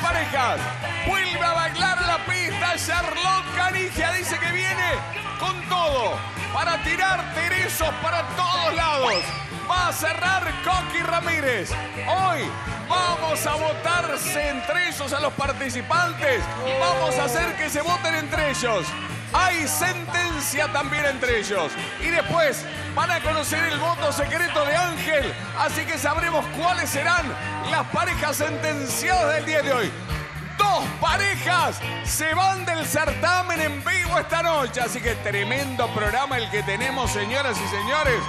parejas. Vuelve a bailar la pista. Charlotte Canigia dice que viene con todo para tirar teresos para todos lados. Va a cerrar Coqui Ramírez. Hoy vamos a votarse entre ellos a los participantes. Vamos a hacer que se voten entre ellos. Hay sentencia también entre ellos. Y después van a conocer el voto secreto de Ángel. Así que sabremos cuáles serán las parejas sentenciadas del día de hoy. Dos parejas se van del certamen en vivo esta noche. Así que tremendo programa el que tenemos, señoras y señores.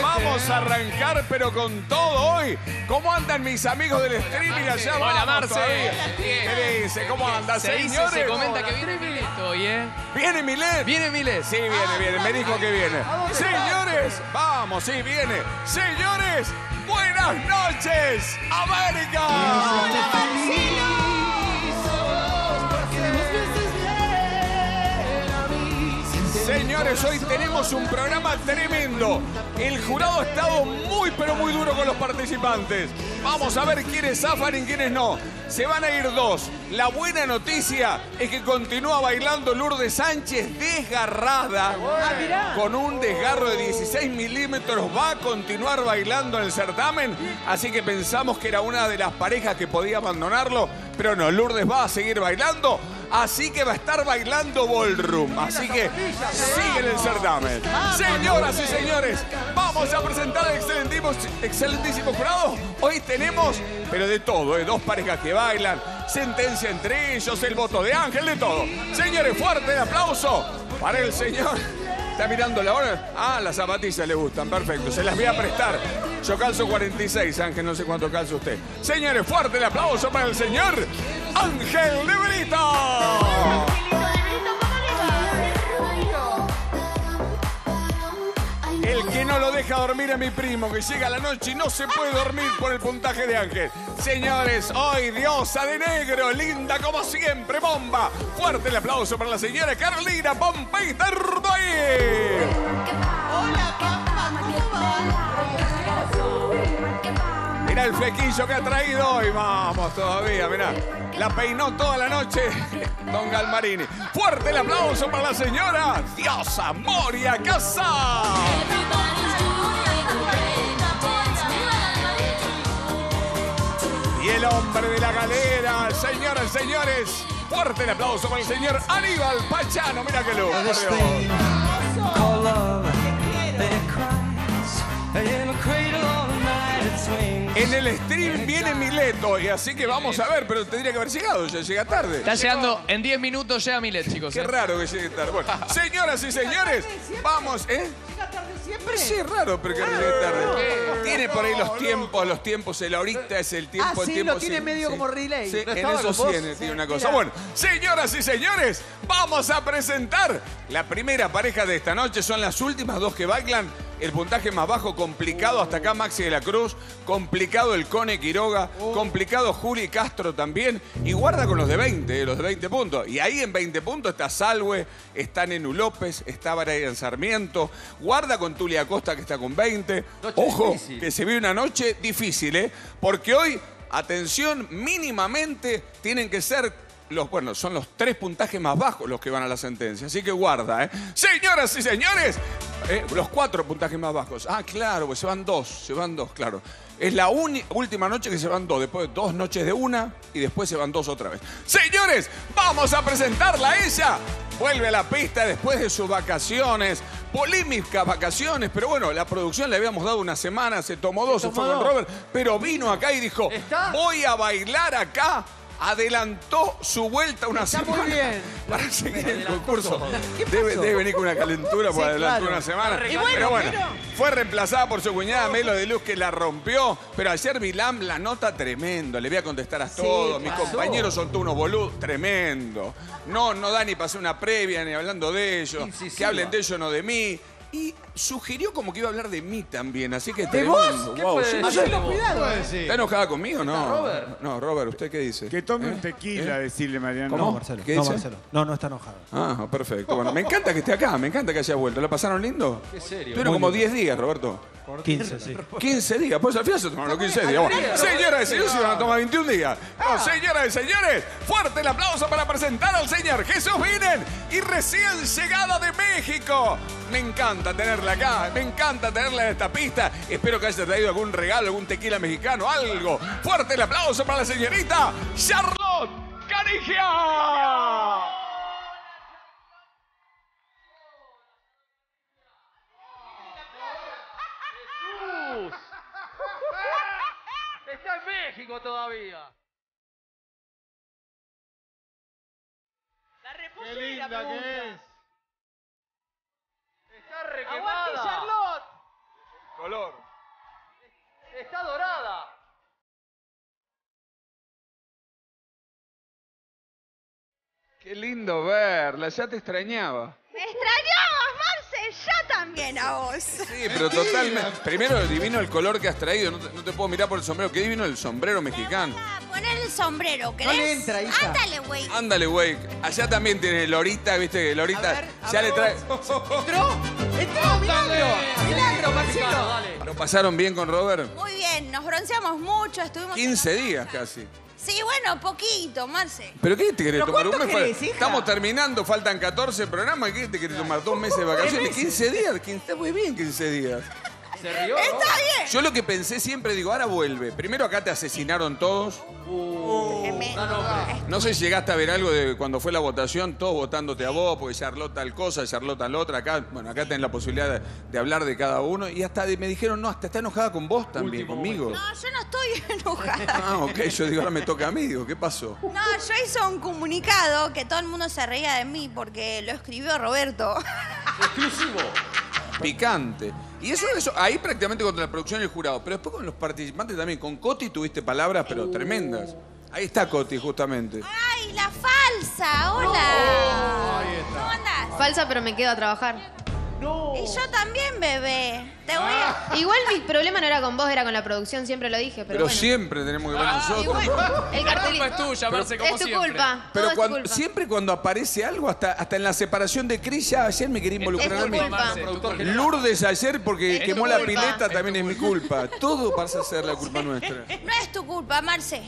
Vamos a arrancar, pero con todo hoy. ¿Cómo andan mis amigos del streaming allá? Hola, Vamos Marce. ¿Qué dice? ¿Cómo andan, Se dice, señores? se comenta que viene Milet hoy, ¿eh? ¿Viene Milet? Viene Milet. Sí, viene, viene. Me dijo que viene. Señores, vamos, sí, viene. Señores, buenas noches, América. Señores, hoy tenemos un programa tremendo. El jurado ha estado muy, pero muy duro con los participantes. Vamos a ver quiénes zafan y quiénes no. Se van a ir dos. La buena noticia es que continúa bailando Lourdes Sánchez desgarrada. Con un desgarro de 16 milímetros va a continuar bailando en el certamen. Así que pensamos que era una de las parejas que podía abandonarlo. Pero no, Lourdes va a seguir bailando. Así que va a estar bailando ballroom. Así que sigue en el certamen. Señoras y señores, vamos a presentar al excelentísimo, excelentísimo jurado. Hoy tenemos, pero de todo, ¿eh? dos parejas que bailan, sentencia entre ellos, el voto de Ángel, de todo. Señores, fuerte el aplauso para el señor. ¿Está mirando la hora? Ah, las zapatillas le gustan, perfecto. Se las voy a prestar. Yo calzo 46, Ángel, no sé cuánto calza usted. Señores, fuerte el aplauso para el señor Ángel de lo deja dormir es mi primo, que llega a la noche y no se puede dormir por el puntaje de Ángel. Señores, hoy diosa de negro, linda como siempre, bomba. Fuerte el aplauso para la señora Carolina Pompey Tardoy. Mirá el flequillo que ha traído hoy. Vamos todavía, mirá. La peinó toda la noche Don Galmarini. Fuerte el aplauso para la señora Diosa Moria Casa. El hombre de la galera, señoras y señores. Fuerte el aplauso para el señor Aníbal Pachano. Mira que luz. por Dios. En el stream viene Mileto y así que vamos a ver, pero tendría que haber llegado, ya llega tarde. Está llegando, en 10 minutos llega Milet, chicos. Qué ¿eh? raro que llegue tarde. Bueno, señoras y señores, vamos, ¿eh? Siempre. Sí, es raro, pero que llegue tarde. Tiene por ahí los tiempos, los tiempos, el ahorita es el tiempo, Ah, el sí, tiempo. lo tiene medio como relay. Sí, ¿No en eso sí tiene, tiene una cosa. Bueno, señoras y señores, vamos a presentar la primera pareja de esta noche. Son las últimas dos que bailan. El puntaje más bajo, complicado hasta acá Maxi de la Cruz, complicado el Cone Quiroga, complicado Juli Castro también, y guarda con los de 20, eh, los de 20 puntos. Y ahí en 20 puntos está Salwe, está Nenu López, está Brian Sarmiento, guarda con Tulia Costa que está con 20. Ojo, que se vive una noche difícil, ¿eh? Porque hoy, atención, mínimamente tienen que ser los, bueno, son los tres puntajes más bajos los que van a la sentencia. Así que guarda, ¿eh? Señoras y señores, eh, los cuatro puntajes más bajos. Ah, claro, pues se van dos, se van dos, claro. Es la última noche que se van dos, después de dos noches de una y después se van dos otra vez. Señores, vamos a presentarla a ella. Vuelve a la pista después de sus vacaciones, polémicas vacaciones, pero bueno, la producción le habíamos dado una semana, se tomó dos, se, fue con. Robert, pero vino acá y dijo, ¿Está? voy a bailar acá. Adelantó su vuelta una Está semana muy bien. para seguir el concurso. ¿Qué Debe, venir con una calentura por Sí, adelantó claro. una semana. Y bueno, pero bueno, pero- fue reemplazada por su cuñada Melo de Luz que la rompió. Pero ayer Vilam la nota tremendo. Le voy a contestar a Sí, todos. Mi pasó. compañero soltó unos boludos. Tremendo. No, no da ni para hacer una previa ni hablando de ellos. Que hablen de ellos, no de mí. Y sugirió como que iba a hablar de mí también. Así que ¿De tremendo. vos? Wow, puede sí, decir? sí. Hacelo cuidado. eh. ¿Está enojada conmigo? No. Robert? No, Robert, ¿usted qué dice? Que tome ¿Eh? un tequila, decirle Mariano. ¿Cómo? No, Marcelo. ¿Qué no, dice? Marcelo. No, no está enojado. Ah, perfecto. Bueno, me encanta que esté acá, me encanta que haya vuelto. ¿Lo pasaron lindo? Qué serio. Tuvieron Muy como lindo. 10 días, Roberto. 15, sí. 15 días, pues al final se tomaron los 15 días. Bueno, señoras y señores, se van a tomar 21 días. No, señoras y señores, fuerte el aplauso para presentar al señor Jesús Vinen y recién llegada de México. Me encanta tenerla acá, me encanta tenerla en esta pista. Espero que haya traído algún regalo, algún tequila mexicano, algo. Fuerte el aplauso para la señorita Charlotte Está en México todavía. La Qué reposera, linda que es. Está ¡Aguante, requemada. Charlotte! Color. Está dorada. Qué lindo verla, ya te extrañaba. Me extrañabas, Marce, vos. Sí, pero totalmente. Primero, divino el color que has traído. No te, no te puedo mirar por el sombrero. Qué divino el sombrero mexicano. Ah, Poner el sombrero, ¿querés? le entra, hija. Ándale, güey. Ándale, güey. Allá también tiene Lorita, viste que Lorita A ver, a ya ver le trae. ¿Entró? ¡Entró! ¡Milagro! ¡Milagro, Marcelo! Dale. ¿Lo pasaron bien con Robert? Muy bien, nos bronceamos mucho, estuvimos... en 15 la días casi. Sí, bueno, poquito, Marce. ¿Pero qué te querés ¿Pero tomar? cuánto Un mes? querés, hija? Estamos terminando, faltan 14 programas. ¿Qué te querés tomar? ¿Dos meses de vacaciones? meses? 15 días. 15 Está muy bien 15 días. Se rió. Está bien. Yo lo que pensé siempre, digo, ahora vuelve. Primero acá te asesinaron todos. Tremendo. No sé si llegaste a ver algo de cuando fue la votación, todos votándote a vos, porque Charlotte tal cosa, Charlotte tal otra. Acá, bueno, acá tenés la posibilidad de, de hablar de cada uno. Y hasta de- me dijeron, no, hasta está enojada con vos también, Último conmigo. No, yo no estoy enojada. Ah, ok, yo digo, ahora me toca a mí, digo, ¿qué pasó? No, yo hice un comunicado que todo el mundo se reía de mí porque lo escribió Roberto. Exclusivo. Picante. Y eso, eso, ahí prácticamente contra la producción y el jurado. Pero después con los participantes también. Con Coti tuviste palabras, pero tremendas. Ahí está Coti, justamente. ¡Ay, la falsa! ¡Hola! ¿Cómo andás? Falsa, pero me quedo a trabajar. Y yo también, bebé. Te voy a... Igual mi problema no era con vos, era con la producción, siempre lo dije, pero, Pero bueno. siempre tenemos que ver Ah, nosotros. Igual, el La cartelito. culpa es tuya, Marce, como es tu siempre. culpa. Pero todo es tu cuando- culpa. siempre cuando aparece algo, hasta, hasta en la separación de Cris, ya ayer me quería involucrar Es a tu mí. culpa. Marce, tu. Lourdes ayer porque Es tu quemó la culpa. pileta Es también tu es mi culpa. Todo pasa a ser la culpa nuestra. No es tu culpa, Marce.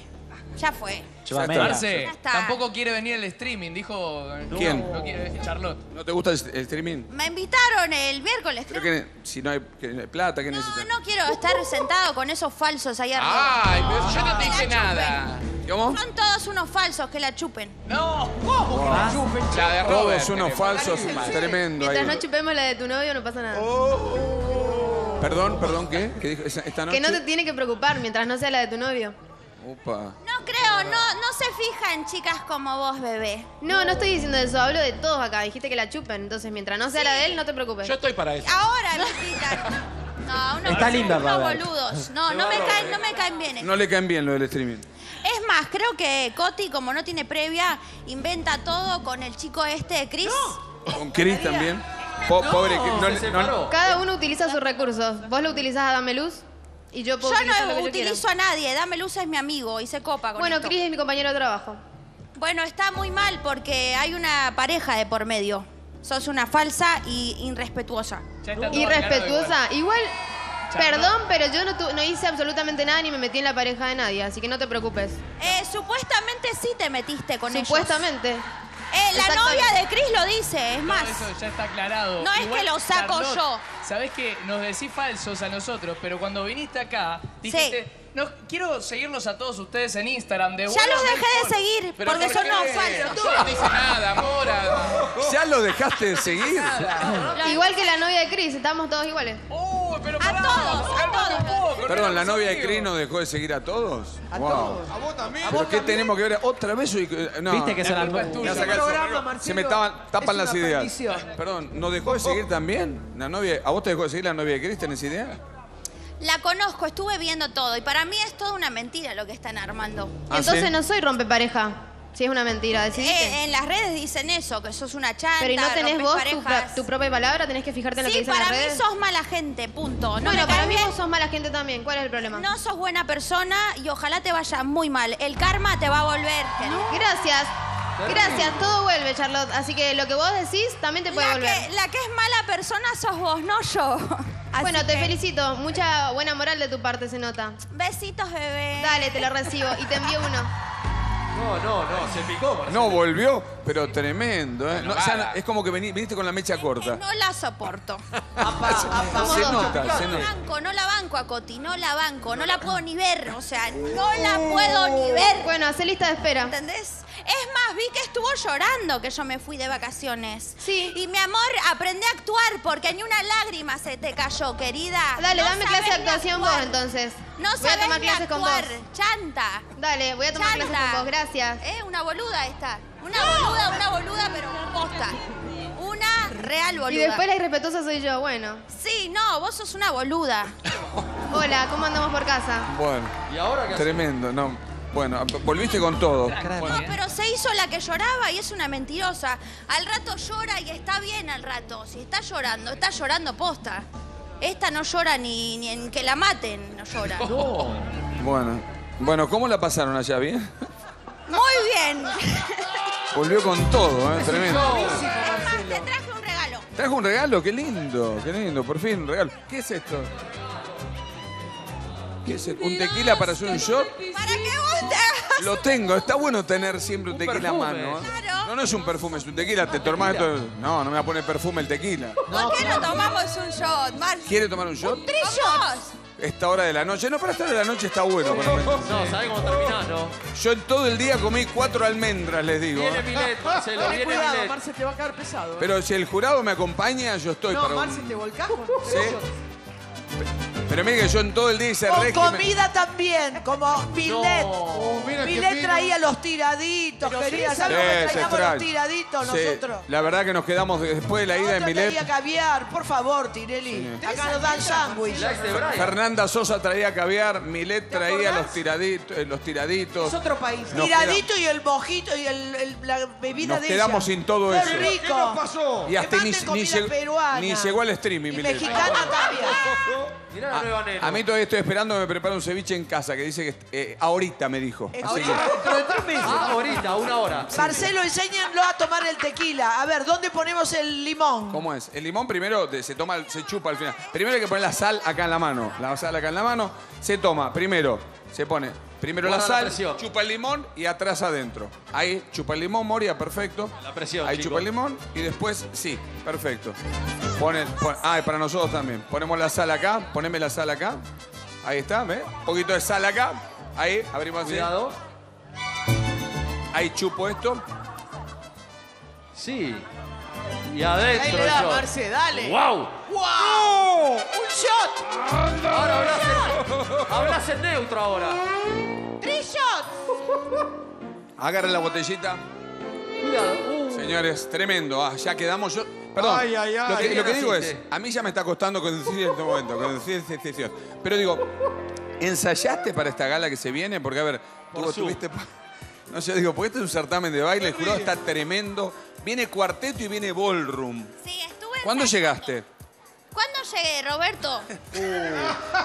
Ya fue. Marce, Ya está. tampoco quiere venir el streaming, dijo. ¿Quién? No quiere, Charlotte. ¿No te gusta el el streaming? Me invitaron el miércoles. Creo creo. que si no hay, que no hay plata, ¿qué No, necesitas? no quiero estar sentado con esos falsos ahí arriba. Ay, pero yo no te Que la dije chupen. nada. ¿Cómo? Son todos unos falsos que la chupen. No. La de Robert. Todos unos falsos, tremendo ahí. Mientras no chupemos la de tu novio, no pasa nada. Perdón, perdón, ¿qué? ¿Qué dijo esa- esta noche? que no te tiene que preocupar mientras no sea la de tu novio. Opa. No creo, no, no se fija en chicas como vos, bebé. No, no estoy diciendo eso, hablo de todos acá. Dijiste que la chupen, entonces mientras no sea la de él, no te preocupes. Yo estoy para eso. Ahora me invitan. No, unos, Está linda, unos Robert. boludos. No, no me caen, no me caen bien. No le caen bien lo del streaming. Es más, creo que Coti, como no tiene previa, inventa todo con el chico este de Chris. Con Chris también. Po- pobre que no, le- no- Cada uno utiliza sus recursos. Vos lo utilizás a Dame Luz y yo puedo Yo utilizar no lo que yo quiera. utilizo a nadie. Dame luz es mi amigo y se copa con Bueno, esto. Cris es mi compañero de trabajo. Bueno, está muy mal porque hay una pareja de por medio. Sos una falsa y irrespetuosa. Irrespetuosa. Igual, perdón, pero yo no, tu- no hice absolutamente nada ni me metí en la pareja de nadie, así que no te preocupes. Eh, supuestamente sí te metiste con ellos. Supuestamente. Eh, la novia de Chris lo dice, es No, más. eso ya está aclarado. No es que lo saco yo. Sabés que nos decís falsos a nosotros, pero cuando viniste acá, dijiste, no, quiero seguirlos a todos ustedes en Instagram. De Ya los dejé de importa". seguir ¿Pero porque por son qué? unos falsos. No te hice nada, Mora. ¿Ya lo dejaste de seguir? Igual que la novia de Chris, estamos todos iguales. Oh, pero pará, todos, a cálmate un todos. poco, no Perdón, ¿la novia de. Cris no dejó de seguir a todos? A Wow. todos. A vos también. ¿Pero qué tenemos que ver? ¿Otra vez? No. Viste que se la culpa es Me tuya. vas a Ese sacar el programa, sombrero. Marcelo, Se me tapan, tapan es las una ideas. perdición. Perdón, ¿no dejó de seguir también? ¿La novia? ¿A vos te dejó de seguir la novia de Cris? ¿Tenés idea? La conozco, estuve viendo todo y para mí es toda una mentira lo que están armando. Ah, Entonces ¿sí? no soy rompepareja. Si es una mentira, decidiste. Eh, en las redes dicen eso, que sos una chanta, Pero ¿y no tenés vos tu, propia palabra? ¿Tenés que fijarte en lo que Sí, dicen las para mí redes? sos mala gente, punto. No bueno, para mí vos sos mala gente también. ¿Cuál es el problema? no sos buena persona y ojalá te vaya muy mal. El karma te va a volver. Gracias. Gracias, todo vuelve, Charlotte. Así que lo que vos decís también te puede La volver. que, la que es mala persona sos vos, no yo. Así Bueno, te que, felicito. Mucha buena moral de tu parte se nota. Besitos, bebé. Dale, te lo recibo y te envío uno. No, no, no, se picó. Marcelo. No, volvió, pero tremendo, ¿eh? No, o sea, es como que viniste con la mecha corta. No la soporto. Somos Se dos. nota, se No la nota. banco, no la banco a Coti, no la banco, no la puedo ni ver. O sea, no la puedo ni ver. Bueno, hace lista de espera. ¿Entendés? Es más, vi que estuvo llorando que yo me fui de vacaciones. Sí. Y mi amor, aprendí a actuar porque ni una lágrima se te cayó, querida. Dale, No dame clase de actuación vos entonces. No Voy a tomar clases con vos. actuar, chanta. Dale, voy a tomar Chanta. clases con vos. Gracias. Eh, una boluda esta. Una boluda, una boluda, pero posta. Una real boluda. Y después la irrespetuosa soy yo. Bueno. Sí, no, vos sos una boluda. Hola, ¿cómo andamos por casa? Bueno, ¿Y ahora qué tremendo, no. Bueno, volviste con todo. No, pero se hizo la que lloraba y es una mentirosa. Al rato llora y está bien al rato. Si está llorando, está llorando posta. Esta no llora ni, ni en que la maten, no llora. Bueno, bueno, ¿cómo la pasaron allá? ¿Bien? Muy bien. Volvió con todo, ¿eh? Tremendo. Además, te traje un regalo. Trajo un regalo, qué lindo, qué lindo, por fin un regalo. ¿Qué es esto? ¿Qué es esto? ¿Un tequila para hacer un shot? Para que vos. Lo tengo, está bueno tener siempre un tequila a mano. ¿eh? Claro. No, no es un perfume, es un tequila. Te tomás esto. No, no me va a poner perfume el tequila. ¿Por qué no tomamos un shot, Mar? ¿Quiere tomar un shot? ¿Tres shots? Esta hora de la noche. No, para esta hora de la noche está bueno. para mí. No, ¿sabés cómo terminás, no? Yo en todo el día comí cuatro almendras, les digo. Viene ¿eh? Milet, Marcelo, Ten viene cuidado, Milet. Marce, te va a caer pesado. ¿eh? Pero si el jurado me acompaña, yo estoy no, para Marce, un... te volcás con Sí. tres shots. Pero mire que yo en todo el día hice Con régimen. comida también, como mira qué Milet fino. traía los tiraditos, Pero querida. sí, ¿Sabes Sí, cómo se traíamos los tiraditos Sí, nosotros? La verdad que nos quedamos después de la ida en Milet. traía caviar, por favor, Tirelli. Acá nos dan sándwich. La ex de Brian. Fernanda Sosa traía caviar, Milet traía los tiraditos, eh, los tiraditos. Es otro país. Nos Tiradito y el mojito y el, el- la bebida Nos de quedamos ella. sin todo Qué eso. rico. ¿Qué nos pasó? Y hasta Que ni, manden ni comida llegó, peruana. ni llegó al streaming, Y Milet. mexicana también. Mirá la nueva nena. A mí todavía estoy esperando que me prepare un ceviche en casa, que dice que eh, ahorita me dijo. Así que- Dentro de tres meses. Ah, ahorita, una hora. Marcelo, enséñenlo a tomar el tequila. A ver, ¿dónde ponemos el limón? ¿Cómo es? El limón primero se toma, se chupa al final. Primero hay que poner la sal acá en la mano. La sal acá en la mano. Se toma, primero, se pone primero la sal, presión. chupa el limón y atrás adentro. Ahí chupa el limón, Moria, perfecto. La presión, Ahí chicos. chupa el limón y después, sí, perfecto. Ponen, pon- ah, y para nosotros también. Ponemos la sal acá, poneme la sal acá. Ahí está, ¿ves? Un poquito de sal acá. Ahí, abrimos así. Cuidado. Ahí chupo esto. Sí. Y Ahí adentro le da, yo. Marce, dale. ¡Wow! ¡Wow! ¡Un shot! Ahora hablas en, hablas en neutro ahora. ¡Tres shots! Agarren la botellita. Cuidado. Uh, Señores, tremendo. Ah, ya quedamos yo. Perdón. Ay, ay, ay. Lo que, lo que digo es, a mí ya me está costando coincidir en este momento, en esta sesión. Pero digo, ¿ensayaste para esta gala que se viene? Porque, a ver, tú tuviste. No sé, digo, porque este es un certamen de baile, el jurado está tremendo. Viene cuarteto y viene ballroom. Sí, estuve. ¿Cuándo llegaste? ¿Cuándo llegué, Roberto?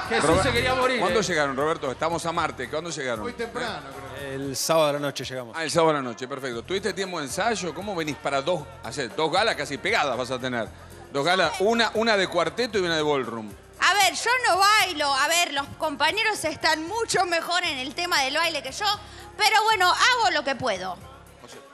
Jesús Robert- se quería morir. ¿Cuándo eh. llegaron, Roberto? Estamos a Marte. ¿Cuándo llegaron? Muy temprano, creo. El sábado a la noche llegamos. Ah, el sábado a la noche, perfecto. ¿Tuviste tiempo de ensayo? ¿Cómo venís para dos? Hacer dos galas casi pegadas vas a tener. Dos galas, una, una de cuarteto y una de ballroom. A ver, yo no bailo. A ver, los compañeros están mucho mejor en el tema del baile que yo. Pero bueno, hago lo que puedo.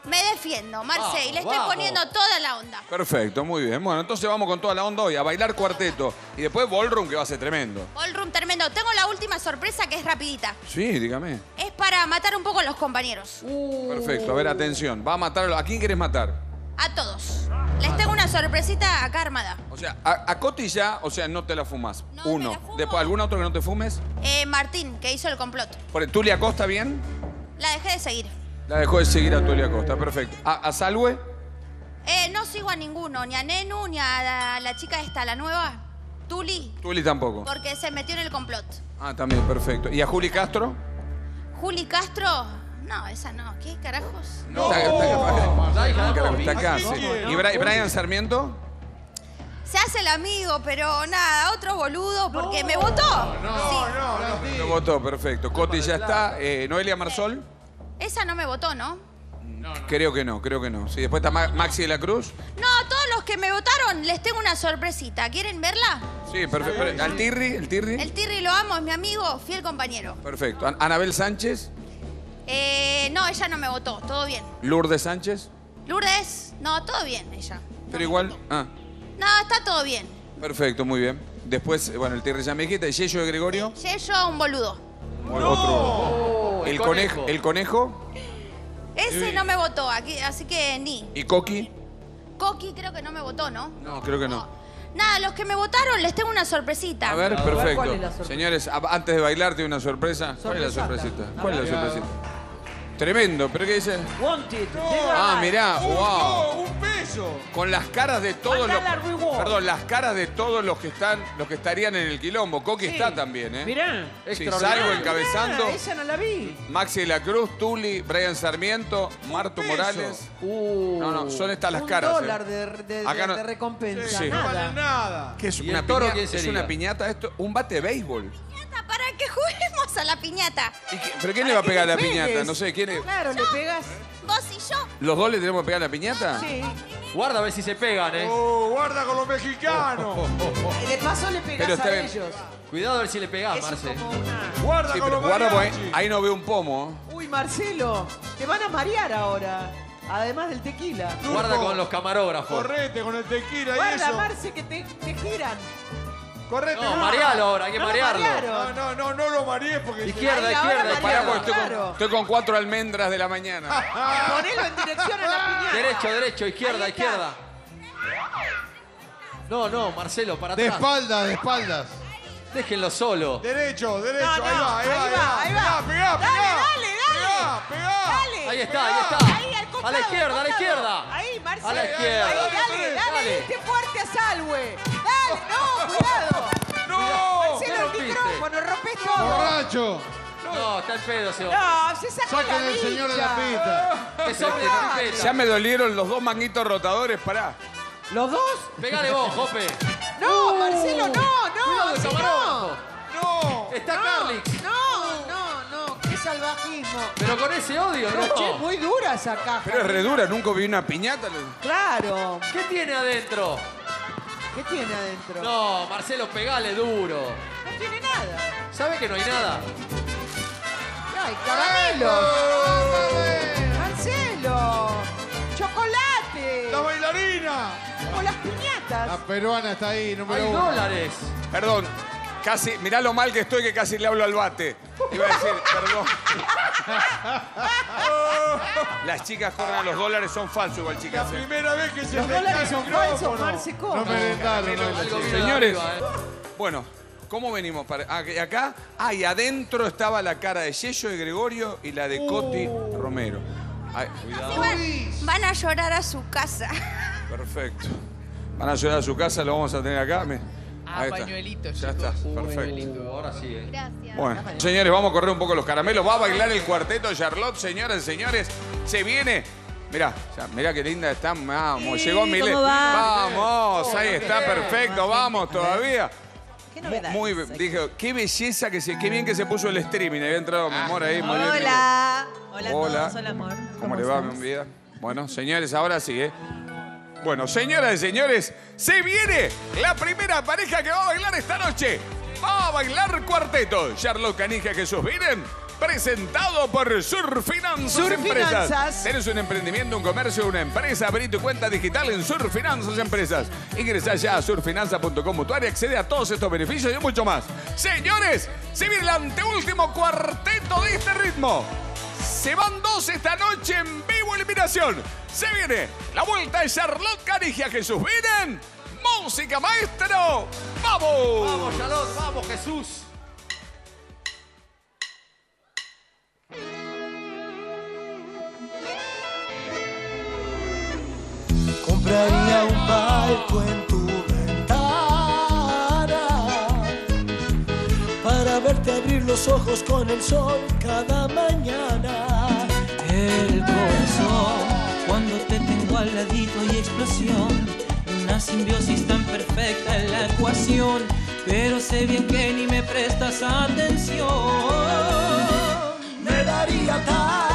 Me defiendo, Marce, y le estoy vamos. poniendo toda la onda. Perfecto, muy bien. Bueno, entonces vamos con toda la onda hoy a bailar cuarteto. Y después ballroom, que va a ser tremendo. Ballroom tremendo. Tengo la última sorpresa que es rapidita. Sí, dígame. Es para matar un poco a los compañeros. Perfecto, a ver, atención. Va a matar a... ¿A quién quieres matar? A todos. Les tengo una sorpresita acá armada. O sea, a, a Coti ya, o sea, no te la fumas. No, me Uno. la fumo. Después, ¿algún otro que no te fumes? Eh, Martín, que hizo el complot. Por Tulia Costa, ¿bien? La dejé de seguir. La dejó de seguir a Tulia Costa, perfecto. ¿A, a Salwe? Eh, no sigo a ninguno, ni a Nenu, ni a la, la chica esta, la nueva, Tuli, Tuli tampoco. porque se metió en el complot. Ah, también, perfecto. ¿Y a Juli Castro? Juli Castro, no, esa no. ¿Qué carajos? No. Está, está- está- está. ¿Y Bra- Brian Sarmiento? Se hace el amigo, pero nada, otro boludo porque me votó. Sí. Lo votó, perfecto. Coti ya está. Eh, ¿Noelia Marsol? Esa no me votó, ¿no? Creo que no, creo que no. Sí, después está Ma- Maxi de la Cruz. No, a todos los que me votaron les tengo una sorpresita. ¿Quieren verla? Sí, perfecto. ¿Al Tirri? ¿El Tirri? El Tirri lo amo, es mi amigo, fiel compañero. Perfecto. An- Anabel Sánchez, Eh, no, ella no me votó, todo bien. Lourdes Sánchez, Lourdes, no, todo bien ella. pero igual. Ah, No, está todo bien. perfecto, muy bien. Después, eh, bueno, el Tirri ya me dijiste, Yello de Gregorio. Yello, un boludo. Bueno, otro. El, conejo. El conejo Ese no me votó, aquí, así que ni. y Coqui. Coqui creo que no me votó, ¿no? No, creo que no. Nada, los que me votaron les tengo una sorpresita. A ver, perfecto. ¿cuál es la sorpresa? Señores, a- antes de bailar, tiene una sorpresa. ¿Cuál es la Sorpresata. sorpresita? ¿Cuál es la sorpresita? Tremendo, pero ¿qué dice? Wanted. Ah, mirá, ¡Un, wow. no, un peso! Con las caras de todos los. Mandala reward. Perdón, las caras de todos los que están, los que estarían en el quilombo. Coqui está también, ¿eh? Mirá. Sí, Extraordinario. salvo encabezando. Mirá, esa no la vi. Maxi de la Cruz, Tuli, Brian Sarmiento, Marto peso. Morales. Uh. No, no, son estas las un caras. dólar ¿eh? de, de- Acá no- de recompensa. Sí. No vale Nada. ¿Qué es ¿Y una toro piñata? quién ¿Es sería? una piñata esto? ¿Un bate de béisbol? Piñata, Para que juguemos a la piñata. ¿Y qué- ¿Pero quién le va a pegar a la le piñata? No sé, ¿quién es? Claro, le pegas. Vos y yo. ¿Los dos le tenemos que pegar a la piñata? Sí. Guarda a ver si se pegan, ¿eh? Oh, guarda con los mexicanos. De paso le pegas Pero está a bien. ellos. Cuidado a ver si le pegás, Eso es Marce. como una... Guarda Sí, con pero los guarda, porque mariachis. ahí no veo un pomo. Uy, Marcelo, te van a marear ahora. Además del tequila. Turco, Guarda con los camarógrafos. Correte con el tequila y Guarda, eso. Marce, que te, te giran. Correte. No, marealo ahora, hay que No lo marearlo. marearon. No, no, no, no lo marees porque... Izquierda, Ahí, ahora izquierda, marealo. Pará, izquierda. porque estoy, con, Claro. estoy con cuatro almendras de la mañana. Ponelo en dirección a la piñata. Derecho, derecho, izquierda, Ahí está. izquierda. No, no, Marcelo, para De atrás. espaldas, de espaldas. Déjenlo solo. Derecho, derecho, No, ahí no, va, ahí, ahí va, va, ahí va. Pegá, pegá, Dale, pegá. dale, dale. Pegá, pegá. Dale. Ahí está, ahí está. Ahí, al costado, a la izquierda, a la izquierda. Ahí, Marce. A la izquierda. Ahí, dale, dale, Dale. diste fuerte a Salwe. Dale, no, cuidado. ¡No! Marcelo, ¿qué el rompiste? micrófono, rompes todo. ¡Borracho! No, está el pedo, hombre. No, se sacó ¡Saquen la el señor de la pista! Ya me dolieron los dos manguitos rotadores, pará. ¿Los dos? Pegale vos, Jope. No, Marcelo, no, no. Cuidado así camarógrafo. ¡No! Está no. Carlix. No, no, no, salvajismo. Pero con ese odio, Pero che, muy dura esa caja. Pero es re dura, nunca vi una piñata. Claro. ¿Qué tiene adentro? ¿Qué tiene adentro? No, Marcelo, pegale duro. No tiene nada. ¿Sabe que no hay nada? ¡Ay, caramelo! ¡Marcelo! ¡Chocolate! ¡La bailarina! Como las piñatas. La peruana está ahí, Hay número uno. dólares. Perdón, casi, mirá lo mal que estoy que casi le hablo al bate. Iba a decir, perdón. Las chicas corren a los dólares, son falsos igual, La chicas. ¿eh? primera vez que se Los dólares son falsos. Marce, ¿cómo? No de Señores. ¿eh? Bueno, ¿cómo venimos? Para, ah, que acá, ah, y adentro estaba la cara de Yello y Gregorio y la de Coti Romero. Ay, Así van, van a llorar a su casa. perfecto. Van a llegar a su casa, lo vamos a tener acá. me- Ah, Ahí está. pañuelito, Ya está, perfecto. Ahora sí, ¿eh? Gracias. Bueno, señores, vamos a correr un poco los caramelos. Va a bailar el cuarteto Charlotte, señoras y señores. Se viene. Mirá, ya, mirá qué linda está. Vamos, llegó Milé. Vamos, ahí está, perfecto. Vamos todavía. Muy, bien, dije, qué belleza que se, qué bien que se puso el streaming. Había entrado mi amor ahí, muy bien. Hola. Hola a Hola. todos, hola amor. ¿Cómo le va, mi vida? Bueno, señores, ahora sí, ¿eh? Bueno, señoras y señores, se viene la primera pareja que va a bailar esta noche. Va a bailar cuarteto. Charlotte Canija Jesús Viren. Presentado por Surfinanzas Surfinanzas. Empresas. ¿Tienes un emprendimiento, un comercio, una empresa? Abrí tu cuenta digital en Surfinanzas Empresas. Ingresa ya a surfinanza.com y accede a todos estos beneficios y mucho más. Señores, se viene el anteúltimo cuarteto de este ritmo. Se van dos esta noche en vivo eliminación. Se viene la vuelta de Charlotte Canigia Jesús. Vienen. Música maestro. ¡Vamos! Vamos, Charlotte, vamos, Jesús. Compraría un palco en tu ventana para verte abrir los ojos con el sol cada mañana. El corazón, cuando te tengo al ladito y explosión. Una simbiosis tan perfecta en la ecuación, pero sé bien que ni me prestas atención. Me daría tal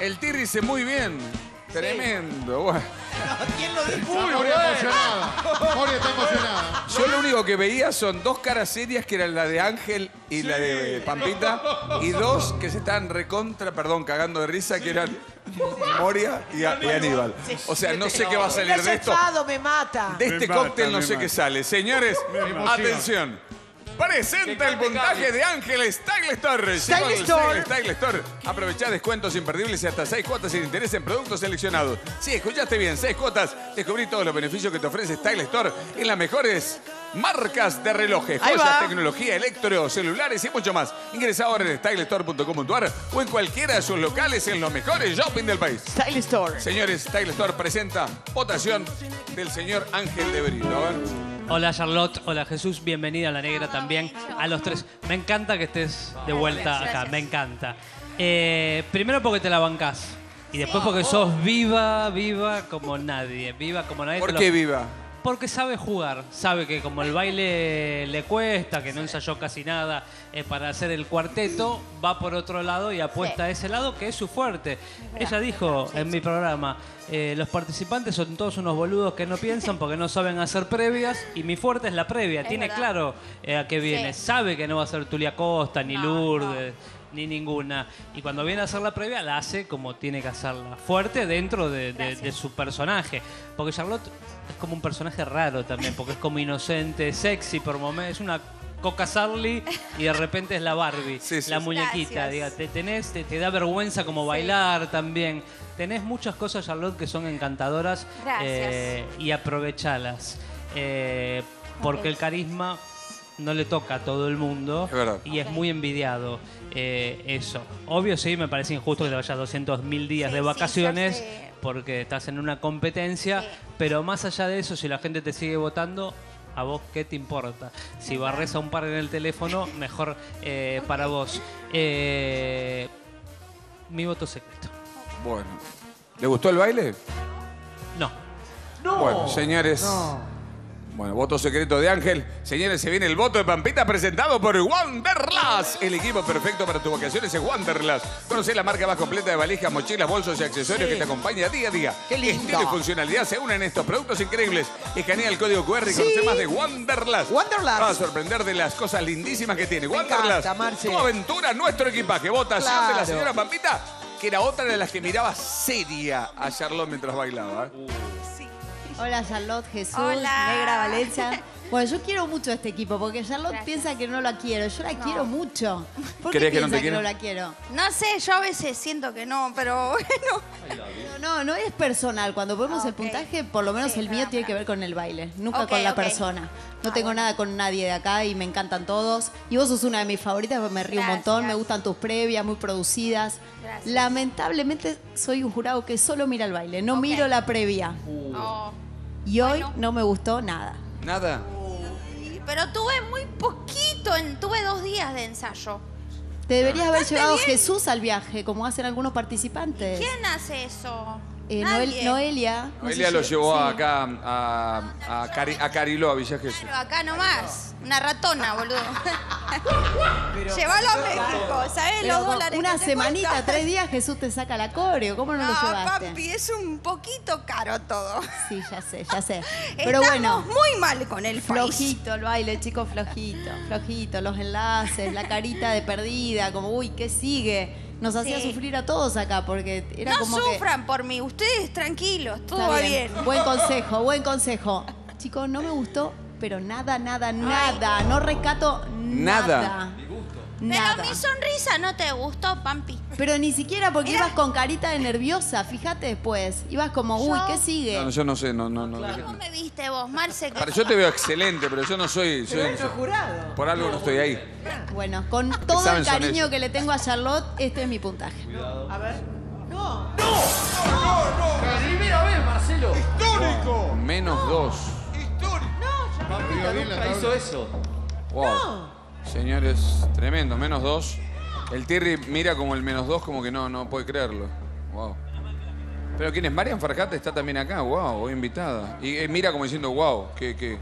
El Tirri dice muy bien. Tremendo. Bueno. ¿Quién lo dijo? Moria emocionada. Moria está emocionada. Yo lo único que veía son dos caras serias que eran la de Ángel y la de Pampita y dos que se estaban recontra, perdón, cagando de risa que eran Moria y, y Aníbal. O sea, no sé qué va a salir de esto. me mata. De este Me mata, cóctel no me sé mata. qué sale. Señores, emociona. atención. Presenta el puntaje de Ángel Style Store. Style Store. Style Store. Aprovechá descuentos imperdibles y hasta 6 cuotas sin interés en productos seleccionados. Sí, escuchaste bien, 6 cuotas. Descubrí todos los beneficios que te ofrece Style Store en las mejores marcas de relojes, joyas, tecnología, electro, celulares y mucho más. Ingresa ahora en stylestore.com.ar o en cualquiera de sus locales en los mejores shopping del país. Style Store. Señores, Style Store presenta votación del señor Ángel de Brito. A ver. Hola Charlotte, hola Jesús, bienvenida a la negra también. A los tres. Me encanta que estés de vuelta acá, me encanta. Eh, primero porque te la bancás. Y después porque sos viva, viva como nadie. Viva como nadie. ¿Por qué viva? Porque sabe jugar, sabe que como el baile le cuesta, que no ensayó casi nada eh, para hacer el cuarteto, va por otro lado y apuesta a ese lado que es su fuerte. Ella dijo en mi programa, eh, los participantes son todos unos boludos que no piensan porque no saben hacer previas y mi fuerte es la previa, tiene verdad. claro eh, a qué viene, sabe que no va a ser Tulia Costa, ni Lourdes, ni ninguna. Y cuando viene a hacer la previa, la hace como tiene que hacerla, fuerte dentro de, de- de su personaje. Porque Charlotte es como un personaje raro también, porque es como inocente, sexy por momentos, es una Coca Sarli y de repente es la Barbie, Sí, sí, la sí. muñequita. Diga, te, tenés, te, te da vergüenza como bailar también. Tenés muchas cosas, Charlotte, que son encantadoras Gracias. eh, y aprovechalas. Eh, porque el carisma no le toca a todo el mundo Es y es muy envidiado eh, eso. Obvio, sí, me parece injusto que te vayas 200 mil días Sí, de vacaciones porque estás en una competencia, Sí. pero más allá de eso, si la gente te sigue votando, ¿a vos qué te importa? Si barres a un par en el teléfono, mejor eh, para vos. Eh, mi voto secreto. Bueno. ¿Le gustó el baile? No. Bueno, señores. Bueno, voto secreto de Ángel. Señores, se viene el voto de Pampita presentado por Wanderlust. El equipo perfecto para tus vacaciones es Wanderlust. Conoce la marca más completa de valijas, mochilas, bolsos y accesorios que te acompaña día a día. Qué lindo. Estilo y funcionalidad se unen en estos productos increíbles. Escanea el código QR y conoce más de Wanderlust. Wanderlust. Vas a sorprender de las cosas lindísimas que tiene. Me Wanderlust. encanta. Tu aventura, nuestro equipaje. Votación de la Claro. señora Pampita, que era otra de las que miraba seria a Charlotte mientras bailaba. ¿eh? Hola Charlotte, Jesús, Hola. Negra Valencia. Bueno, yo quiero mucho a este equipo porque Charlotte Gracias. piensa que no la quiero. Yo la quiero mucho. ¿Por qué ¿Crees que no piensa te que quiere? no la quiero? No sé, yo a veces siento que no, pero bueno. No, no, no es personal. Cuando vemos Ah, el puntaje, por lo menos Sí, el mío tiene que ver con el baile, nunca con la persona. No Ah, tengo bueno. nada con nadie de acá y me encantan todos. Y vos sos una de mis favoritas, me río un montón, me gustan tus previas, muy producidas. Gracias. Lamentablemente soy un jurado que solo mira el baile, no miro la previa. Oh. Y hoy Bueno. no me gustó nada. Nada. Pero tuve muy poquito, en- tuve dos días de ensayo. Te deberías haber llevado bien. Jesús al viaje, como hacen algunos participantes. ¿Quién hace eso? Eh, Nadie. Noel- Noelia. no Noelia lo llevó sí. acá a, a, Cari- a Cariló, a Villa Jesús. Claro, acá nomás. Una ratona, boludo. Llévalo a México, ¿sabes Pero los con dólares una que te semanita, cuesta? tres días, Jesús te saca la coreo. ¿Cómo no, No, lo llevaste? papi, es un poquito caro todo. Sí, ya sé, ya sé. Pero Estamos bueno, muy mal con el país. flojito el baile, chicos, flojito. Flojito, los enlaces, la carita de perdida, como, uy, ¿qué sigue? Nos hacía Sí. sufrir a todos acá porque era No como que... sufran por mí, ustedes tranquilos, todo Está va bien. bien. Buen consejo, buen consejo. Chicos, no me gustó, pero nada, nada, nada. No rescato Nada. nada. Pero Nada. mi sonrisa no te gustó, Pampi. Pero ni siquiera porque ibas con carita de nerviosa, fíjate después. Ibas como, uy, Yo- ¿qué sigue? No, no, yo no sé, no, no, no. ¿Cómo me viste vos, Marce? que- Para, yo te veo excelente, pero yo no soy. soy- Pero jurado. por algo no estoy ahí. Bueno, con todo saben el son cariño ellos. que le tengo a Charlotte, este es mi puntaje. A ver. No. Primera vez, Marcelo. ¡Histórico! Menos dos. Bien la Nunca hizo eso. Wow. Señores, tremendo, menos dos. El Tirri mira como el menos dos, como que no, no puede creerlo. Wow. Pero ¿quién es? Marian Farjate está también acá, wow, hoy invitada. Y eh, mira como diciendo, wow, que, que.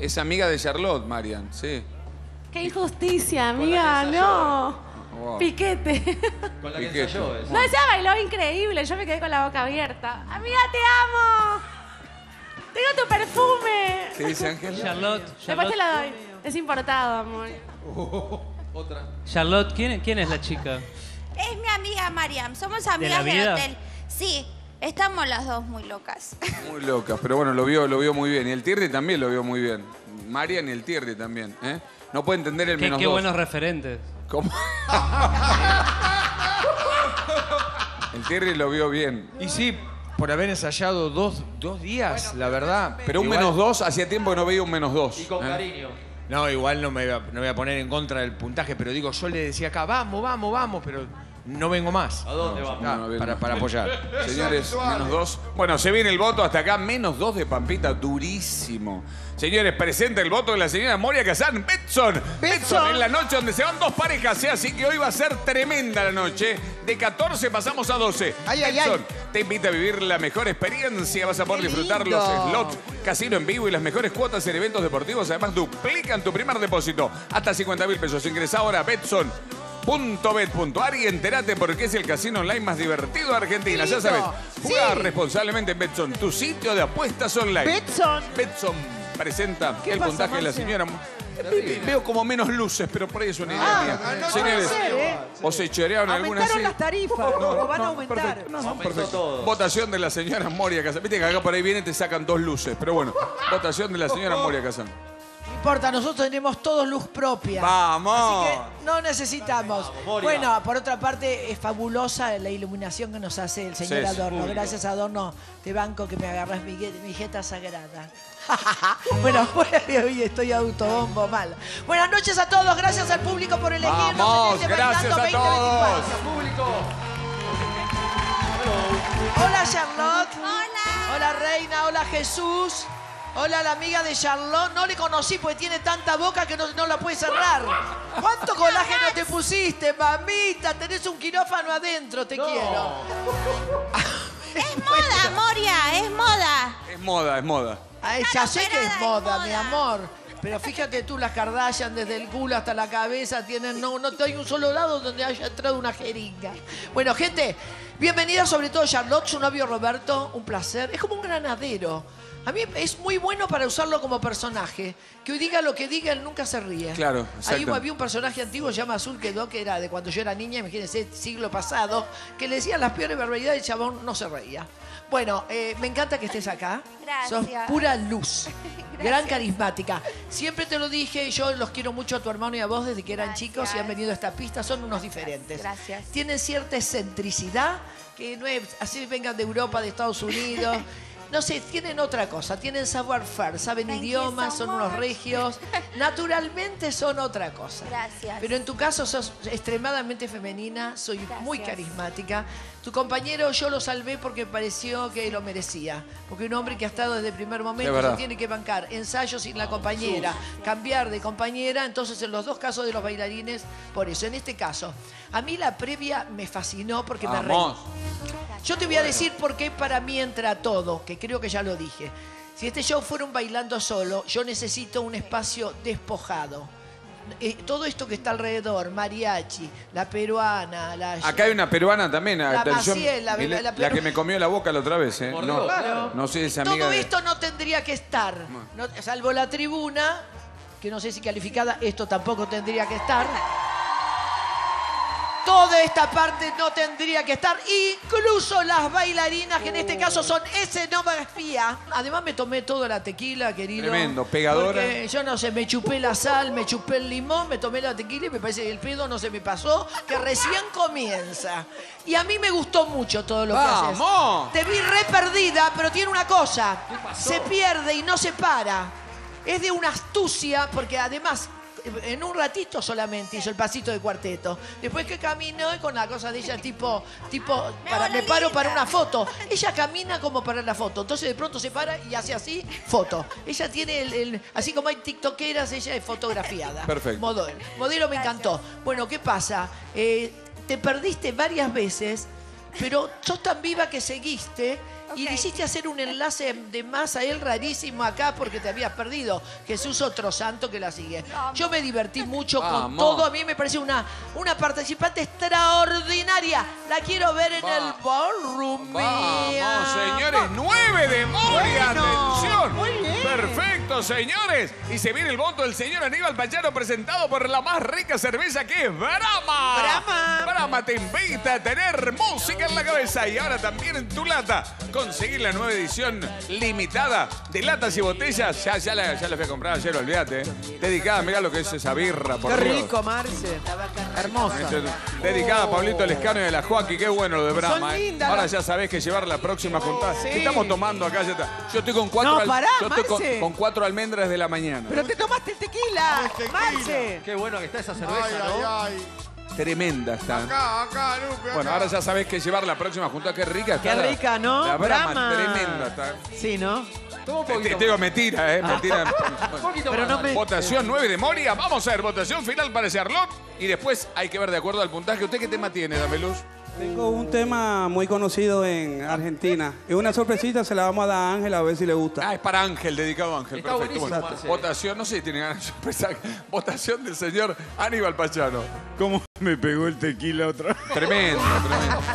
Es amiga de Charlotte, Marian, sí. ¡Qué injusticia, amiga! ¡No! Wow. Piquete. Con la que Piquete. ensayó es. No, ella bailó increíble. Yo me quedé con la boca abierta. Amiga, te amo. Tengo tu perfume. ¿Qué dice Ángel? Charlotte, Después Charlotte, te la doy. Es importado, amor. Otra. Charlotte, ¿quién, quién es la chica? Es mi amiga Mariam. Somos amigas la del vida? hotel. Sí, estamos las dos muy locas. Muy locas, pero bueno, lo vio, lo vio muy bien. Y el Tirri también lo vio muy bien. Marian y el Tirri también. ¿eh? No puede entender el Qué, menos qué dos. buenos referentes. ¿Cómo? el Tirri lo vio bien. Y sí, por haber ensayado dos, dos días, la verdad. Pero un Igual- menos dos, hacía tiempo que no veía un menos dos. Y con ¿eh? cariño. No, igual no me, voy a- poner en contra del puntaje, pero digo, yo le decía acá, vamos, vamos, vamos, pero no vengo más. ¿A dónde vamos? Ah, para, no. para apoyar. Señores, menos dos. Bueno, se viene el voto hasta acá, menos dos de Pampita, durísimo. Señores, presenta el voto de la señora Moria Kazán, Betson. Betson en la noche donde se van dos parejas, ¿eh? así que hoy va a ser tremenda la noche. De 14 pasamos a 12. Ay, ay, Betson te invita a vivir la mejor experiencia. Vas a poder disfrutar los slots, casino en vivo y las mejores cuotas en eventos deportivos. Además, duplican tu primer depósito hasta 50 mil pesos. Ingresa ahora a Betson.bet.ar y entérate por qué es el casino online más divertido de Argentina. Ya sabes, juega Sí. responsablemente en Betson, tu sitio de apuestas online. Betson. Betson presenta ¿Qué el pasa, puntaje de la señora. Veo como menos luces, pero por ahí es una idea Ah, mía. no puede Señores, ser, ¿eh? o se chorearon algunas. Aumentaron sí. las tarifas, o van a aumentar. Perfecto, no, no, Aumentó perfecto. todo. Votación de la señora Moria Kazan. Viste que acá por ahí viene y te sacan dos luces, pero bueno. Votación de la señora Moria Kazan. No importa, nosotros tenemos todos luz propia. ¡Vamos! Así que no necesitamos. Bueno, por otra parte, es fabulosa la iluminación que nos hace el señor Sí, sí. Adorno. Gracias, Adorno, te banco que me agarras mi, gue- mi jeta sagrada. bueno, hoy estoy autobombo mal. Buenas noches a todos, gracias al público por elegirnos. Vamos, en este gracias Bailando a 2024. todos. Público. Hola Charlotte. Hola. Hola Reina, hola Jesús. Hola la amiga de Charlotte. No le conocí porque tiene tanta boca que no, no la puede cerrar. ¿Cuánto colágeno te pusiste, mamita? Tenés un quirófano adentro, te quiero. Es moda, Moria, es moda. Es moda, es moda. Ay, ya sé que es moda. mi amor. Pero fíjate tú, las Kardashian desde el culo hasta la cabeza tienen, no, no hay un solo lado donde haya entrado una jeringa. Bueno, gente, bienvenida sobre todo Charlotte, su novio Roberto, un placer. Es como un granadero. A mí es muy bueno para usarlo como personaje. Que hoy diga lo que diga, él nunca se ríe. Claro, Ahí había un personaje antiguo, se llama Azul Quedó, que era de cuando yo era niña, imagínense, siglo pasado, que le decían las peores barbaridades y el chabón no se reía. Bueno, eh, me encanta que estés acá. Sos Gracias. pura luz. Gran carismática. Siempre te lo dije, yo los quiero mucho a tu hermano y a vos desde que eran Gracias. chicos y han venido a esta pista, son unos diferentes. Gracias. Tienen cierta excentricidad, que no es así vengan de Europa, de Estados Unidos. No sé, tienen otra cosa, tienen savoir faire, saben Thank idiomas, so son unos regios, naturalmente son otra cosa. Gracias. Pero en tu caso sos extremadamente femenina, soy muy carismática. Tu compañero yo lo salvé porque pareció que lo merecía. Porque un hombre que ha estado desde el primer momento se tiene que bancar ensayos sin la compañera, cambiar de compañera. Entonces, en los dos casos de los bailarines, por eso. En este caso, a mí la previa me fascinó porque me reí. Vamos. Yo te voy a decir por qué para mí entra todo, que creo que ya lo dije. Si este show fuera un bailando solo, yo necesito un espacio despojado. Eh, todo esto que está alrededor, mariachi, la peruana, la... Acá hay una peruana también. La atención, Maciel, la- la la, peru- que me comió la boca la otra vez. ¿eh? No, claro. no sé, esa amiga Todo de- esto no tendría que estar, no- salvo la tribuna, que no sé si calificada, esto tampoco tendría que estar. Toda esta parte no tendría que estar, incluso las bailarinas, que en este caso son escenografía. Además me tomé toda la tequila, querido. Tremendo, pegadora. Porque yo no sé, me chupé la sal, me chupé el limón, me tomé la tequila y me parece que el pedo no se me pasó, que recién comienza. Y a mí me gustó mucho todo lo que haces. ¡Vamos! Te vi re perdida, pero tiene una cosa. Se pierde y no se para. Es de una astucia, porque además, en un ratito solamente hizo el pasito de cuarteto. Después que caminó y con la cosa de ella, tipo, tipo, para, me paro para una foto. Ella camina como para la foto. Entonces de pronto se para y hace así, foto. Ella tiene el, el- así como hay tiktokeras, ella es fotografiada. Perfecto. Modelo. Modelo me encantó. Bueno, ¿qué pasa? Eh, te perdiste varias veces pero sos tan viva que seguiste y le hiciste hacer un enlace de más a él rarísimo acá porque te habías perdido. Jesús, otro santo que la sigue. Yo me divertí mucho con Vamos. todo. A mí me parece una, una participante extraordinaria. La quiero ver en el ballroom. Vamos, señores, nueve de Moria, Bueno, atención. muy bien. Perfecto, señores. Y se viene el voto del señor Aníbal Pachano presentado por la más rica cerveza que es Brahma. Brahma. Brahma te invita a tener música en la cabeza y ahora también en tu lata. Conseguir la nueva edición limitada de latas y botellas. Ya, ya, la, ya la fui a comprar ayer, olvídate. eh. Dedicada, mirá lo que es esa birra, por Qué Dios. rico, Marce. Hermosa. Dedicada a Pablito Lescano y a la Joaquín, qué bueno lo de Brahma. Son eh. lindas Ahora las- ya sabés que llevar la próxima juntada. Sí. ¿Qué estamos tomando acá? Ya está. Yo estoy con cuatro, No, pará, yo estoy con, Marce. con cuatro almendras de la mañana. Pero te tomaste el tequila, Marce. Qué bueno que está esa Ay, cerveza, ay, ¿no? ay. Tremenda está. Acá, acá, Lupe. Bueno, acá. ahora ya sabés que llevar la próxima juntada. Qué rica está. Qué la- rica, ¿no? La Brahma. tremenda está. Sí, ¿no? Toma un Te, poquito. te digo mentira, ¿eh? Mentira. Un poquito Pero más, no dale. me- Votación 9 de Moria. Vamos a ver, votación final para Charlotte. Y después hay que ver de acuerdo al puntaje. ¿Usted qué tema tiene, Dameluz? Tengo un tema muy conocido en Argentina. Es una sorpresita, se la vamos a dar a Ángel a ver si le gusta. Ah, es para Ángel, dedicado a Ángel. Está Perfecto. buenísimo, votación, no sé si tiene ganas de sorpresa. Votación del señor Aníbal Pachano. ¿Cómo me pegó el tequila otra vez? Tremendo, tremendo.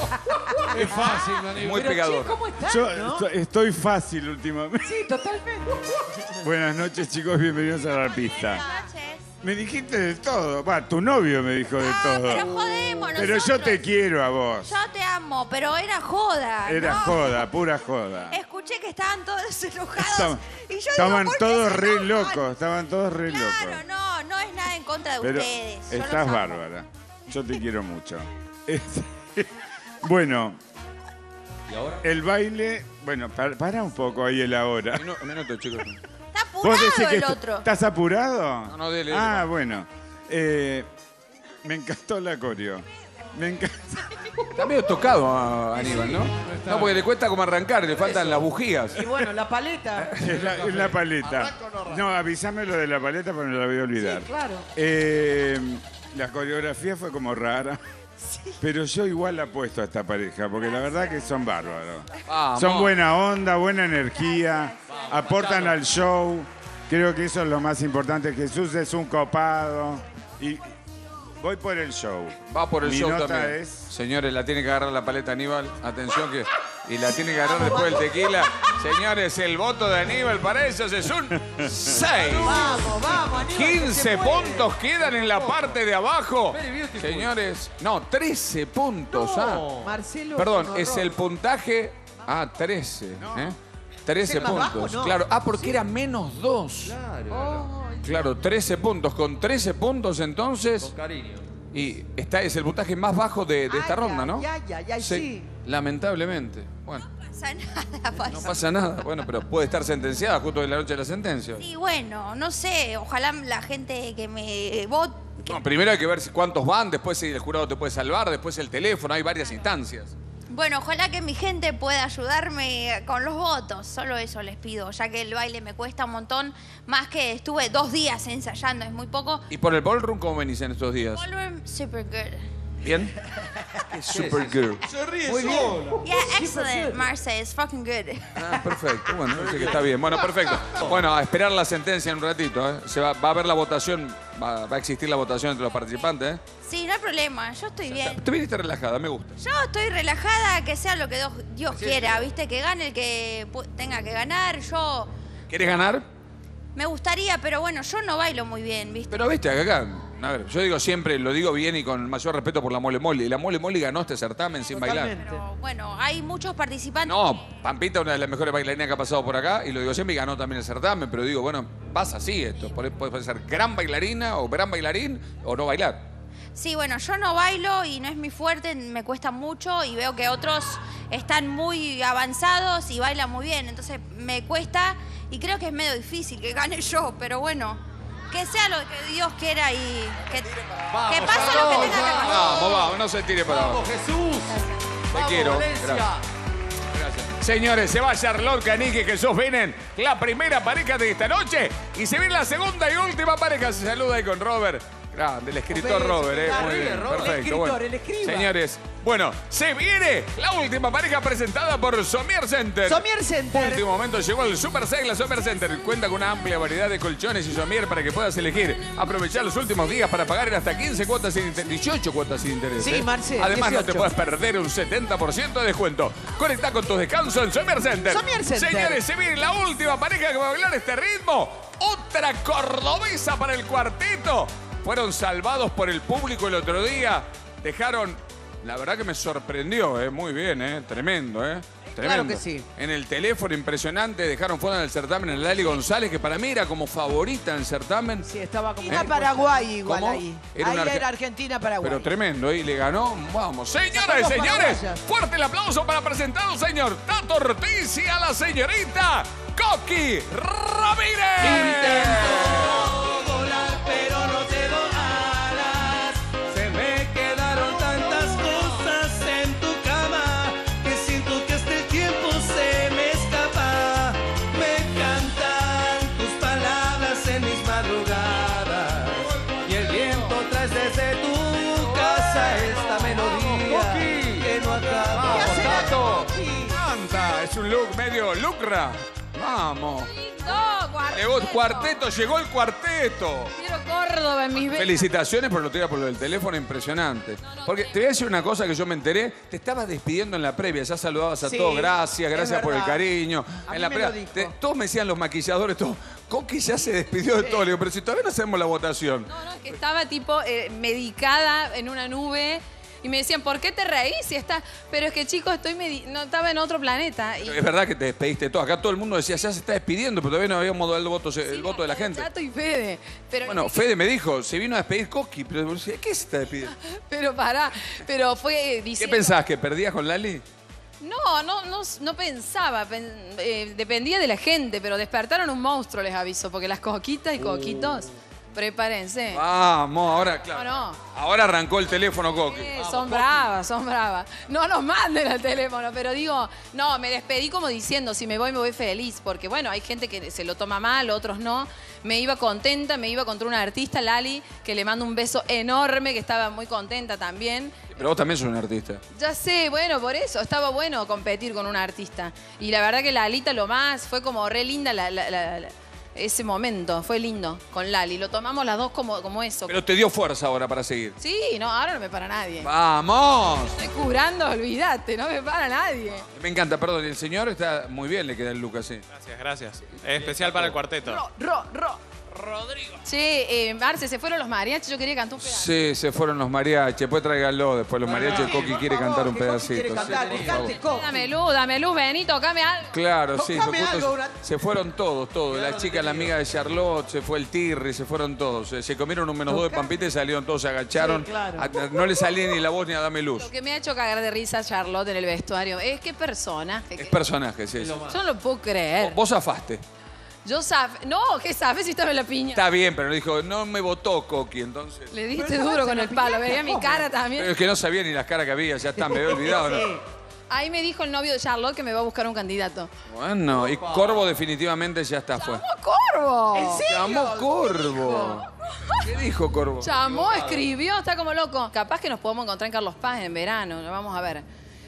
Es fácil, Aníbal. Muy pegador. ¿Cómo estás? Yo no? estoy, estoy fácil últimamente. Sí, totalmente. Buenas noches, chicos, bienvenidos a la pista. Buenas noches. Me dijiste de todo. Va, tu novio me dijo de Ah, todo. pero jodemos Pero yo nosotros. te quiero a vos. Yo te amo, pero era joda. Era ¿no? joda, pura joda. Escuché que estaban todos enojados. Estaban, y yo estaban digo, ¿por qué todos se re enojan? locos, estaban todos re Claro, locos. no, no es nada en contra de Pero ustedes. yo los estás amo. bárbara. Yo te quiero mucho. Bueno, ¿Y ahora? el baile. Bueno, para, para un poco ahí el ahora. Un minuto, chicos. Está apurado el otro. estás apurado? No, no, dele, Ah, dele. bueno. Eh, me encantó la coreo. Me encanta. Está medio tocado a Aníbal, ¿no? No, porque le cuesta como arrancar, le faltan las bujías. Y bueno, la paleta. Es la, es la paleta. ¿Arranca o no? No, avísame lo de la paleta porque me la voy a olvidar. Sí, claro. Eh, la coreografía fue como rara. Pero yo igual apuesto a esta pareja, porque la verdad que son bárbaros. Vamos. Son buena onda, buena energía, aportan al show. Creo que eso es lo más importante. Jesús es un copado. Y voy por el show. Va por el Mi show nota también. es- Señores, la tiene que agarrar la paleta Aníbal. Atención que. Y la tiene que agarrar después del tequila. Señores, el voto de Aníbal para ellos es un 6. Vamos, vamos, Aníbal, que 15 se puede. puntos quedan en la parte de abajo. Very beautiful. Señores, no, 13 puntos. ah. Marcelo. Perdón, con es horror. el puntaje. Ah, 13. ¿eh? 13 ¿Es más bajo, puntos. no? Claro. Ah, porque era menos 2. Claro. Claro, 13 puntos. Con 13 puntos entonces. Con cariño. Y está, es el puntaje más bajo de, de esta Ay, ronda, ¿no? ay, ay, ay, sí. Lamentablemente. Bueno, No pasa nada, pasa. no pasa nada. Bueno, pero puede estar sentenciada justo en la noche de la sentencia. Sí, bueno, no sé, ojalá la gente que me vote... No, primero hay que ver si- cuántos van, después si el jurado te puede salvar, después el teléfono, hay varias instancias. Bueno, ojalá que mi gente pueda ayudarme con los votos. Solo eso les pido, ya que el baile me cuesta un montón. Más que estuve dos días ensayando, es muy poco. ¿Y por el ballroom cómo venís en estos días? Ballroom, super good. ¿Bien? Super good. Se ríe Muy bien. Yeah, excellent, Marce, it's fucking good. Ah, perfecto. Bueno, dice que está bien. Bueno, perfecto. Bueno, a esperar la sentencia en un ratito. ¿eh? Se va, va a ver la votación, va, va a existir la votación entre los participantes. ¿eh? Sí, no hay problema, yo estoy bien. Te viniste relajada, me gusta. Yo estoy relajada, que sea lo que Dios, Dios quiera, ¿viste? Que gane el que pu- tenga que ganar. Yo ¿Quieres ganar? me gustaría, pero bueno, yo no bailo muy bien, ¿viste? Pero viste, acá, a ver, yo digo siempre, lo digo bien y con el mayor respeto por la Mole Mole. Y la Mole Mole ganó este certamen sin bailar. Pero bueno, hay muchos participantes. No, Pampita, una de las mejores bailarinas que ha pasado por acá, y lo digo siempre, y ganó también el certamen, pero digo, bueno, pasa así esto. Puede ser gran bailarina o gran bailarín o no bailar. Sí, bueno, yo no bailo y no es mi fuerte, me cuesta mucho y veo que otros están muy avanzados y bailan muy bien, entonces me cuesta y creo que es medio difícil que gane yo, pero bueno, que sea lo que Dios quiera y que, que pase lo que tenga que pasar. Vamos, vamos, no se tire para abajo. ¡Vamos, Jesús! Te ¡Vamos, quiero. Valencia! Gracias. Gracias. Señores, se va Charlotte Canique, Jesús vienen la primera pareja de esta noche y se viene la segunda y última pareja. Se saluda ahí con Robert. Grande, el escritor Robert, ¿eh? Muy bien, Robert. perfecto. El escritor, bueno. el escriba. Señores, bueno, se viene la última pareja presentada por Somier Center. Somier Center. Último momento llegó el Super Segla Somier Center. Cuenta con una amplia variedad de colchones y Somier para que puedas elegir. Aprovechar los últimos días para pagar en hasta 15 cuotas sin interés, 18 cuotas sin interés. Sí, ¿eh? Marce, Además, no te 18. puedes perder un 70% de descuento. Conecta con tus descansos en Somier Center. Somier Center. Señores, se viene la última pareja que va a bailar este ritmo. Otra cordobesa para el cuarteto. Fueron salvados por el público el otro día. Dejaron, la verdad que me sorprendió, ¿eh? muy bien, ¿eh? tremendo. ¿eh? Tremendo. Claro que sí. En el teléfono impresionante dejaron fuera del certamen a Lali González, que para mí era como favorita en el certamen. Sí, estaba como ¿Eh? una Paraguay igual ¿Cómo? ahí. Era ahí era Argentina-Paraguay. Pero tremendo, y le ganó. Vamos, señoras y señores, paraguayas. fuerte el aplauso para presentar al señor Tato Ortiz y a la señorita Coqui Ramírez. volar, pero Vamos. No, cuarteto. Llegó el cuarteto, llegó el cuarteto. Quiero Córdoba en mis venas. Felicitaciones por lo tuyo por lo del teléfono, impresionante. Porque te voy a decir una cosa que yo me enteré, te estabas despidiendo en la previa, ya saludabas a Sí, todos, gracias, es gracias por el verdad. cariño. A en mí la me previa, lo dijo. te- todos me decían los maquilladores, todos, Coqui ya se despidió de todo. Le digo, pero si todavía no hacemos la votación. que estaba tipo eh, medicada en una nube y me decían, ¿por qué te reís? Si está... Pero es que, chicos, estoy medi- no estaba en otro planeta. Y Es verdad que te despediste todo. Acá todo el mundo decía, ya se está despidiendo, pero todavía no habíamos dado el voto, el voto de la gente. Chato y Fede. Pero, Bueno, Fede me dijo, se vino a despedir Coqui, pero ¿qué se está despidiendo? pero pará. Pero fue ¿Qué diciendo... pensabas, que perdías con Lali? No, no, no, no pensaba. pen- eh, dependía de la gente, pero despertaron un monstruo, les aviso. Porque las coquitas y coquitos, prepárense. Vamos, ahora, claro. No, no. Ahora arrancó el teléfono Coqui. Eh, son bravas, son bravas. No nos manden al teléfono, pero digo, no, me despedí como diciendo, si me voy, me voy feliz, porque bueno, hay gente que se lo toma mal, otros no. Me iba contenta, me iba contra una artista, Lali, que le mando un beso enorme, que estaba muy contenta también. Pero vos también sos un artista. Ya sé, bueno, por eso, estaba bueno competir con una artista. Y la verdad que Lalita lo más, fue como re linda la- la- la- la- ese momento, fue lindo con Lali. Lo tomamos las dos como, como eso. Pero te dio fuerza ahora para seguir. Sí, no, ahora no me para nadie. ¡Vamos! Estoy curando, olvídate, no me para nadie. Me encanta, perdón, el señor está muy bien, le queda el look así. Gracias, gracias. Es especial para el cuarteto. Ro, ro. Rodrigo. Che, eh, Marce, se fueron los mariachis, yo quería cantar un pedazo. Sí, se fueron los mariachis, después tráiganlo, después los mariachis, Coqui quiere cantar un pedacito. sí, por favor. Dame luz, dame luz, vení, tocame algo. Claro, sí, se, Tocame algo, una- se fueron todos, todos. La chica, la amiga de Charlotte, se fue el Tirri, se fueron todos. Se, se comieron un menos dos de pampita y salieron todos, se agacharon. Sí, claro. A- no le salía ni la voz ni a Dame Luz. Lo que me ha hecho cagar de risa Charlotte en el vestuario es que persona. que- Es personaje, sí. sí. Yo no lo puedo creer. Vos zafaste. Yo sabe. No, ¿qué sabes si estaba en la piña? Está bien, pero dijo, no me votó Coqui, entonces. Le diste duro con el palo, veía mi cara también. Pero es que no sabía ni las caras que había, ya está, me había olvidado. ¿no? Ahí me dijo el novio de Charlotte que me va a buscar un candidato. Bueno, y Corvo definitivamente ya está, fue. ¡Corvo! ¿En serio? Llamó Corvo. ¿Qué dijo Corvo? Llamó, escribió, está como loco. Capaz que nos podemos encontrar en Carlos Paz en verano, lo vamos a ver.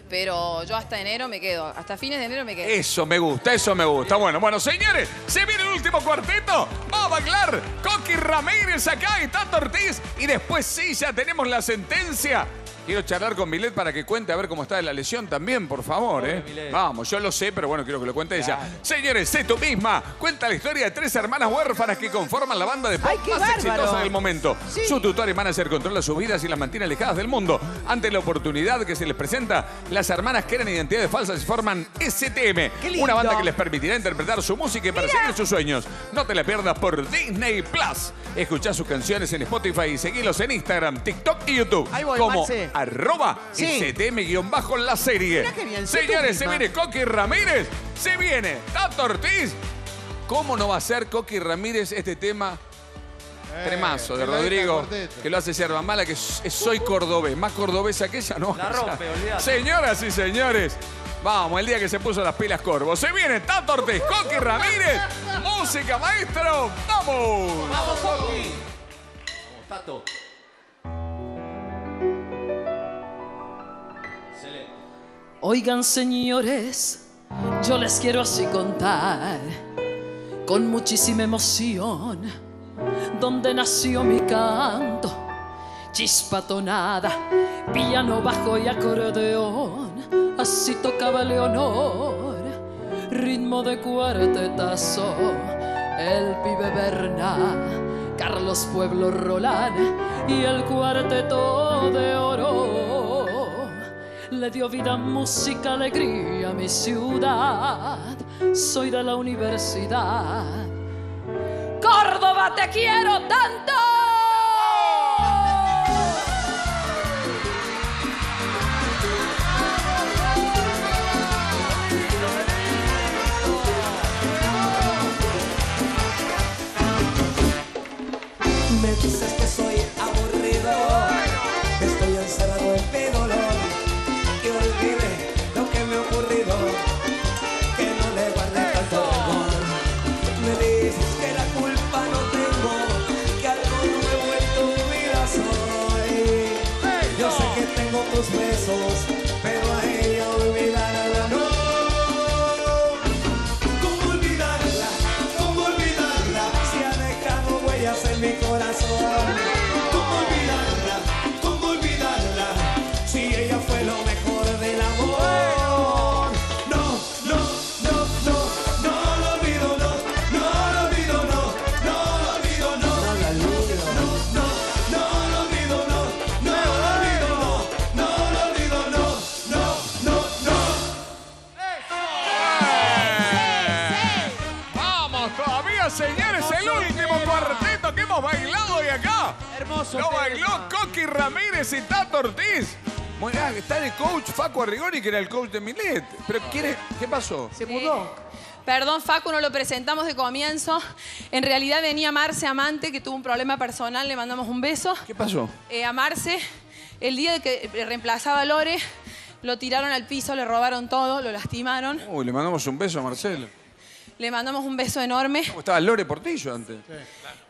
Pero yo hasta enero me quedo, hasta fines de enero me quedo. Eso me gusta, eso me gusta. Bueno, bueno, señores, se viene el último cuarteto. Va a bailar Coqui Ramírez acá y Tato Ortiz. Y después sí, ya tenemos la sentencia. Quiero charlar con Milet para que cuente a ver cómo está de la lesión también, por favor. ¿eh? Vamos, yo lo sé, pero bueno, quiero que lo cuente ella. Señores, sé tú misma. Cuenta la historia de tres hermanas huérfanas que conforman la banda de pop Ay, qué más bárbaro. exitosa del momento. Su tutor y manager controla sus vidas y las mantiene alejadas del mundo. Ante la oportunidad que se les presenta, las hermanas crean identidades falsas y forman STM, lindo. una banda que les permitirá interpretar su música y perseguir sus sueños. No te la pierdas por Disney Plus. Escuchá sus canciones en Spotify y seguilos en Instagram, TikTok y YouTube Ahí voy, como Marce. Arroba Sí. STM-bajo la serie. Mirá qué bien, tú Señores, se misma. viene Coqui Ramírez, se viene Tato Ortiz. ¿Cómo no va a ser Coqui Ramírez este tema? Tremazo de Rodrigo, cuarteto. que lo hace Yerba Mala, que es, es Soy Cordobés. Más cordobesa que ella, ¿no? La rompe, olvídate. Señoras y señores, vamos, el día que se puso las pilas Corvo. Se viene Tato Ortiz, Coqui Ramírez, música maestro, ¡vamos! ¡Vamos, Coqui! Tato. Oigan señores, yo les quiero así contar con muchísima emoción dónde nació mi canto, chispa tonada, piano bajo y acordeón, así tocaba Leonor, ritmo de cuartetazo, el pibe Berna, Carlos Pueblo Rolán y el cuarteto de oro le dio vida, música, alegría a mi ciudad. Soy de la universidad. Córdoba, te quiero tanto. Besos, Hermoso. Lo bailó Coqui Ramírez y Tato Ortiz. Muy bien, está el coach Facu Arrigoni, que era el coach de Milet. Pero ¿quiere, ¿qué pasó? Se mudó. Perdón, Facu, no lo presentamos de comienzo. En realidad venía Marce Amante, que tuvo un problema personal, le mandamos un beso. ¿Qué pasó? Eh, a Marce, el día de que reemplazaba a Lore, lo tiraron al piso, le robaron todo, lo lastimaron. Uy, le mandamos un beso a Marcelo. Le mandamos un beso enorme. ¿Cómo estaba Lore Portillo antes?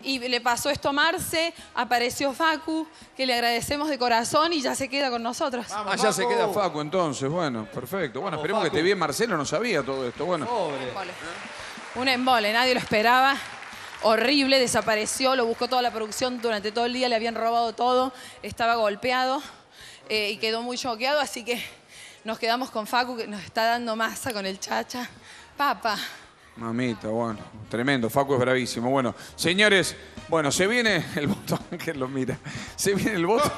Y le pasó esto a Marce, apareció Facu, que le agradecemos de corazón y ya se queda con nosotros. Ah, ya se queda Facu entonces, bueno, perfecto. Bueno, esperemos que te bien Marcelo, no sabía todo esto. Bueno, Un embole, nadie lo esperaba. Horrible, desapareció, lo buscó toda la producción durante todo el día, le habían robado todo, estaba golpeado eh, y quedó muy choqueado, así que nos quedamos con Facu, que nos está dando masa con el chacha. Papa. Mamita, bueno, tremendo. Facu es bravísimo. Bueno, señores, bueno, se viene el voto. Ángel lo mira. Se viene el voto.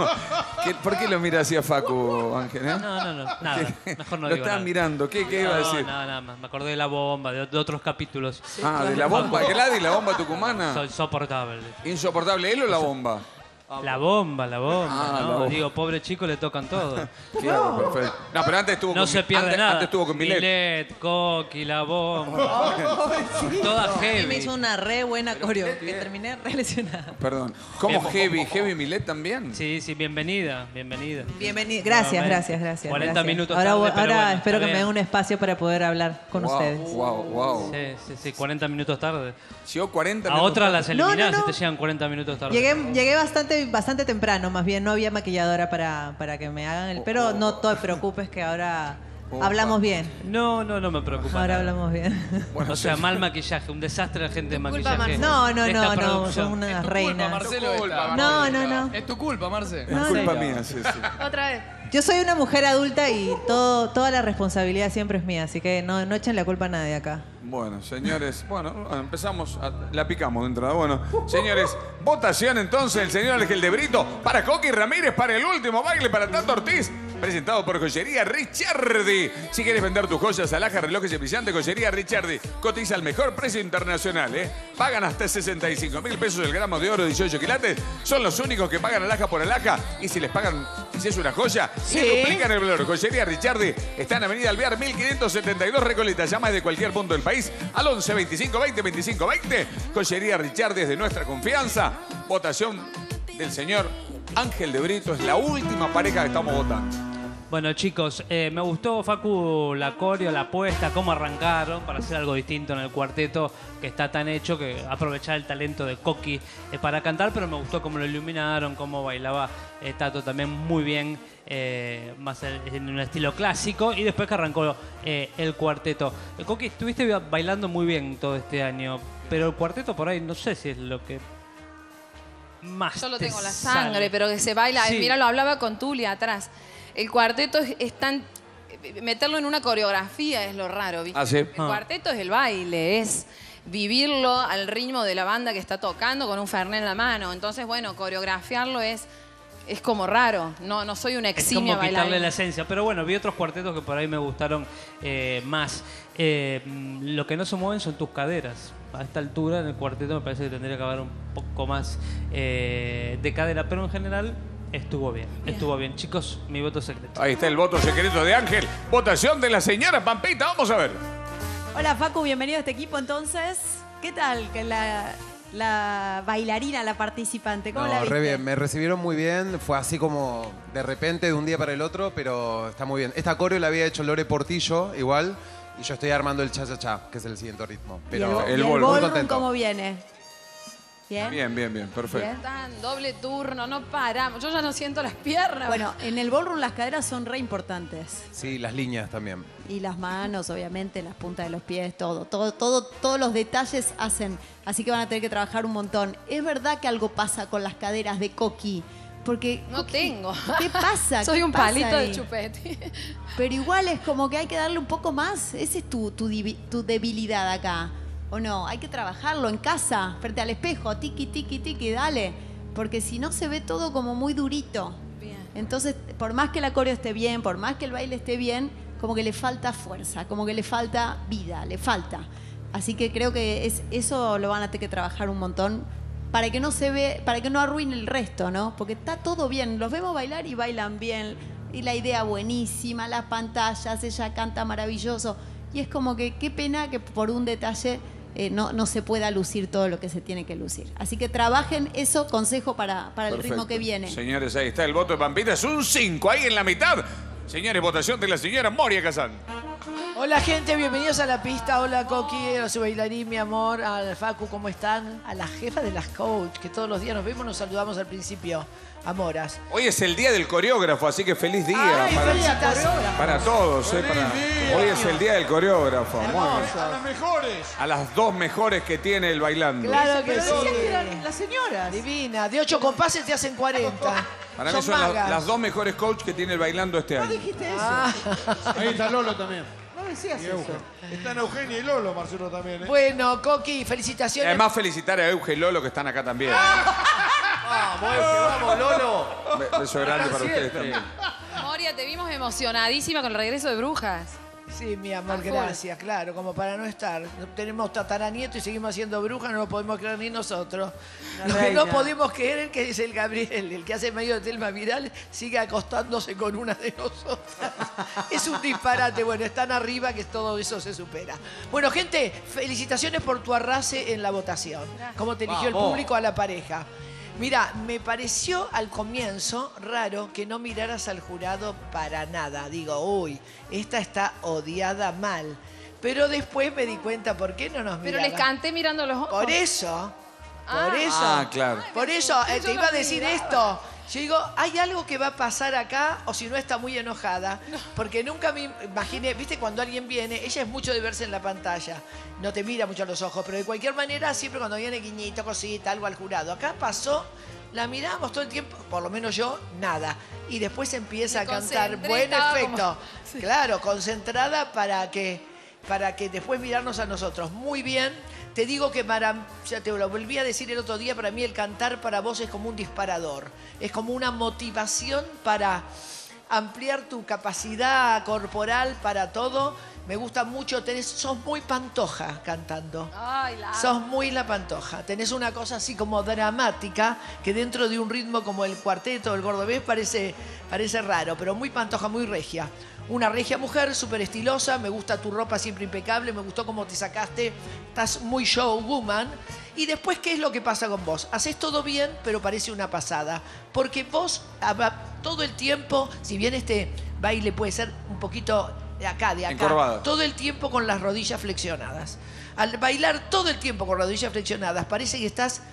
¿Qué- ¿Por qué lo mira así a Facu, Ángel? eh? No, no, no, nada. Mejor no Lo digo estaba nada. mirando. ¿Qué, qué iba a No, decir? Nada, nada más. Me acordé de la bomba, de, de otros capítulos. Ah, de la bomba. ¿Y la bomba tucumana? Soy insoportable. ¿Insoportable él o la bomba? La bomba, la bomba. Ah, ¿no? la bomba. Digo, pobre chico, le tocan todo. Claro, perfecto. No, pero antes estuvo No con se pierde antes, nada. Antes estuvo con Milet. Milet, Coqui, la bomba. Toda Y me heavy. hizo una re buena coreo, que terminé re lesionada. Perdón. ¿Cómo Bien. Heavy? ¿Heavy Milet también? Sí, sí, bienvenida, bienvenida. Bienvenido. Gracias, Nuevamente. gracias, gracias. 40 gracias. minutos Ahora, tarde, pero ahora bueno, espero está que me bien. den un espacio para poder hablar con Wow, ustedes. wow, wow. Sí, sí, sí, 40 minutos tarde. Llegó 40 A minutos otras las eliminás No, no, no. si te llegan 40 minutos tarde. Llegué, llegué bastante, bastante temprano, más bien no había maquilladora para, para que me hagan el... Pero no te preocupes que ahora hablamos bien. No, no, no me preocupa. Ahora nada. hablamos bien. o sea, mal maquillaje, un desastre la gente de culpa, maquillaje. No, no, de no, no, son unas reinas. Marcelo. No, no, no. Es tu culpa, Marce. Es culpa mía, sí, sí. Otra vez. Yo soy una mujer adulta y todo, toda la responsabilidad siempre es mía, así que no, no echen la culpa a nadie acá. Bueno, señores, bueno, empezamos, la picamos de entrada. Bueno, señores, votación entonces, el señor Ángel de Brito para Coqui Ramírez para el último baile para Tato Ortiz. Presentado por Joyería Richardi. Si quieres vender tus joyas, alhajas, relojes y brillantes, Joyería Richardi. Cotiza al mejor precio internacional, ¿eh? Pagan hasta 65 mil pesos el gramo de oro, 18 quilates. Son los únicos que pagan alhaja por alhaja. Y si les pagan, si es una joya, se duplican el valor. Joyería Richardi está en Avenida Alvear 1572 Recoleta. Llama desde cualquier punto del país al 11 25 20 25 20. Joyería Richardi es de nuestra confianza. Votación del señor Ángel de Brito. Es la última pareja que estamos votando. Bueno, chicos, eh, me gustó, Facu, la coreo, la apuesta, cómo arrancaron para hacer algo distinto en el cuarteto que está tan hecho, que aprovechar el talento de Coqui eh, para cantar, pero me gustó cómo lo iluminaron, cómo bailaba eh, Tato también muy bien, eh, más en un estilo clásico, y después que arrancó eh, el cuarteto. Coqui, estuviste ba- bailando muy bien todo este año, pero el cuarteto por ahí no sé si es lo que más Yo lo te tengo la sale. sangre, pero que se baila. Sí. Mira, lo hablaba con Tuli atrás. El cuarteto es, es tan. Meterlo en una coreografía es lo raro, ¿viste? Ah, sí. El Ah. cuarteto es el baile, es vivirlo al ritmo de la banda que está tocando con un fernet en la mano. Entonces, bueno, coreografiarlo es, es como raro. No, no soy una Es eximia como quitarle la esencia. Pero bueno, vi otros cuartetos que por ahí me gustaron eh, más. Eh, mm, lo que no se mueven son tus caderas. A esta altura en el cuarteto me parece que tendría que haber un poco más eh, de cadera. Pero en general estuvo bien. Estuvo bien. Chicos, mi voto secreto. Ahí está el voto secreto de Ángel. Votación de la señora Pampita. Vamos a ver. Hola Facu, bienvenido a este equipo entonces. ¿Qué tal que la, la bailarina, la participante? ¿Cómo la viste? re bien, me recibieron muy bien, fue así como de repente, de un día para el otro, pero está muy bien. Esta coreo la había hecho Lore Portillo, igual, y yo estoy armando el cha-cha-cha, que es el siguiente ritmo. ¿Y el, Pero y el ballroom contento. cómo viene? ¿Bien? Bien, bien, bien. Perfecto. Están doble turno, no paramos. Yo ya no siento las piernas. Bueno, en el ballroom las caderas son re importantes. Sí, las líneas también. Y las manos, obviamente, las puntas de los pies, todo, todo, todo, todos los detalles hacen. Así que van a tener que trabajar un montón. Es verdad que algo pasa con las caderas de Coqui. Porque. No tengo. ¿Qué pasa? Soy ¿Qué un pasa palito de chupete. Pero igual es como que hay que darle un poco más. Esa es tu, tu, tu debilidad acá. ¿O no? Hay que trabajarlo en casa, frente al espejo, tiki, tiki, tiki, dale. Porque si no se ve todo como muy durito. Entonces, por más que la coreo esté bien, por más que el baile esté bien, como que le falta fuerza, como que le falta vida, le falta. Así que creo que es, eso lo van a tener que trabajar un montón para que no se ve, para que no arruine el resto, ¿no? Porque está todo bien, los vemos bailar y bailan bien, y la idea buenísima, las pantallas, ella canta maravilloso, y es como que qué pena que por un detalle eh, no, no se pueda lucir todo lo que se tiene que lucir. Así que trabajen eso, consejo para, para el ritmo que viene. Señores, ahí está el voto de Pampita. Es un 5 ahí en la mitad. Señores, votación de la señora Moria Kazán. Hola gente, bienvenidos a la pista. Hola Coqui, a su bailarín, mi amor, al Facu, ¿cómo están? A la jefa de las coach, que todos los días nos vemos, nos saludamos al principio. Amoras. Hoy es el día del coreógrafo, así que feliz día Ay, para, felicitaciones. para todos. eh, para- Hoy es el día del coreógrafo. Bien. A las mejores. A las dos mejores que tiene el bailando. Claro que Pero sí. decían que eran las señoras. Divina, de ocho compases te hacen 40. Para mí son la- magas. las dos mejores coach que tiene el bailando este año. dijiste eso? Ah. Ahí está Lolo también. No decías eso. Están Eugenia y Lolo, Marcelo también. ¿eh? Bueno, Coqui, Y felicitaciones. además felicitar a Euge y Lolo que están acá también. Vamos, vamos, Lolo. Be- Beso grande para ustedes también. Moria, te vimos emocionadísima con el regreso de Brujas. Sí, mi amor, gracias, claro, como para no estar. Tenemos tataranieto y seguimos haciendo brujas, no lo podemos creer ni nosotros. Lo que no podemos creer es que es el Gabriel, el que hace medio de Telma Viral, sigue acostándose con una de nosotras. Es un disparate, bueno, están arriba que todo eso se supera. Bueno, gente, felicitaciones por tu arrase en la votación. Cómo te eligió el público a la pareja. Mira, me pareció al comienzo raro que no miraras al jurado para nada. Digo, uy, esta está odiada mal. Pero después me di cuenta por qué no nos Pero miraban. les canté mirando los ojos. Por eso, por Ah. eso. Ah, claro. Por eso eh, te iba a decir miraba. esto. Yo digo, hay algo que va a pasar acá, o si no está muy enojada, porque nunca me imaginé, viste, cuando alguien viene, ella es mucho de verse en la pantalla, no te mira mucho a los ojos, pero de cualquier manera, siempre cuando viene guiñito, cosita, algo al jurado. Acá pasó, la miramos todo el tiempo, por lo menos yo, nada. Y después empieza a cantar, buen efecto. como- Sí. Claro, concentrada para que, para que después mirarnos a nosotros. Muy bien. Te digo que para, ya te lo volví a decir el otro día, para mí el cantar para vos es como un disparador. Es como una motivación para ampliar tu capacidad corporal para todo. Me gusta mucho, tenés, sos muy pantoja cantando. Ay, la Sos muy la pantoja. Tenés una cosa así como dramática que dentro de un ritmo como el cuarteto, el gordobés, parece, parece raro, pero muy pantoja, muy regia. Una regia mujer, súper estilosa, me gusta tu ropa siempre impecable, me gustó cómo te sacaste, estás muy showwoman. Y después, ¿qué es lo que pasa con vos? Haces todo bien, pero parece una pasada. Porque vos, todo el tiempo, si bien este baile puede ser un poquito de acá, de acá. Todo el tiempo con las rodillas flexionadas. Al bailar todo el tiempo con rodillas flexionadas, parece que estás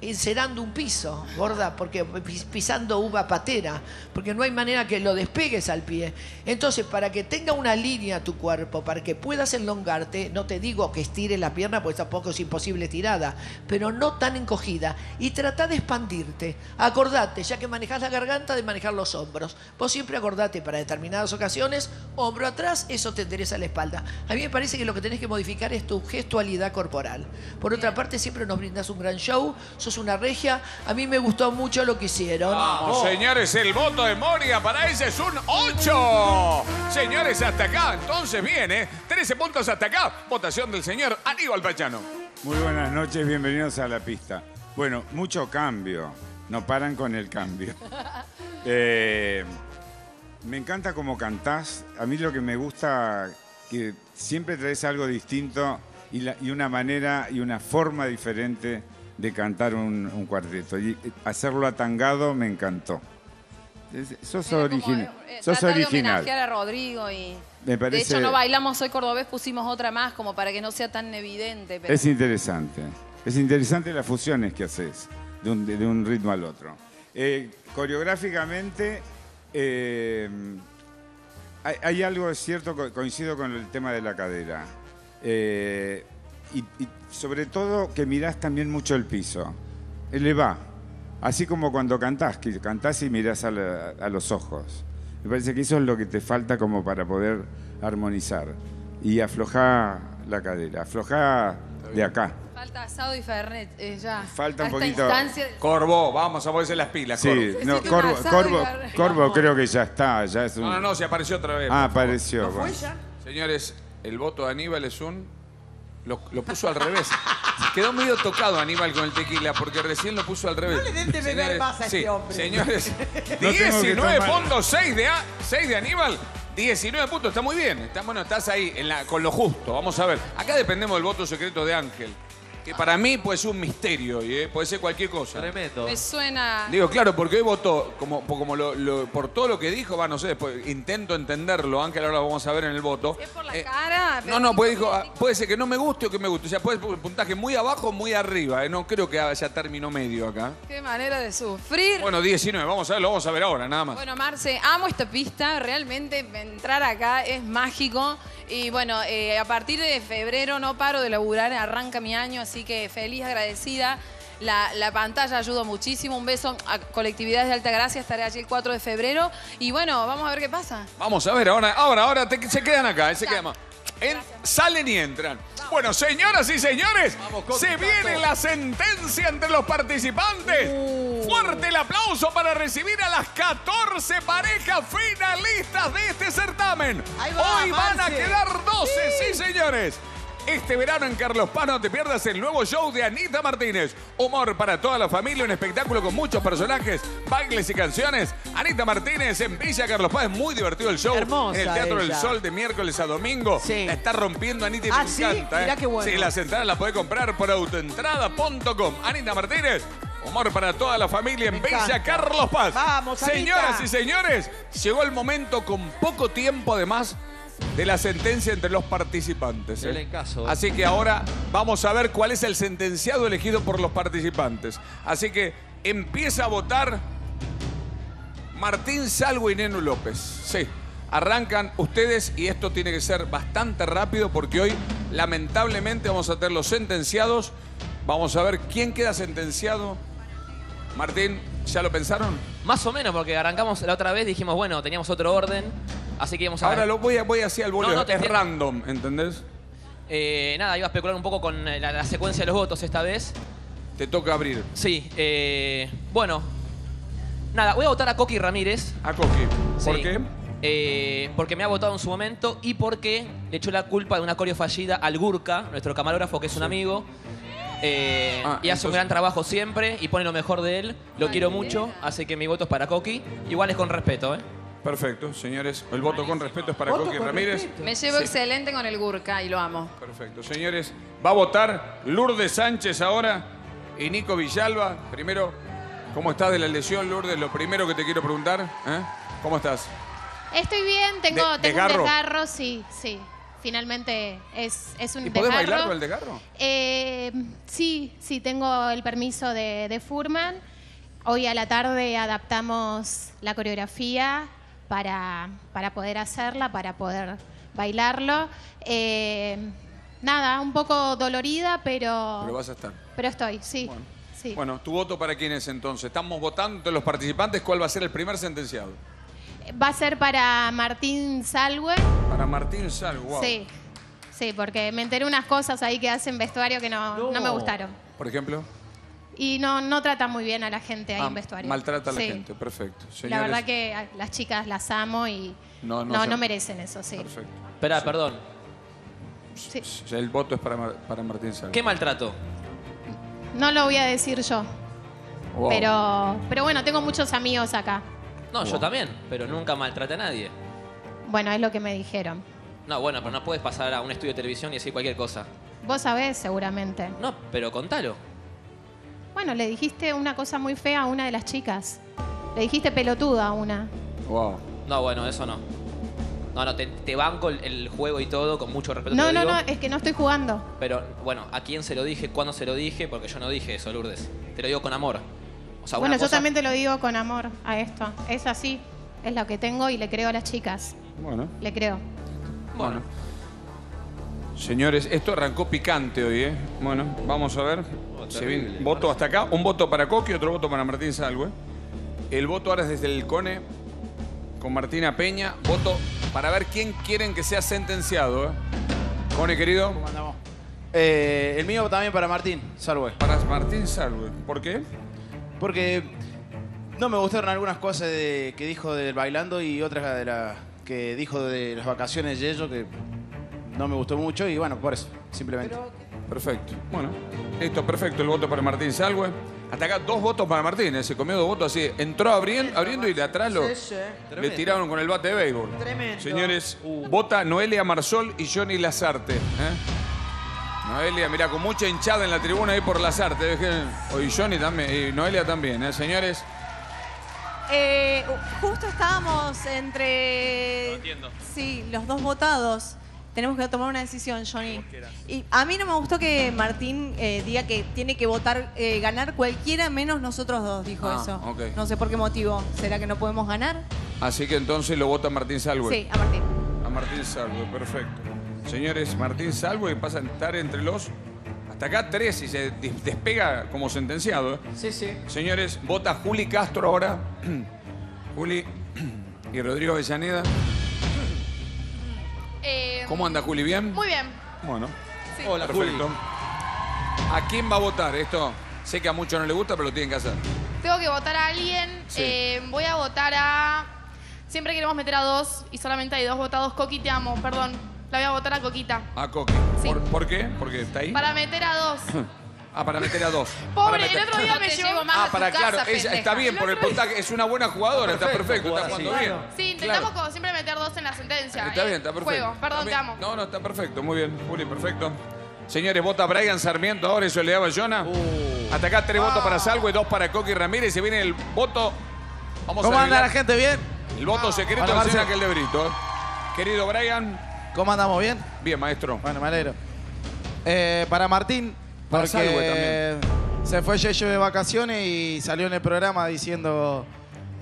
encerando un piso, gorda, porque pis- pisando uva patera, porque no hay manera que lo despegues al pie. Entonces, para que tenga una línea tu cuerpo, para que puedas enlongarte, no te digo que estires la pierna, pues tampoco es imposible tirada, pero no tan encogida. Y trata de expandirte. Acordate, ya que manejas la garganta, de manejar los hombros. Vos siempre acordate para determinadas ocasiones, hombro atrás, eso te endereza la espalda. A mí me parece que lo que tenés que modificar es tu gestualidad corporal. Por otra parte, siempre nos brindas un gran show, sos una regia. A mí me gustó mucho lo que hicieron. Vamos, Oh. señores, el voto de Moria para ella es un 8. Señores, hasta acá. Entonces viene 13 puntos hasta acá. Votación del señor Aníbal Pachano. Muy buenas noches, bienvenidos a la pista. Bueno, mucho cambio, no paran con el cambio. Eh, me encanta cómo cantás, a mí lo que me gusta, que siempre traes algo distinto y, la- y una manera y una forma diferente de cantar un, un cuarteto. Y eh, hacerlo atangado me encantó. Es- Sos, origina- Eh, sos trata de original. homenajear a Rodrigo y... Me De parece- hecho, no bailamos hoy cordobés, pusimos otra más como para que no sea tan evidente. Pero... Es interesante. Es interesante las fusiones que haces de un, de un ritmo al otro. Eh, coreográficamente, eh, hay, hay algo cierto, co- coincido con el tema de la cadera. Y, y sobre todo que mirás también mucho el piso. Eleva. Así como cuando cantás, que cantás y mirás a, la- a los ojos. Me parece que eso es lo que te falta como para poder armonizar. Y aflojá la cadera, aflojá de acá. Falta asado y fernet, eh, ya. Falta un poquito- instancia- Corvo, vamos a ponerse las pilas, Sí, Corvo. no, Corvo, Corvo, Corvo creo que ya está, ya es un... No, no, no, se apareció otra vez. Ah, por favor. apareció. bueno. Señores, el voto de Aníbal es un. Lo, lo puso al revés. Quedó medio tocado Aníbal con el tequila porque recién lo puso al revés. No le den de beber Señores, más a este sí, hombre. Señores, tengo que 19 tomar. puntos, 6 de, A- 6 de Aníbal. 19 puntos, está muy bien. Está, bueno, estás ahí en la- con lo justo. Vamos a ver. Acá dependemos del voto secreto de Ángel. Que para mí puede ser un misterio, y, eh, puede ser cualquier cosa. Tremendo. Me suena... Digo, claro, porque hoy votó, como, como lo- lo- por todo lo que dijo, va, no sé, después intento entenderlo, Ángel, ahora lo vamos a ver en el voto. Es por la Eh, cara. no, no, pues dijo, ah, puede ser que no me guste o que me guste. O sea, puede ser un puntaje muy abajo o muy arriba. eh, No creo que haya término medio acá. Qué manera de sufrir. Bueno, 19, vamos a ver, lo vamos a ver ahora, nada más. Bueno, Marce, amo esta pista. Realmente entrar acá es mágico. Y bueno, eh, a partir de febrero no paro de laburar, arranca mi año, así que feliz, agradecida. La, la pantalla ayudó muchísimo. Un beso a colectividades de Altagracia. Estaré allí el 4 de febrero. Y bueno, vamos a ver qué pasa. Vamos a ver, ahora, ahora, ahora te- se quedan acá, eh, se quedan más. En- salen y entran. Bueno, señoras y señores, se viene la sentencia entre los participantes. Uh. Fuerte el aplauso para recibir a las 14 parejas finalistas de este certamen. Hoy van a quedar 12, sí, señores. Este verano en Carlos Paz no te pierdas el nuevo show de Anita Martínez. Humor para toda la familia, un espectáculo con muchos personajes, bailes y canciones. Anita Martínez en Villa Carlos Paz, es muy divertido el show. Hermosa en el Teatro del. Sol de miércoles a domingo. Sí. La está rompiendo Anita y Ah, me ¿sí? encanta. ¿eh? Mirá qué bueno. Sí, las entradas las puede comprar por autoentrada.com. Anita Martínez. Humor para toda la familia en Villa. Carlos Paz. Vamos, Anita. Señoras y señores, llegó el momento con poco tiempo además de la sentencia entre los participantes. ¿eh? El. Así que ahora vamos a ver cuál es el sentenciado elegido por los participantes. Así que empieza a votar Martín Salvo y Nenu López. Sí, arrancan ustedes y esto tiene que ser bastante rápido porque hoy lamentablemente vamos a tener los sentenciados. Vamos a ver quién queda sentenciado. Martín, ¿ya lo pensaron? Más o menos, porque arrancamos la otra vez, dijimos, bueno, teníamos otro orden, así que íbamos a Ahora ver. lo voy, a, voy así al boludo. No, no, te es entiendo. random, ¿entendés? Eh, nada, iba a especular un poco con eh, la, la secuencia de los votos esta vez. Te toca abrir. Sí, eh, bueno. Nada, voy a votar a Coqui Ramírez. A Coqui. ¿Por Sí. qué? Eh, porque me ha votado en su momento y porque le echó la culpa de una coreo fallida al Gurka, nuestro camarógrafo que es un amigo. Eh, Ah, y hace un gran trabajo siempre y pone lo mejor de él. Lo quiero mucho, así que mi voto es para Coqui. Igual es con respeto, ¿eh? Perfecto, señores. El voto con respeto es para Voto Coqui con Ramírez. respeto. Me llevo Sí. excelente con el Gurka y lo amo. Perfecto. Señores, va a votar Lourdes Sánchez ahora y Nico Villalba. Primero, ¿cómo estás de la lesión, Lourdes? Lo primero que te quiero preguntar. ¿eh? ¿Cómo estás? Estoy bien, tengo, De- tengo un desgarro. desgarro, sí, sí. Finalmente es, es un ¿Y podés desgarro. bailar con el desgarro? Eh, sí, sí, tengo el permiso de, de Furman. Hoy a la tarde adaptamos la coreografía para, para poder hacerla, para poder bailarlo. Eh, nada, un poco dolorida, pero, Pero vas a estar. pero estoy, sí. sí. Bueno, ¿tu voto para quién es entonces? Estamos votando los participantes cuál va a ser el primer sentenciado. Va a ser para Martín Salwe. Para Martín Sal, wow. Sí, sí, porque me enteré unas cosas ahí que hacen vestuario que no, no. me gustaron. Por ejemplo, Y no, no trata muy bien a la gente ahí Ah, en vestuario. maltrata a la Sí. gente, perfecto. La Señores, verdad que a las chicas las amo y No, no no, se- no merecen eso, sí. Perfecto. Espera, perdón. Sí. El voto es para, Mar- para Martín Sal. ¿Qué maltrato? No lo voy a decir yo, Wow. pero, pero bueno, tengo muchos amigos acá. No, yo también, pero nunca maltraté a nadie. Bueno, es lo que me dijeron. No, bueno, pero no puedes pasar a un estudio de televisión y decir cualquier cosa. Vos sabés seguramente. No, pero contalo. Bueno, le dijiste una cosa muy fea a una de las chicas. Le dijiste pelotuda a una. Wow. No, bueno, eso no. No, no, te, te banco el, el juego y todo, con mucho respeto. te No, lo no, digo. no, es que no estoy jugando. Pero, bueno, ¿a quién se lo dije? ¿Cuándo se lo dije? Porque yo no dije eso, Lourdes. Te lo digo con amor. O sea, bueno, yo cosa- también te lo digo con amor a esto. Es así, es lo que tengo y le creo a las chicas. Bueno. Le creo. Bueno. Señores, esto arrancó picante hoy, ¿eh? Bueno, vamos a ver. Se viene- voto hasta acá. Un voto para Coqui, otro voto para Martín Salgue. El voto ahora es desde el CONE con Martina Peña. Voto para ver quién quieren que sea sentenciado, ¿eh? Cone, querido. Eh, el mío también para Martín Salwe. Para Martín Salwe. ¿Por qué? Porque no me gustaron algunas cosas de- que dijo del bailando y otras de la que dijo de las vacaciones de ello que no me gustó mucho y bueno, por eso, simplemente. Perfecto. Bueno, listo, perfecto. El voto para Martín Salgue. Hasta acá dos votos para Martín. ¿eh? Se comió dos votos así. Entró abriendo, abriendo y de atrás lo, Sí, sí. le tiraron con el bate de béisbol. Tremendo. Señores, vota Noelia Marsol y Johnny Lazarte. ¿eh? Noelia, mira, con mucha hinchada en la tribuna ahí por Lazarte. Y Johnny también, y Noelia también, ¿eh? señores. Eh, justo estábamos entre. No entiendo. Sí, los dos votados. Tenemos que tomar una decisión, Johnny. Y a mí no me gustó que Martín eh, diga que tiene que votar, eh, ganar cualquiera menos nosotros dos, dijo Ah, eso. ok. No sé por qué motivo. ¿Será que no podemos ganar? Así que entonces lo vota Martín Salve. Sí, a Martín. A Martín Salve, perfecto. Señores, Martín Salve pasa a estar entre los. Hasta acá tres y se despega como sentenciado. ¿eh? Sí, sí. Señores, vota Juli Castro ahora. Juli y Rodrigo Avellaneda. ¿Cómo anda Juli? ¿Bien? Muy bien. Bueno. Sí. Hola, perfecto. ¿A quién va a votar? Esto sé que a muchos no les gusta, pero lo tienen que hacer. Tengo que votar a alguien. Sí. Eh, voy a votar a. Siempre queremos meter a dos y solamente hay dos votados. Coqui, te amo, perdón. La voy a votar a Coquita. A Coqui. ¿Por, por qué? Porque está ahí. Para meter a dos. Ah, para meter a dos. Pobre, Para el otro día me llevó más Ah, para, claro, ella- está bien por el puntaje. Es una buena jugadora, está perfecto, está jugando bien. Sí, intentamos como siempre meter dos en la sentencia. Está eh. bien, está perfecto. Juego, perdón, Está te amo. No, no, está perfecto, muy bien, Juli, perfecto. Señores, vota Brian Sarmiento ahora y Soledad Bayona. Uh. Hasta acá tres Ah. votos para Salvo y dos para Coqui Ramírez. Se viene el voto. Vamos ¿Cómo a anda la gente? ¿Bien? El voto secreto Hola, de Marce. aquel de Brito. ¿eh? Querido Brian. ¿Cómo andamos? ¿Bien? Bien, maestro. Bueno, me alegro. Eh, para Martín, porque Salwe se fue Yeyo de vacaciones y salió en el programa diciendo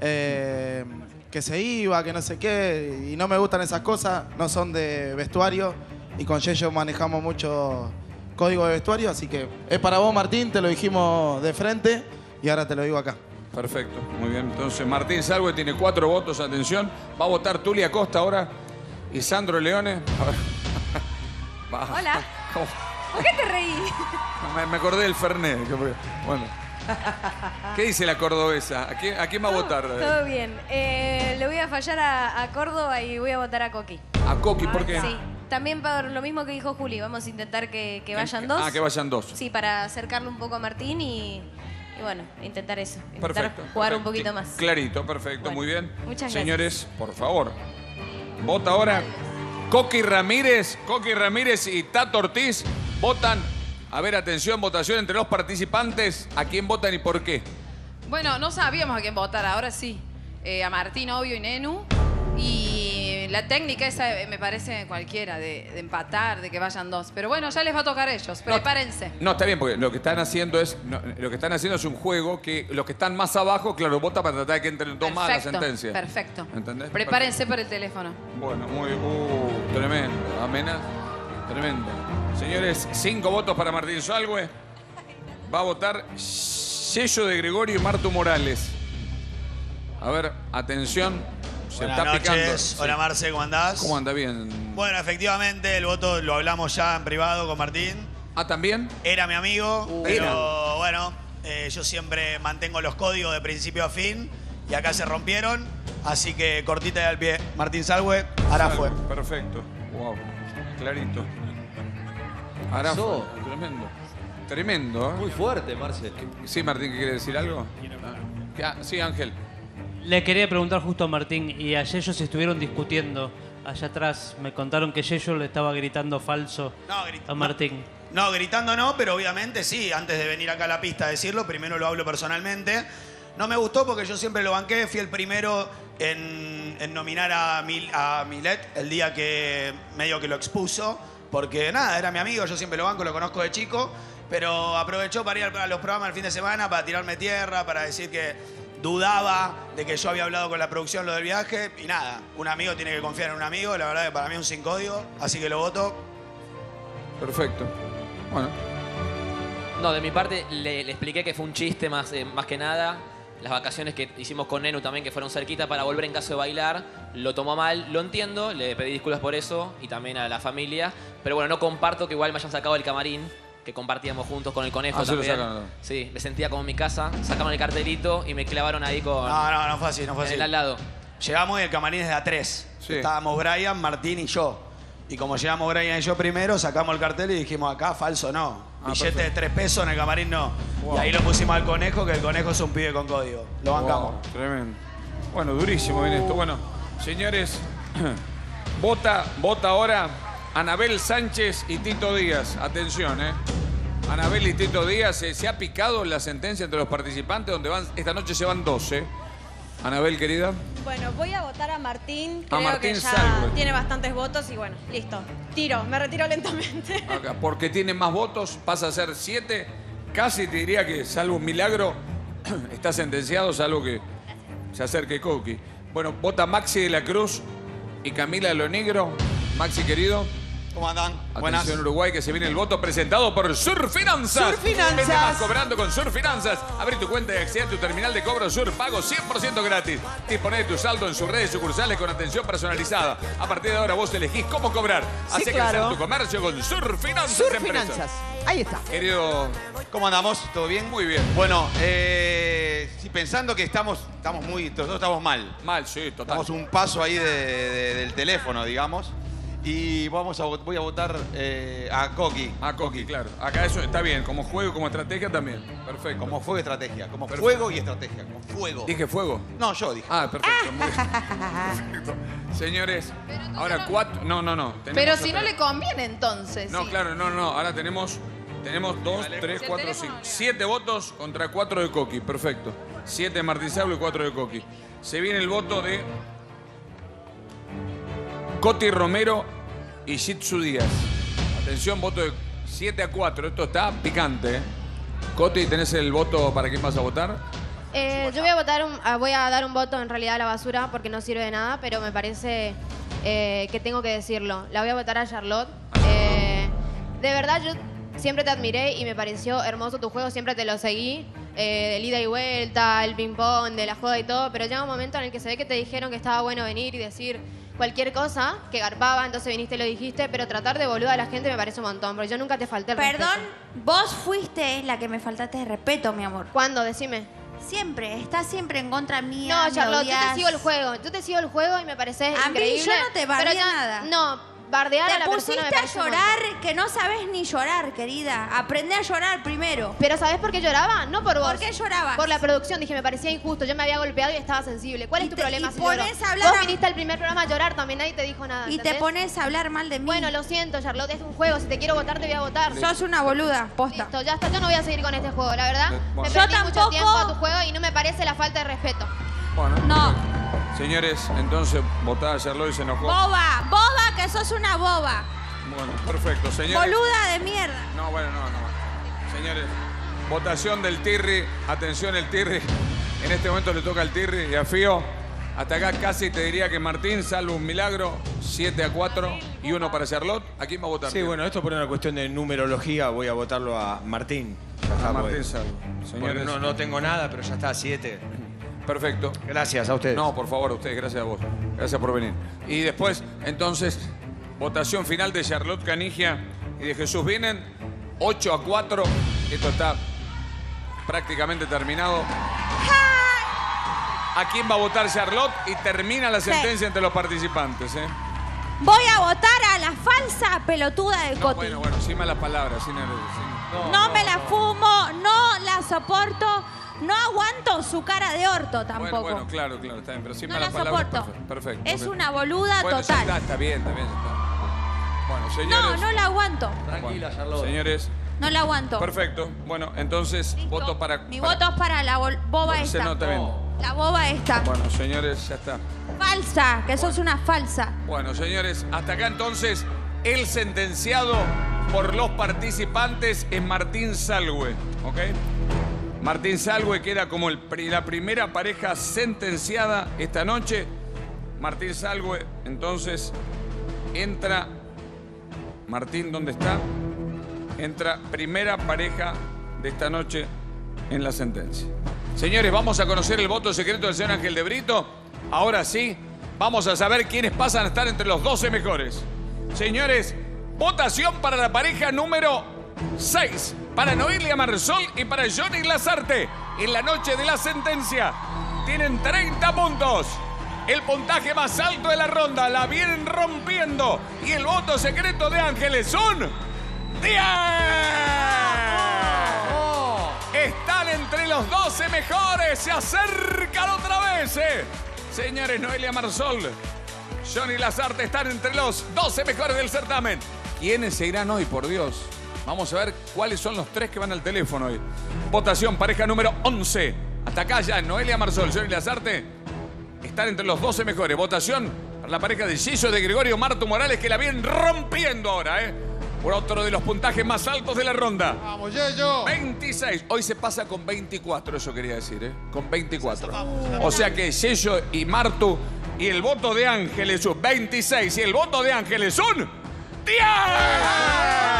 eh, que se iba, que no sé qué, y no me gustan esas cosas, no son de vestuario, y con Yeyo manejamos mucho código de vestuario, así que es para vos, Martín, te lo dijimos de frente, y ahora te lo digo acá. Perfecto, muy bien. Entonces, Martín Salve tiene cuatro votos, atención. Va a votar Tulia Costa ahora y Sandro Leone. A ver. Va. Hola. ¿Por qué te reí? Me, me acordé del Fernet. que fue- Bueno. ¿Qué dice la cordobesa? ¿A quién, a quién va a votar? Todo bien. Eh, le voy a fallar a, a Córdoba y voy a votar a Coqui. A Coqui, ¿por qué? Sí. También por lo mismo que dijo Juli. Vamos a intentar que, que vayan dos. Ah, que vayan dos. Sí, para acercarlo un poco a Martín y, y bueno, intentar eso. Intentar Perfecto. jugar perfecto. un poquito más. Clarito, perfecto, Bueno, muy bien. muchas Señores, por favor. Vota ahora. Coqui Ramírez, Coqui Ramírez y Tato Ortiz votan. A ver, atención, votación entre los participantes. ¿A quién votan y por qué? Bueno, no sabíamos a quién votar, ahora sí. Eh, a Martín, obvio, y Nenu. Y la técnica esa eh, me parece cualquiera, de, de empatar, de que vayan dos. Pero bueno, ya les va a tocar a ellos. Prepárense. No, está bien, porque lo que están haciendo es no, lo que están haciendo es un juego que los que están más abajo, claro, vota para tratar de que entren dos más a la Perfecto, sentencia. Perfecto. ¿Entendés? Prepárense por el teléfono. Bueno, muy uh, tremendo. Amena. Tremendo. Señores, cinco votos para Martín Salgue. Va a votar sello de Gregorio y Marto Morales. A ver, atención. Se Buenas está picando. noches. Sí. Hola Marce, ¿cómo andás? ¿Cómo anda bien? Bueno, efectivamente, el voto lo hablamos ya en privado con Martín. Ah, ¿también? Era mi amigo, Uh, pero era. bueno, eh, yo siempre mantengo los códigos de principio a fin y acá se rompieron, así que cortita y al pie. Martín Salwe, ahora fue. Perfecto. Wow. Clarito. Ahora fue. Tremendo. Tremendo, ¿eh? Muy fuerte, Marcel. Sí, Martín, ¿qué quiere decir algo? Ah, sí, Ángel. Le quería preguntar justo a Martín, y ayer ellos estuvieron discutiendo allá atrás. Me contaron que Yello le estaba gritando falso a Martín. No, gritando no, pero obviamente sí, antes de venir acá a la pista a decirlo, primero lo hablo personalmente. No me gustó porque yo siempre lo banqué, fui el primero en, en nominar a, Mil- a Milet el día que medio que lo expuso, porque nada, era mi amigo, yo siempre lo banco, lo conozco de chico, pero aprovechó para ir a los programas el fin de semana, para tirarme tierra, para decir que dudaba de que yo había hablado con la producción lo del viaje, y nada, un amigo tiene que confiar en un amigo, la verdad que para mí es un sin código, así que lo voto. Perfecto. Bueno. No, de mi parte le, le expliqué que fue un chiste más, eh, más que nada. Las vacaciones que hicimos con Nenu también, que fueron cerquita para volver en caso de bailar, lo tomó mal, lo entiendo, le pedí disculpas por eso y también a la familia. Pero bueno, no comparto que igual me hayan sacado el camarín que compartíamos juntos con el conejo Ah, se lo también. Sí, me sentía como en mi casa, sacaron el cartelito y me clavaron ahí con. No, no, no fue así, no fue en así. el al lado. Llegamos y el camarín es de a tres. Estábamos Brian, Martín y yo. Y como llegamos Brian y yo primero, sacamos el cartel y dijimos acá, falso no. Ah, Billete de tres pesos en el camarín no. Wow. Y ahí lo pusimos al conejo, que el conejo es un pibe con código. Lo bancamos. Wow, tremendo. Bueno, durísimo viene esto. Bueno, señores, vota, vota ahora Anabel Sánchez y Tito Díaz. Atención, ¿eh? Anabel y Tito Díaz, eh, se ha picado la sentencia entre los participantes, donde van, esta noche se van 12. Anabel, querida. Bueno, voy a votar a Martín. A Creo Martín que ya Salve. tiene bastantes votos y bueno, listo. Tiro, me retiro lentamente. Acá, porque tiene más votos, pasa a ser 7. Casi te diría que, salvo un milagro, está sentenciado, salvo que se acerque Coqui. Bueno, vota Maxi de la Cruz y Camila de lo Negro. Maxi, querido. ¿Cómo andan? Buenas. Atención Uruguay, que se viene el voto presentado por Surfinanzas. Surfinanzas. Vende más cobrando con Surfinanzas. Abre tu cuenta y accede a tu terminal de cobro Sur. Pago 100% gratis. Dispone de tu saldo en sus redes sucursales con atención personalizada. A partir de ahora vos elegís cómo cobrar. Sí, Hacé claro. crecer tu comercio con Surfinanzas Surfinanzas. Ahí está. Querido... ¿Cómo andamos? ¿Todo bien? Muy bien. Bueno, eh, sí, pensando que estamos, estamos muy, nosotros estamos mal. Mal, sí, total. Estamos un paso ahí de- de- del teléfono, digamos. Y vamos a, voy a votar eh, a Coqui. A Coqui, claro. Acá eso está bien, como juego, como estrategia también. Perfecto. Como fuego y estrategia. Como Perfecto. fuego y estrategia. Como fuego. ¿Dije fuego? No, yo dije. Ah, perfecto. muy bien. Perfecto. Señores, ahora cuatro... No, no, no. tenemos Pero si otra- no le conviene entonces. No, sí. claro, no, no. Ahora tenemos, tenemos dos, tres, cuatro, cinco. Siete votos contra cuatro de Coqui. Perfecto. Siete de Martín Sablo y cuatro de Coqui. Se viene el voto de Coti Romero y Jitsu Díaz. Atención, voto de 7 a 4. Esto está picante. Coti, ¿tenés el voto para quién vas a votar? Eh, yo voy a votar, un- ah, voy a dar un voto en realidad a la basura porque no sirve de nada, pero me parece eh, que tengo que decirlo. La voy a votar a Charlotte. Eh, de verdad, yo siempre te admiré y me pareció hermoso tu juego, siempre te lo seguí. Eh, del ida y vuelta, el ping-pong, de la joda y todo, pero llega un momento en el que se ve que te dijeron que estaba bueno venir y decir cualquier cosa, que garpaba, entonces viniste y lo dijiste, pero tratar de boluda a la gente me parece un montón, porque yo nunca te falté el Perdón, respeto. vos fuiste la que me faltaste de respeto, mi amor. ¿Cuándo? Decime. Siempre, estás siempre en contra mía. No, Charlotte, yo te sigo el juego. Yo te sigo el juego y me parece A mí yo no te bardeé pero ya- nada. No, bardear a Te la persona pusiste me a parece un llorar que no sabes ni llorar, querida. Aprende a llorar primero. Pero ¿sabes por qué lloraba? No por vos. ¿Por qué llorabas? Por la producción. Dije, me parecía injusto. Yo me había golpeado y estaba sensible. ¿Cuál es tu te- problema y si lloro? pones a hablar Vos a- viniste al primer programa a llorar también. Nadie te dijo nada. Y te ¿entendés? pones a hablar mal de mí. Bueno, lo siento, Charlotte. Es un juego. Si te quiero votar, te voy a votar. Sos una boluda, posta. Listo, ya está. Yo no voy a seguir con este juego, la verdad. Bueno. Me Yo perdí mucho tampoco. tiempo a tu juego y no me parece la falta de respeto. Bueno. No. Señores, entonces votada Charlotte y se enojó. Boba, boba, que sos una boba. Bueno, perfecto. Señores. Boluda de mierda. No, bueno, no, no. Señores, votación del Tirri. Atención, el Tirri. En este momento le toca al Tirri y a Fío. Hasta acá casi te diría que Martín, salvo un milagro, 7 a 4 y uno para Charlotte. ¿A quién va a votar? Sí, bueno, esto por una cuestión de numerología voy a votarlo a Martín. A Martín. Salvo. Señores. No, no tengo nada, pero ya está, siete. Perfecto. Gracias a ustedes. No, por favor, a ustedes, gracias a vos. Gracias por venir. Y después, entonces, votación final de Charlotte Canigia y de Jesús Vienen, 8 a 4. Esto está prácticamente terminado. ¿A quién va a votar Charlotte? Y termina la Sí. sentencia entre los participantes. ¿eh? Voy a votar a la falsa pelotuda del No, Coti. bueno, bueno, sin malas palabras, sin... sin- No, me la fumo, no la soporto, no aguanto su cara de orto tampoco. Bueno, bueno, claro, claro, está bien, pero sin No la palabras. soporto. Perfecto. perfecto, es una boluda Bueno, ya total. está, está bien, está bien, ya está. Bueno, no, señores. no la aguanto. Bueno, Señores, No la aguanto. perfecto. Bueno, entonces, voto para... Mi para- voto es para la boba Bueno, se esta. nota bien. La boba esta. Bueno, señores, ya está. Falsa, que sos una falsa. Bueno, señores, hasta acá entonces el sentenciado por los participantes es Martín Salwe, ¿ok? Martín Salwe queda como la primera pareja sentenciada esta noche. Martín Salwe, entonces, entra... Martín, ¿dónde está? Entra primera pareja de esta noche en la sentencia. Señores, vamos a conocer el voto secreto del señor Ángel de Brito. Ahora sí, vamos a saber quiénes pasan a estar entre los 12 mejores. Señores, votación para la pareja número 6. Para Noelia Marsol y para Johnny Lazarte. En la noche de la sentencia. Tienen 30 puntos. El puntaje más alto de la ronda. La vienen rompiendo. Y el voto secreto de Ángeles son... 10. Están entre los 12 mejores. Se acercan otra vez. eh. Señores, Noelia Marsol, Johnny Lazarte están entre los 12 mejores del certamen. ¿Quiénes se irán hoy, por Dios? Vamos a ver cuáles son los tres que van al teléfono hoy. Votación, pareja número 11. Hasta acá ya, Noelia Marsol, Johnny Lazarte están entre los 12 mejores. Votación para la pareja de Gillo de Gregorio Marto Morales que la vienen rompiendo ahora, ¿eh? Por otro de los puntajes más altos de la ronda. Vamos, Yeyo. 26. Hoy se pasa con 24, eso quería decir, ¿eh? Con 24. O sea que Yello y Martu y el voto de Ángeles son 26 y el voto de Ángeles son 10.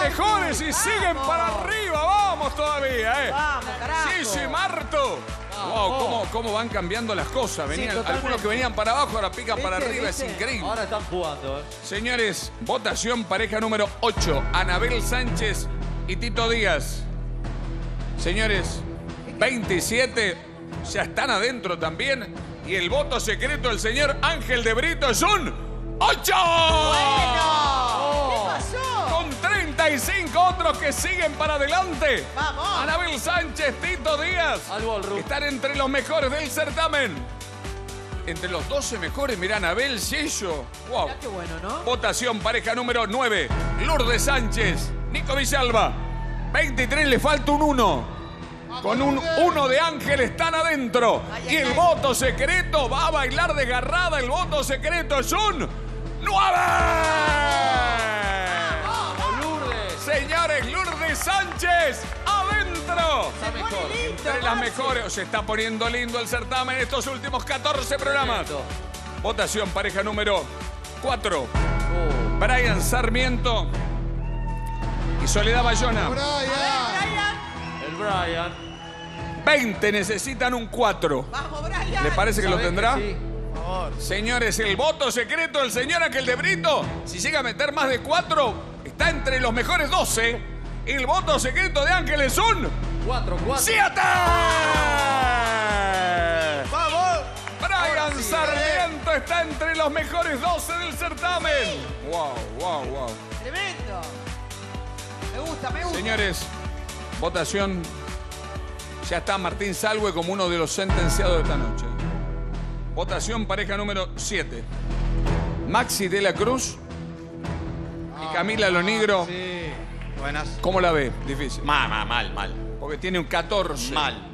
Mejores y siguen para arriba. Vamos todavía, ¿eh? Vamos, carajo. Martu. Wow, cómo, cómo van cambiando las cosas. Venían, algunos que venían para abajo, ahora pican para ¿Viste? arriba, es ¿Viste? increíble. Ahora están jugando, ¿eh? Señores, votación pareja número 8, Anabel Sánchez y Tito Díaz. Señores, 27 ya están adentro también. Y el voto secreto del señor Ángel de Brito son 8. ¿Qué pasó? Con 35 otros que siguen para adelante. Vamos. Anabel Sánchez, Tito Díaz. Están entre los mejores del certamen. Entre los 12 mejores, mirá, Anabel Yello. Wow. Mirá qué bueno, ¿no? Votación pareja número 9. Lourdes Sánchez, Nico Villalba. 23 le falta un 1. Con un 1 de Ángel están adentro. Y el voto secreto va a bailar desgarrada. El voto secreto es un 9. Lourdes Sánchez, adentro. Entre las mejores. Se está poniendo lindo el certamen en estos últimos 14 programas. Votación pareja número 4. Brian Sarmiento y Soledad Bayona. El Brian. 20 necesitan un 4. Vamos, Brian. ¿Le parece que lo ¿Sabés tendrá? que sí? Señores, el voto secreto del señor Aquel de Brito, si llega a meter más de 4, está entre los mejores 12. El voto secreto de Ángel es un 4, 4. ¡Siete! ¡Vamos! Brian sí, Sarmiento está entre los mejores 12 del certamen. Wow, wow, wow. Tremendo. Me gusta, me gusta. Señores, votación. Ya está Martín Salwe como uno de los sentenciados de esta noche. Votación pareja número 7. Maxi de la Cruz y Camila Lonigro. Sí. Buenas. ¿Cómo la ve? Difícil. Mal, mal, mal, mal. Porque tiene un 14. Mal.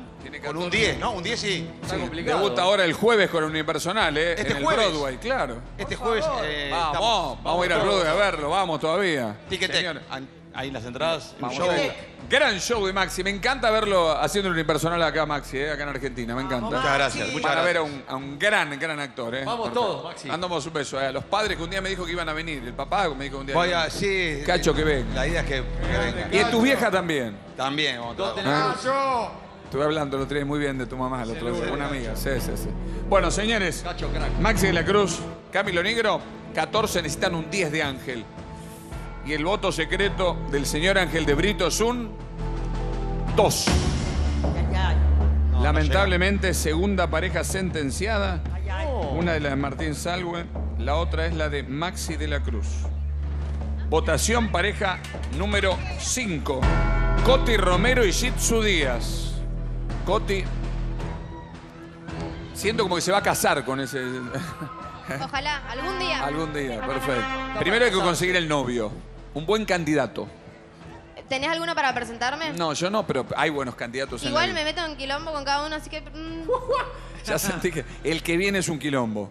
Con un 10, ¿no? Un 10 sí. Sí, Debuta ahora el jueves con el unipersonal, ¿eh? Este en jueves. Broadway, claro. Este jueves. eh, Vamos, estamos- vamos, a ir al. Broadway a verlo, vamos todavía. Ticketek. Ahí las entradas. un Vamos show. ver. Gran show de Maxi. Me encanta verlo haciendo el unipersonal acá, Maxi, ¿eh? acá en Argentina. Me encanta. Muchas gracias, muchas Para ver a un, a un gran, gran actor. ¿eh? Vamos Perfecto. todos, Maxi. Mandamos un beso eh, a los padres que un día me dijo que iban a venir. El papá me dijo que un día. Voy a, sí. Cacho que venga. La idea es que, que venga. Y tu vieja también. También, vamos a Ah. Estuve hablando el otro día muy bien de tu mamá, el otro día, una amiga. Sí, sí, sí. Bueno, señores, Maxi de la Cruz, Camilo Negro, 14 necesitan un 10 de Ángel. Y el voto secreto del señor Ángel de Brito es un 2. Lamentablemente, segunda pareja sentenciada. Una de la de Martín Salwe, la otra es la de Maxi de la Cruz. Votación pareja número 5. Coti Romero y Shitsu Díaz. Coti. Siento como que se va a casar con ese. Ojalá, algún día. Algún día, perfecto. Primero hay que conseguir el novio. Un buen candidato. ¿Tenés alguno para presentarme? No, yo no, pero hay buenos candidatos en Igual la me meto en quilombo con cada uno, así que... mm, Ya sentí que el que viene es un quilombo.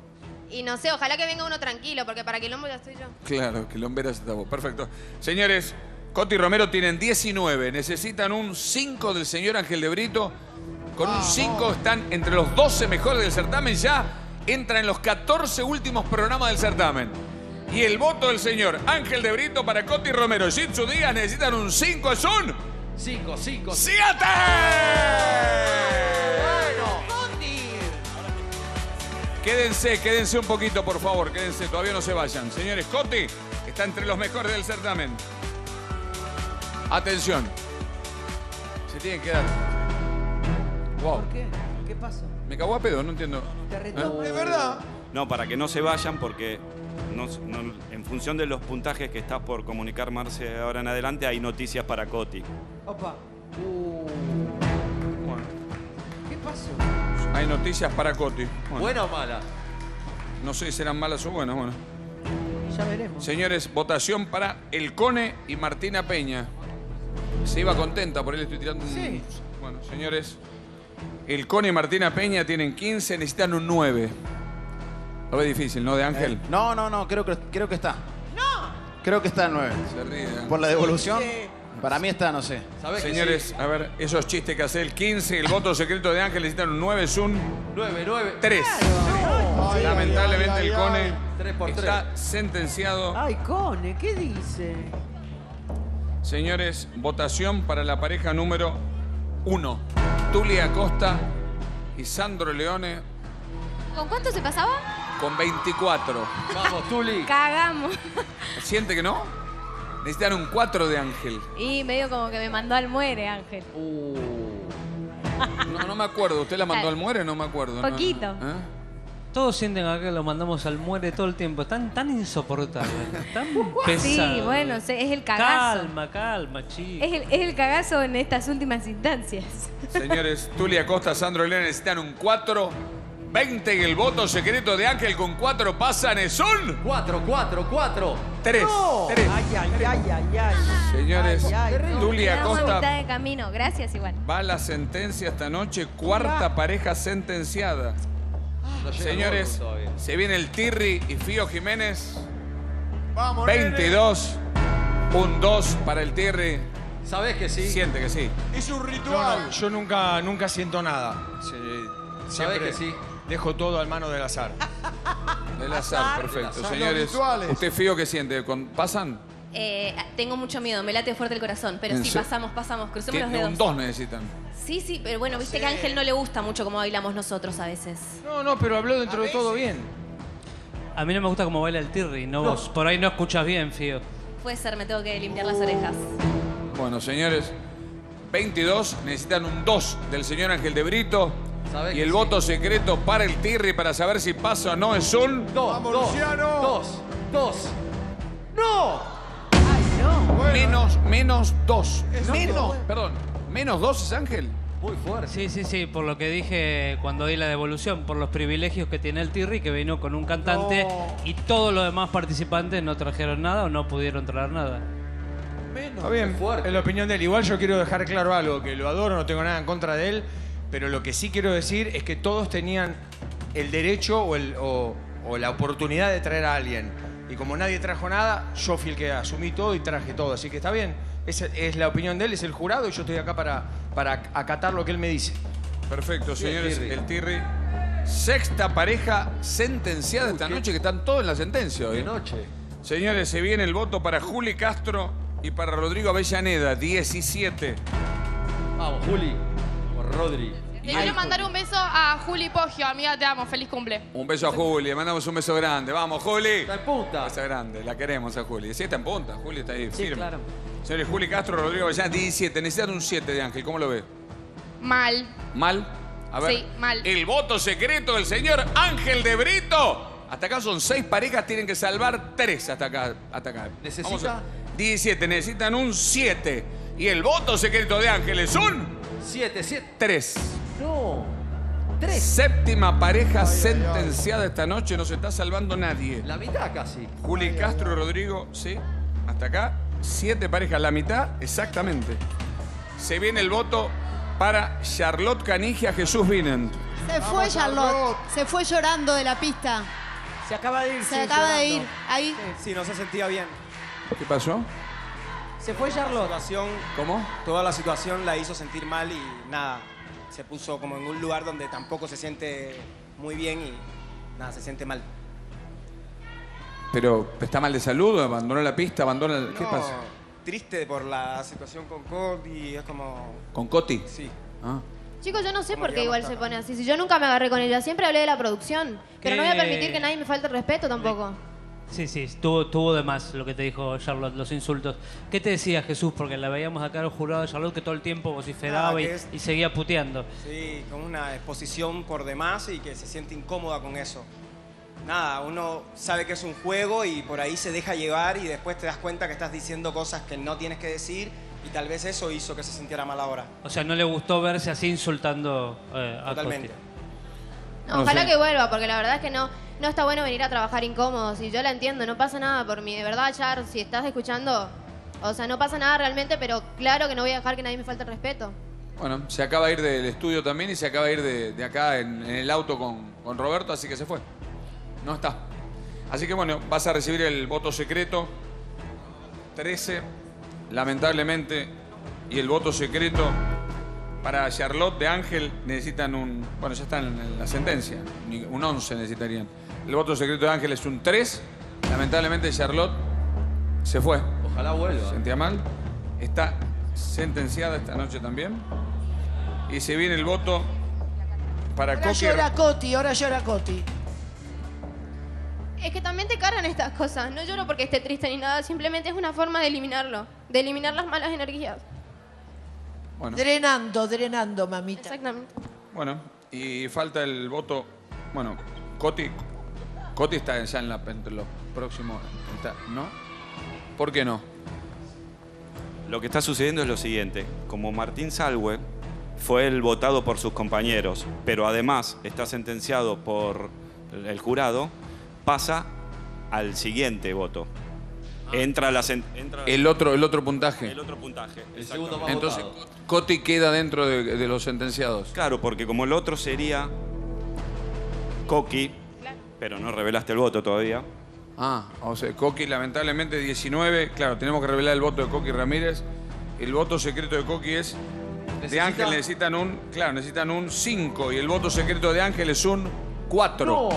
y no sé, ojalá que venga uno tranquilo, porque para quilombo ya estoy yo. Claro, quilomberas está vos. Perfecto. Señores, Coti y Romero tienen 19. Necesitan un 5 del señor Ángel de Brito. Con un 5 están entre los 12 mejores del certamen. Ya entra en los 14 últimos programas del certamen. Y el voto del señor Ángel de Brito para Coti y Romero. Shitsu Díaz necesitan un 5. Es un 5, 5. ¡Siete! Quédense, quédense un poquito, por favor. Quédense, todavía no se vayan. Señores, Coti está entre los mejores del certamen. Atención. Se tienen que dar. Wow. ¿Qué? ¿Qué pasó? Me cagó a pedo, no entiendo. ¿Te retó? ¿Eh? ¿Es verdad? No, para que no se vayan porque no- no- en función de los puntajes que está por comunicar Marce ahora en adelante hay noticias para Coti. Opa. Uh. ¿Qué pasó? Hay noticias para Coti. Bueno, ¿Buena o mala? No sé si serán malas o buenas, bueno. Ya veremos. Señores, votación para El Cone y Martina Peña. Se iba contenta, por él estoy tirando un... Sí. Bueno, señores, El Cone y Martina Peña tienen 15, necesitan un 9. Lo ve difícil, ¿no, de Ángel? Eh, no, no, no, creo que, creo que está. ¡No! Creo que está el 9. Se ríe. Por la devolución, para mí está, no sé. Señores, a ver, esos chistes que hace el 15, el voto secreto de Ángel necesitan un 9, es un 9, 9. 3. Lamentablemente ay, ay, el ay. Cone Tres por está sentenciado. Ay, Cone, ¿qué dice? Señores, votación para la pareja número 1. Tulia Acosta y Sandro Leone ¿Con cuánto se pasaba? Con 24. Vamos, Tuli. Cagamos. ¿Siente que no? Necesitan un 4 de Ángel. Y medio como que me mandó al muere, Ángel. No, no me acuerdo. ¿Usted la mandó al muere? No me acuerdo. no. Poquito. ¿Eh? Todos sienten acá que lo mandamos al muere todo el tiempo. Tan, tan insoportable. Tan pesado. Sí, bueno, se- es el cagazo. Calma, calma, chicos. Es el, es el cagazo en estas últimas instancias. Señores, Tulia Acosta, Sandro Leone necesitan un 4. 20 y el voto secreto de Ángel con 4 pasan es un 4, 4, 4. 3. No. Ay, ay, ay, ay, ay. Señores, Tulia Estamos a mitad Acosta de camino. Gracias, igual. va la sentencia esta noche. Cuarta pareja sentenciada. No llega Señores, se viene el Tirri y Fío Jiménez. Vamos, 22. Un 2 para el Tirri. ¿Sabés que sí? Siente que sí. Es un ritual. Yo nunca, nunca siento nada. ¿Sabés siempre que sí? Dejo todo al mano del azar. Del azar, perfecto. Señores, los. ¿usted Fío qué siente? ¿Con- ¿Pasan? Eh, tengo mucho miedo, me late fuerte el corazón, pero ¿En sí, serio? pasamos, pasamos, crucemos los Tiene dedos. un 2 necesitan. Sí, sí, pero bueno, viste que a Ángel no le gusta mucho como bailamos nosotros a veces. No, no, pero habló dentro de todo bien. A mí no me gusta cómo baila el Tirri, no, vos. Por ahí no escuchas bien, Fío. Puede ser, me tengo que limpiar las orejas. Bueno, señores, 22 necesitan un 2 del señor Ángel de Brito. ¿Sabés Y el sí? voto secreto para el Tirri para saber si pasa o no es un. 2, Vamos, 2, Luciano. 2, 2. ¡No! Menos, menos 2. Menos, perdón, menos 2 es Ángel. Muy fuerte. Sí, sí, sí, por lo que dije cuando di la devolución, por los privilegios que tiene el Tirri, que vino con un cantante y todos los demás participantes no trajeron nada o no pudieron traer nada. Está bien, fuerte. es la opinión de él. Igual yo quiero dejar claro algo, que lo adoro, no tengo nada en contra de él, pero lo que sí quiero decir es que todos tenían el derecho o, el- o- o la oportunidad de traer a alguien. Y como nadie trajo nada, yo fui el que asumí todo y traje todo. Así que está bien. Esa es la opinión de él, es el jurado y yo estoy acá para, para acatar lo que él me dice. Perfecto, señores. El Tirri. Sexta pareja sentenciada esta noche, que están todos en la sentencia hoy. noche. Señores, se viene el voto para Juli Castro y para Rodrigo Avellaneda, 17. Vamos, Juli. O Rodri. Le quiero mandar un beso a Juli Poggio, amiga, te amo, feliz cumple. Un beso a Juli, le mandamos un beso grande. Vamos, Juli. Está en punta. Beso grande, la queremos a Juli. Sí, está en punta, Juli está ahí Sí, firme. claro. Señores, Juli Castro, Rodrigo Avellaneda, 17. Necesitan un 7 de Ángel, ¿cómo lo ve? Mal. ¿Mal? A ver. Sí, mal. El voto secreto del señor Ángel de Brito. Hasta acá son seis parejas, tienen que salvar tres hasta acá. Hasta acá. ¿Necesita? Vamos a- 17, necesitan un 7. Y el voto secreto de Ángel es un Siete, siete. 3. No. Séptima pareja sentenciada esta noche, no se está salvando nadie. La mitad casi. Juli Castro y Rodrigo, sí, hasta acá. Siete parejas, la mitad, exactamente. Se viene el voto para Charlotte Canigia Jesús Vinent. Se fue Charlotte. Se fue llorando de la pista. Se acaba de ir. Se sí, acaba de ir. Ahí. Sí, no se sentía bien. ¿Qué pasó? Se fue Charlotte. Situación, ¿Cómo? toda la situación la hizo sentir mal y nada. Se puso como en un lugar donde tampoco se siente muy bien y nada, se siente mal. Pero está mal de salud, abandonó la pista, abandona. el- ¿Qué No, pasa? Triste por la situación con Cody, es como. ¿Con Coti? Sí. Ah. Chicos, yo no sé por qué igual se pone así. Si yo nunca me agarré con ella, siempre hablé de la producción. Pero no voy a permitir que nadie me falte el respeto tampoco. Sí, sí, tuvo, tuvo de más lo que te dijo Charlotte, los insultos. ¿Qué te decía Jesús? Porque la veíamos acá en el jurado de Charlotte que todo el tiempo vociferaba Nada, y, es- y seguía puteando. Sí, con una exposición por demás y que se siente incómoda con eso. Nada, uno sabe que es un juego y por ahí se deja llevar y después te das cuenta que estás diciendo cosas que no tienes que decir y tal vez eso hizo que se sintiera mal ahora. O sea, no le gustó verse así insultando eh, a Totalmente. No, ojalá que vuelva, porque la verdad es que no, no está bueno venir a trabajar incómodos. Y yo la entiendo, no pasa nada por mí. De verdad, Char, si estás escuchando, o sea, no pasa nada realmente, pero claro que no voy a dejar que nadie me falte el respeto. Bueno, se acaba de ir del estudio también y se acaba de ir de, acá en, el auto con, con Roberto, así que se fue. No está. Así que bueno, vas a recibir el voto secreto. 13, lamentablemente. Y el voto secreto para Charlotte de Ángel necesitan un. Bueno, ya están en la sentencia. Un 11 necesitarían. El voto secreto de Ángel es un 3. Lamentablemente Charlotte se fue. Ojalá vuelva. ¿Sentía mal? Está sentenciada esta noche también. Y se viene el voto para Ahora Coqui. llora Coti, ahora llora Coti. Es que también te cargan estas cosas. No lloro porque esté triste ni nada, simplemente es una forma de eliminarlo, de eliminar las malas energías. Bueno, Drenando, drenando, mamita. Exactamente. bueno, y falta el voto. Bueno, Coti. Coti está ya en la, entre los próximos. está- ¿No? ¿Por qué no? Lo que está sucediendo es lo siguiente. Como Martín Salwe fue el votado por sus compañeros, pero además está sentenciado por el jurado, pasa al siguiente voto. Entra la sen- entra El otro, el otro puntaje. el otro puntaje. El segundo más Entonces, votado. Coti queda dentro de, de los sentenciados. Claro, porque como el otro sería Coqui, pero no revelaste el voto todavía. Ah, o sea, Coqui lamentablemente 19. Claro, tenemos que revelar el voto de Coqui Ramírez. El voto secreto de Coqui es. De ¿Necesita? Ángel necesitan un. Claro, necesitan un 5. Y el voto secreto de Ángel es un 4. No.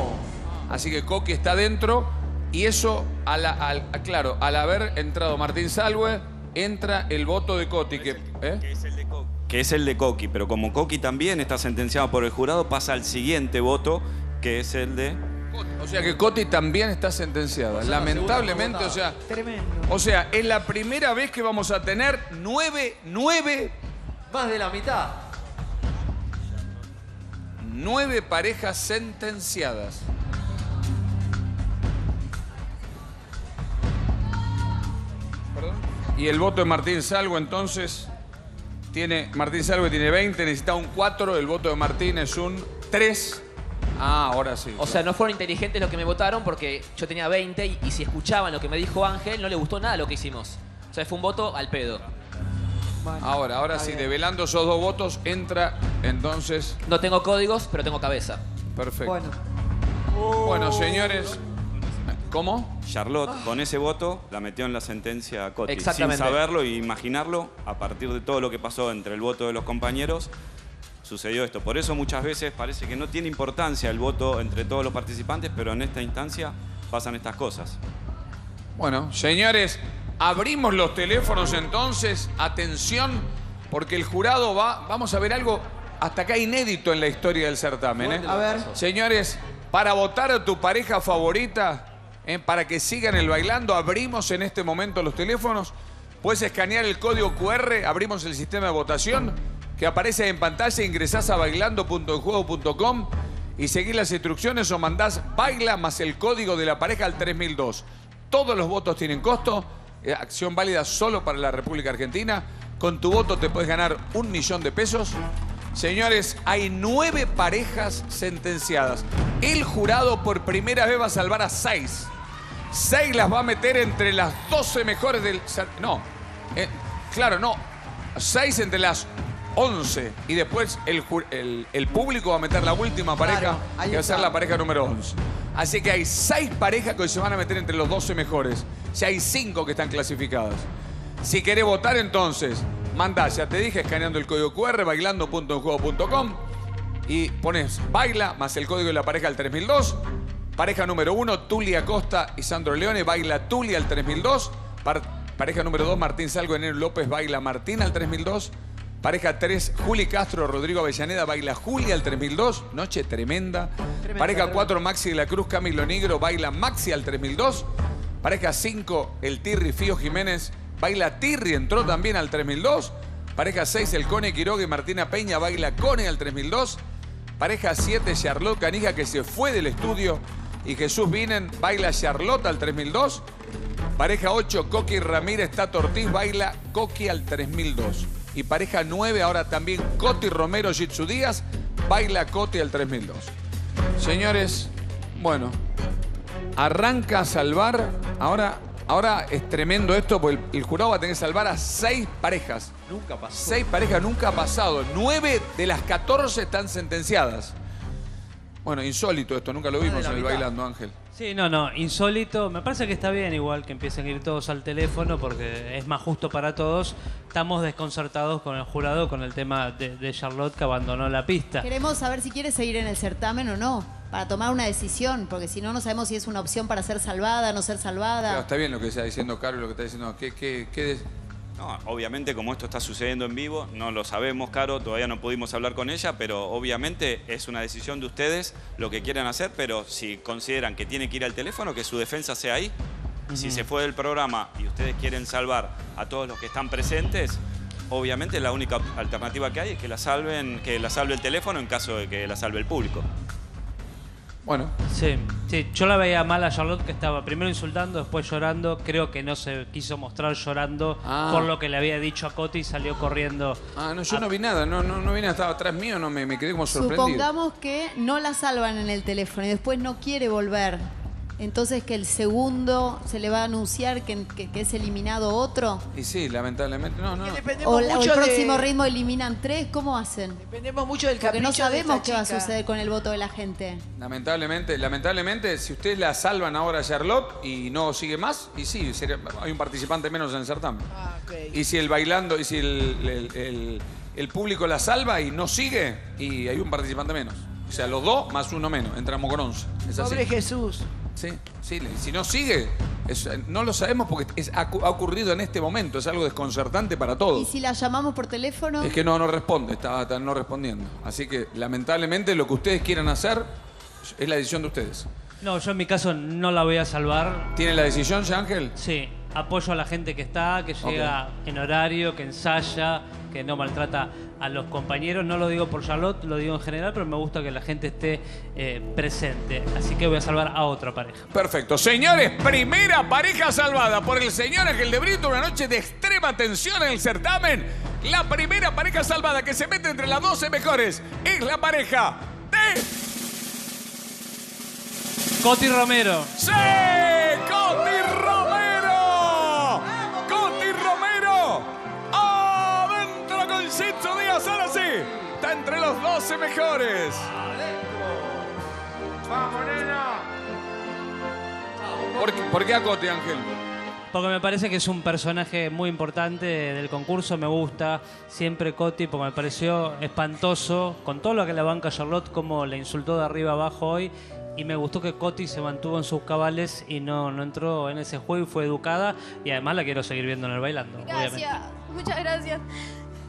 Así que Coqui está dentro. Y eso, a la- al, a- claro, al haber entrado Martín Salwe, entra el voto de Coti. Que, ¿eh? que es el de Coqui, pero como Coqui también está sentenciado por el jurado, pasa al siguiente voto, que es el de... O sea que Coti también está sentenciada. O sea, la Lamentablemente, o sea. Tremendo. O sea, es la primera vez que vamos a tener nueve, nueve, Más de la mitad. nueve parejas sentenciadas. Perdón. Y el voto de Martín Salvo, entonces, tiene. Martín Salvo tiene 20, necesita un 4. El voto de Martín es un 3. Ah, ahora sí. O sea, no fueron inteligentes los que me votaron porque yo tenía 20 y, y si escuchaban lo que me dijo Ángel, no le gustó nada lo que hicimos. O sea, fue un voto al pedo. Ahora, ahora sí, develando esos dos votos, entra entonces. No tengo códigos, pero tengo cabeza. Perfecto. Bueno. Bueno, señores. ¿Cómo? Charlotte, con ese voto, la metió en la sentencia a Coti. Exactamente. Sin saberlo e imaginarlo, a partir de todo lo que pasó entre el voto de los compañeros, sucedió esto. Por eso muchas veces parece que no tiene importancia el voto entre todos los participantes, pero en esta instancia pasan estas cosas. Bueno, señores, abrimos los teléfonos entonces. Atención, porque el jurado va. Vamos a ver algo hasta acá inédito en la historia del certamen. ¿eh? A ver. Señores, para votar a tu pareja favorita, ¿eh? para que sigan el bailando, abrimos en este momento los teléfonos. Puedes escanear el código QR, abrimos el sistema de votación que aparece en pantalla, ingresás a bailando.enjuego.com y seguís las instrucciones o mandás baila más el código de la pareja al 3002. Todos los votos tienen costo, eh, acción válida solo para la República Argentina. Con tu voto te puedes ganar un millón de pesos. Señores, hay nueve parejas sentenciadas. El jurado por primera vez va a salvar a seis. Seis las va a meter entre las 12 mejores del... No, eh, claro, no. Seis entre las 11. Y después el, ju- el- el público va a meter la última pareja, Claro, ahí que va a ser está. la pareja número 11. Así que hay seis parejas que se van a meter entre los 12 mejores. Ya hay cinco que están clasificadas. Si querés votar entonces, mandá, ya te dije, escaneando el código QR, bailando.enjuego.com y pones baila más el código de la pareja al 3002. Pareja número uno, Tulia Costa y Sandro Leone, baila Tulia al 3002. Par- pareja número dos, Martín Salgo, Enero López, baila Martín al 3002. Pareja 3, Juli Castro, Rodrigo Avellaneda, baila Juli al 3002. Noche tremenda. Pareja 4, Maxi de la Cruz, Camilo Negro, baila Maxi al 3002. Pareja 5, el Tirri Fío Jiménez, baila Tirri, entró también al 3002. Pareja 6, el Cone Quiroga y Martina Peña, baila Cone al 3002. Pareja 7, Charlotte Canija, que se fue del estudio. Y Jesús Vinen, baila Charlotte al 3002. Pareja 8, Coqui Ramírez, Tato Ortiz, baila Coqui al 3002. Y pareja 9, ahora también Coti Romero, Jitsu Díaz, baila Coti al 3002. Señores, bueno, arranca a salvar. Ahora, ahora es tremendo esto, porque el, el jurado va a tener que salvar a seis parejas. Nunca pasó. Seis parejas nunca ha pasado. Nueve de las 14 están sentenciadas. Bueno, insólito esto, nunca lo vimos en el mitad. bailando, Ángel. Sí, no, no, insólito. Me parece que está bien igual que empiecen a ir todos al teléfono porque es más justo para todos. Estamos desconcertados con el jurado con el tema de, de Charlotte que abandonó la pista. Queremos saber si quiere seguir en el certamen o no, para tomar una decisión, porque si no, no sabemos si es una opción para ser salvada, no ser Pero salvada. está bien lo que está diciendo Caro y lo que está diciendo. ¿Qué, qué, qué No, obviamente como esto está sucediendo en vivo, no lo sabemos, Caro, todavía no pudimos hablar con ella, pero obviamente es una decisión de ustedes lo que quieran hacer, pero si consideran que tiene que ir al teléfono, que su defensa sea ahí. Si se fue del programa y ustedes quieren salvar a todos los que están presentes, obviamente la única alternativa que hay es que la salven, que la salve el teléfono en caso de que la salve el público. Bueno, Sí, sí, yo la veía mal a Charlotte que estaba primero insultando, después llorando. Creo que no se quiso mostrar llorando Ah. por lo que le había dicho a Coti y salió corriendo. Ah, no, yo no vi nada, no, no, no vi nada, estaba atrás mío, no me, me quedé como sorprendido. Supongamos que no la salvan en el teléfono y después no quiere volver. Entonces que el segundo se le va a anunciar que, que- que es eliminado otro. Y sí, lamentablemente, no, O, la- o el de- próximo ritmo eliminan tres, ¿cómo hacen? Dependemos mucho del Porque no de sabemos qué va a suceder con el voto de la gente. Lamentablemente, lamentablemente, si ustedes la salvan ahora a Charlotte y no sigue más, y sí, sería- hay un participante menos en el certamen. Ah, ok. Y si el bailando, y si el, el- el- el público la salva y no sigue, y hay un participante menos. O sea, los dos más uno menos, entramos con 11. Es así. Pobre Jesús. Sí, sí, le- si no sigue, es- no lo sabemos porque es- ha, cu- ha ocurrido en este momento, es algo desconcertante para ¿Y todos. si la llamamos por teléfono? Es que no, no responde, está, está no respondiendo. Así que lamentablemente lo que ustedes quieran hacer es la decisión de ustedes. No, yo en mi caso no la voy a salvar. ¿Tiene la decisión ya, Ángel? Sí, apoyo a la gente que está, que llega en horario, que ensaya, que no maltrata a los compañeros. No lo digo por Charlotte, lo digo en general, pero me gusta que la gente esté eh, presente. Así que voy a salvar a otra pareja. Perfecto. Señores, primera pareja salvada por el señor Ángel de Brito. Una noche de extrema tensión en el certamen. La primera pareja salvada que se mete entre las 12 mejores es la pareja de... Coti Romero. ¡Sí! ¡Coti Romero! ¡Coti Romero! Está entre los 12 mejores. ¡Vamos, nena! ¿Por qué, por qué a Coti, Ángel? Porque me parece que es un personaje muy importante del concurso, me gusta siempre Coti, porque me pareció espantoso, con todo lo que la banca Charlotte, como le insultó de arriba abajo hoy, y me gustó que Coti se mantuvo en sus cabales y no, no entró en ese juego y fue educada, y además la quiero seguir viendo en el bailando. obviamente. Gracias, muchas gracias.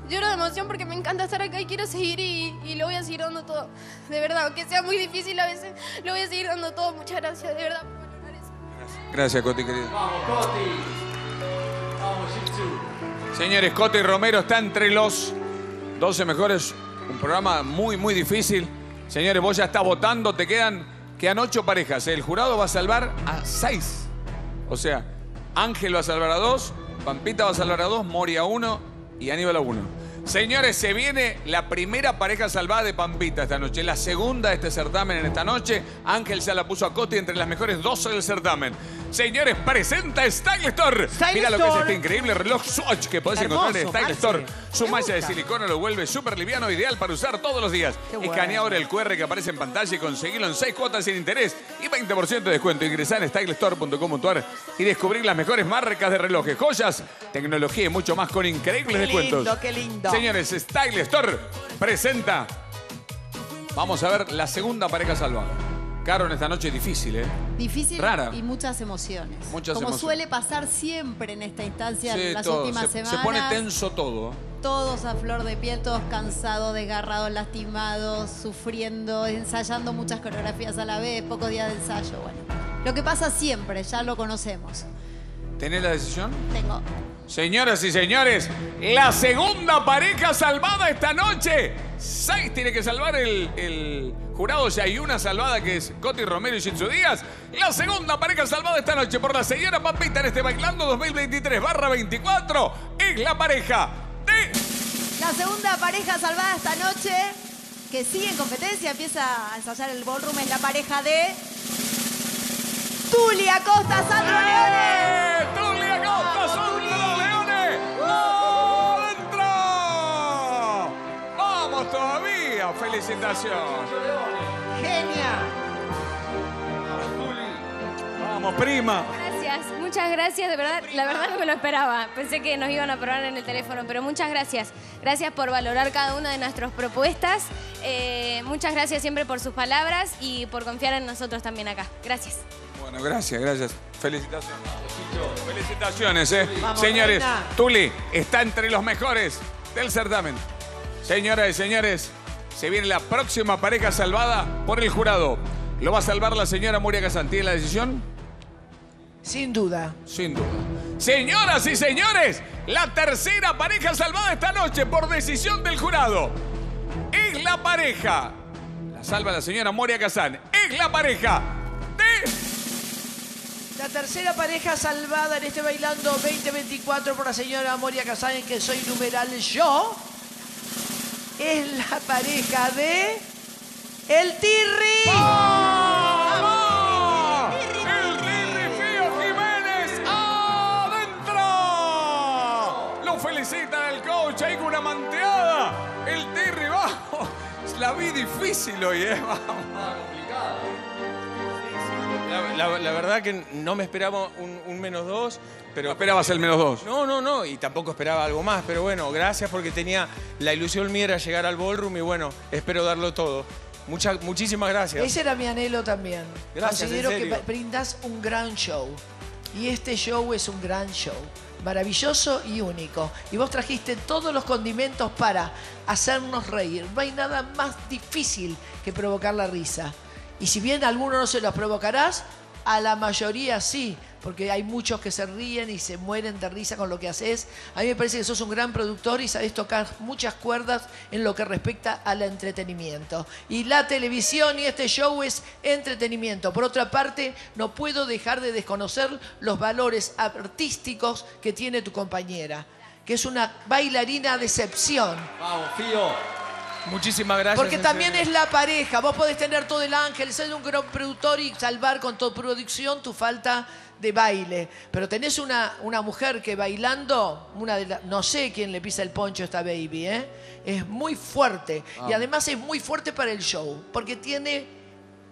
Lloro de emoción porque me encanta estar acá y quiero seguir y, y lo voy a seguir dando todo. De verdad, aunque sea muy difícil a veces, lo voy a seguir dando todo. Muchas gracias, de verdad. Gracias, Coti, querido. Vamos, Coti. Vamos. Señores, Coti Romero está entre los 12 mejores. Un programa muy, muy difícil. Señores, vos ya estás votando, te quedan, quedan ocho parejas. El jurado va a salvar a seis. O sea, Ángel va a salvar a dos, Pampita va a salvar a dos, Mori a uno y Aníbal uno. Señores, se viene la primera pareja salvada de Pampita esta noche, la segunda de este certamen en esta noche. Ángel se la puso a Coti entre las mejores 12 del certamen. Señores, presenta Style Store. Style Mira lo que es este increíble reloj Swatch que podés Hermoso, encontrar en Style Maxi. Store. Su Me malla de gusta. silicona lo vuelve súper liviano, ideal para usar todos los días. Qué bueno. Escanea ahora el QR que aparece en pantalla y conseguirlo en 6 cuotas sin interés y 20% de descuento. Ingresá en stylestore.com.ar y descubrir las mejores marcas de relojes, joyas, tecnología y mucho más con increíbles Qué descuentos. lindo, qué lindo. Señores, Style Store presenta. Vamos a ver la segunda pareja salvada. Caro en esta noche difícil, ¿eh? Difícil Rara. y muchas emociones. Muchas Como emociones. suele pasar siempre en esta instancia, Sí, en las todo. últimas se, semanas. se pone tenso todo. Todos a flor de piel, todos cansados, desgarrados, lastimados, sufriendo, ensayando muchas coreografías a la vez, pocos días de ensayo. Bueno, lo que pasa siempre, ya lo conocemos. ¿Tenés la decisión? Tengo. Señoras y señores, la segunda pareja salvada esta noche. Seis tiene que salvar el, el jurado. Ya hay una salvada que es Coti Romero y Jitsu Díaz. La segunda pareja salvada esta noche por la señora Pampita en este Bailando 2023 barra 24 es la pareja de... La segunda pareja salvada esta noche, que sigue en competencia, empieza a ensayar el ballroom, es la pareja de Tulia Costa, Sandro Leone. Todavía! ¡Felicitaciones! Genia. ¡Vamos, prima! Gracias, muchas gracias, de verdad, la verdad no me lo esperaba. Pensé que nos iban a probar en el teléfono, pero muchas gracias. Gracias por valorar cada una de nuestras propuestas. Eh, muchas gracias siempre por sus palabras y por confiar en nosotros también acá. Gracias. Bueno, gracias, gracias. Felicitaciones. Felicitaciones, eh. Vamos, Señores, reina. Tuli está entre los mejores del certamen. Señoras y señores, se viene la próxima pareja salvada por el jurado. ¿Lo va a salvar la señora Moria Casán? ¿Tiene la decisión? Sin duda. Sin duda. Señoras y señores, la tercera pareja salvada esta noche por decisión del jurado. Es la pareja. La salva la señora Moria Casán. Es la pareja de... La tercera pareja salvada en este Bailando 2024 por la señora Moria Casán, que soy numeral yo, es la pareja de... El Tirri. ¡Vamos! ¡El Tirri Fío Jiménez adentro! Lo felicita el coach ahí con una manteada. El Tirri, vamos. La vi difícil hoy, ¿eh? Vamos. La, la- la verdad que no me esperaba un, un menos dos, pero... No esperabas el menos dos. No, no, no, y tampoco esperaba algo más, pero bueno, gracias porque tenía la ilusión mía era llegar al ballroom y bueno, espero darlo todo. Muchas, muchísimas gracias. Ese era mi anhelo también. Gracias, Considero en que brindas un gran show. Y este show es un gran show. Maravilloso y único. Y vos trajiste todos los condimentos para hacernos reír. No hay nada más difícil que provocar la risa. Y si bien a alguno no se los provocarás, a la mayoría sí, porque hay muchos que se ríen y se mueren de risa con lo que haces. A mí me parece que sos un gran productor y sabés tocar muchas cuerdas en lo que respecta al entretenimiento. Y la televisión y este show es entretenimiento. Por otra parte, no puedo dejar de desconocer los valores artísticos que tiene tu compañera, que es una bailarina de excepción. Vamos, Fío. Muchísimas gracias. Porque también es la pareja. Vos podés tener todo el ángel, ser un gran productor y salvar con tu producción tu falta de baile. Pero tenés una, una mujer que bailando, una de la- no sé quién le pisa el poncho a esta baby, ¿eh? Es muy fuerte. Y Ah. además es muy fuerte para el show. Porque tiene,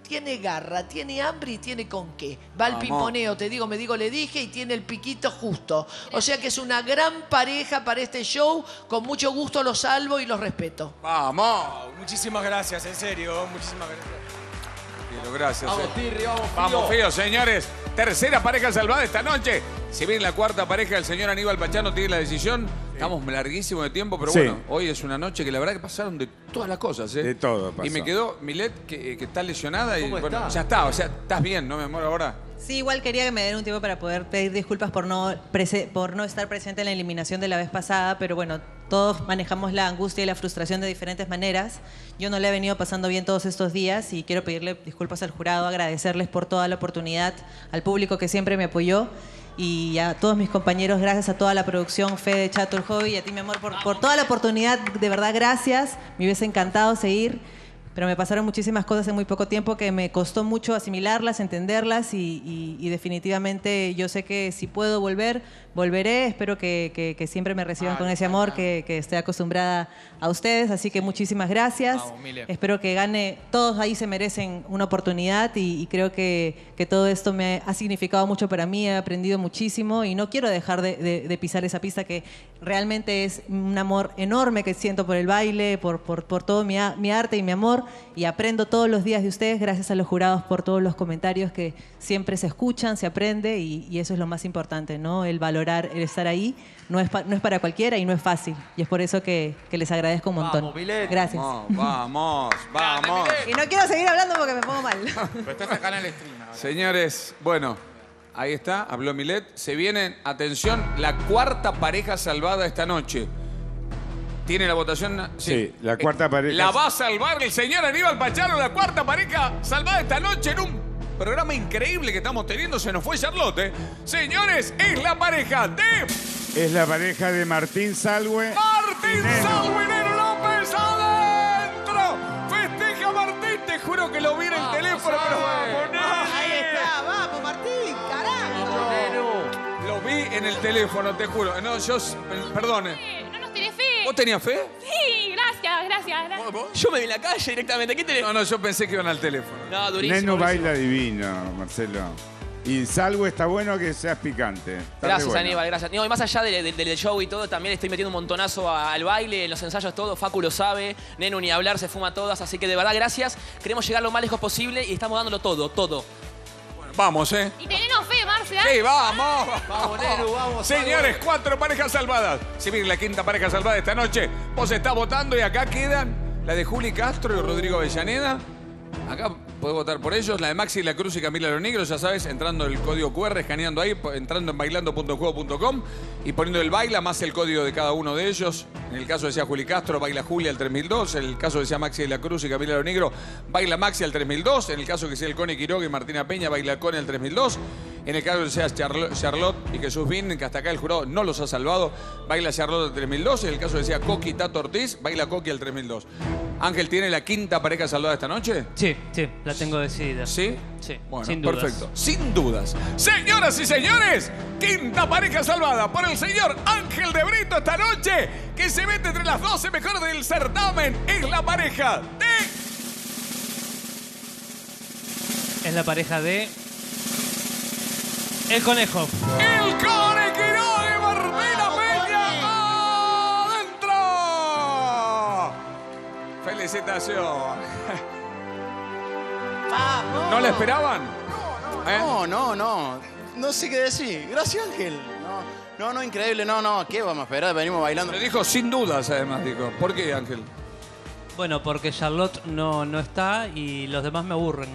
tiene garra, tiene hambre y tiene con qué. Va al pimponeo, te digo, me digo, le dije, y tiene el piquito justo. O sea que es una gran pareja para este show. Con mucho gusto los salvo y los respeto. Vamos. Muchísimas gracias, en serio. Muchísimas gracias. Gracias. Vamos, eh. Tirri, vamos. Vamos, señores. Tercera pareja salvada esta noche. Si bien la cuarta pareja, el señor Aníbal Pachano tiene la decisión. Estamos larguísimo de tiempo, pero Sí. bueno, hoy es una noche que la verdad que pasaron de todas las cosas, ¿eh? De todo pasó. Y me quedó Milet, que, que está lesionada y ¿Cómo bueno, está? ya está. O sea, estás bien, ¿no, mi amor, ahora? Sí, igual quería que me den un tiempo para poder pedir disculpas por no, prese- por no estar presente en la eliminación de la vez pasada, pero bueno, todos manejamos la angustia y la frustración de diferentes maneras. Yo no le he venido pasando bien todos estos días y quiero pedirle disculpas al jurado, agradecerles por toda la oportunidad, al público que siempre me apoyó y a todos mis compañeros, gracias a toda la producción, Fede, Chato, el Hobby y a ti, mi amor, por, por toda la oportunidad, de verdad, gracias. Me hubiese encantado seguir pero me pasaron muchísimas cosas en muy poco tiempo que me costó mucho asimilarlas, entenderlas y, y- y definitivamente yo sé que si puedo volver, volveré. Espero que, que- que siempre me reciban con ese amor que, que estoy acostumbrada a ustedes. Así que muchísimas gracias. Vamos, Mile. Espero que gane. Todos ahí se merecen una oportunidad y, y creo que, todo esto me ha significado mucho para mí. He aprendido muchísimo y no quiero dejar de, de- de pisar esa pista que realmente es un amor enorme que siento por el baile, por, por, por todo mi, mi arte y mi amor. Y aprendo todos los días de ustedes. Gracias a los jurados por todos los comentarios que siempre se escuchan, se aprende y, y eso es lo más importante, ¿no? El valorar, el estar ahí. No es, pa- no es para cualquiera y no es fácil. Y es por eso que, que les agradezco un montón. Gracias. Vamos, vamos, vamos. Y no quiero seguir hablando porque me pongo mal. Pero estás acá en el stream. Señores, bueno, ahí está, habló Milet. Se viene, atención, la cuarta pareja salvada esta noche. ¿Tiene la votación? Sí, la cuarta pareja. La va a salvar el señor Aníbal Pachano, la cuarta pareja salvada esta noche en un programa increíble que estamos teniendo. Se nos fue Charlotte. ¿eh? Señores, es la pareja de Es la pareja de Martín Salwe. Martín Salvinero López adentro. Festeja Martín, te juro que lo vi en el teléfono, pero vamos, Ahí está, vamos, Martín, carajo. Lo vi en el teléfono, te juro. No, yo, perdone. No nos tiene fe. ¿Vos tenías fe? Sí, gracias, gracias. gracias. Yo me vi en la calle directamente. ¿Qué tenés? No, no, yo pensé que iban al teléfono. No, durísimo. Neno durísimo. baila divino, Marcelo. Y Salwe está bueno que seas picante. Está Gracias, bueno. Aníbal, gracias. No, y más allá de- de- del show y todo, también estoy metiendo un montonazo al baile, en los ensayos, todo. Facu lo sabe, Nenu ni hablar, se fuma todas. Así que de verdad, gracias. Queremos llegar lo más lejos posible y estamos dándolo todo, todo. Vamos, ¿eh? Y tenemos fe, Marcia. Sí, vamos. Vamos, Nenu, vamos. Señores, cuatro parejas salvadas. Si bien la quinta pareja salvada esta noche, vos estás votando y acá quedan la de Juli Castro y Rodrigo Avellaneda. Acá podés votar por ellos. La de Maxi La Cruz y Camila Lo Negro, ya sabes, entrando el código QR, escaneando ahí, entrando en bailando.juego.com y poniendo el baila más el código de cada uno de ellos. En el caso decía Juli Castro, baila Julia al 3002. En el caso decía Maxi La Cruz y Camila Lo Negro, baila Maxi al 3002. En el caso que sea el Cone Quiroga y Martina Peña, baila Cone al 3002. En el caso que Charlotte y Jesús Bin, que hasta acá el jurado no los ha salvado, baila Charlotte al 3002. En el caso sea Coqui Tato Ortiz, baila Coqui al 3002. Ángel, ¿tiene la quinta pareja salvada esta noche? Sí, sí, la tengo decidida. ¿Sí? Sí, Bueno, sin dudas. perfecto. Sin dudas. Señoras y señores, quinta pareja salvada por el señor Ángel de Brito esta noche, que se mete entre las 12 mejores del certamen. Es la pareja de Es la pareja de. El conejo. El Quiroga y Martina Peña adentro. Felicitación. ¿No la esperaban? ¿Eh? No, no, no. No sé qué decir. Gracias, Ángel. No, no, no, increíble. No, no. ¿Qué vamos a esperar? Venimos bailando. Pero dijo sin dudas, además, dijo. ¿Por qué, Ángel? Bueno, porque Charlotte no, no está y los demás me aburren.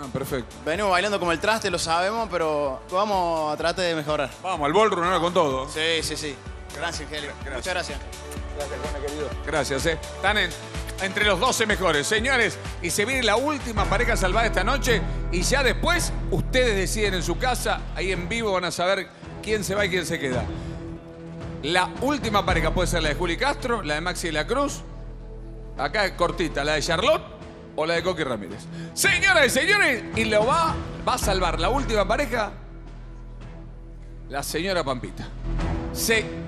Ah, perfecto. Venimos bailando como el traste, lo sabemos, pero vamos a tratar de mejorar. Vamos, al ballroom ahora con todo. Sí, sí, sí. Gracias, Ángel. Muchas gracias. Gracias, eh. Están en- entre los 12 mejores. Señores, y se viene la última pareja salvada esta noche. Y ya después, ustedes deciden en su casa, ahí en vivo van a saber quién se va y quién se queda. La última pareja puede ser la de Juli Castro, la de Maxi de la Cruz Acá cortita, la de Charlotte o la de Coqui Ramírez. Señoras y señores, y lo va, va a salvar la última pareja, la señora Pampita.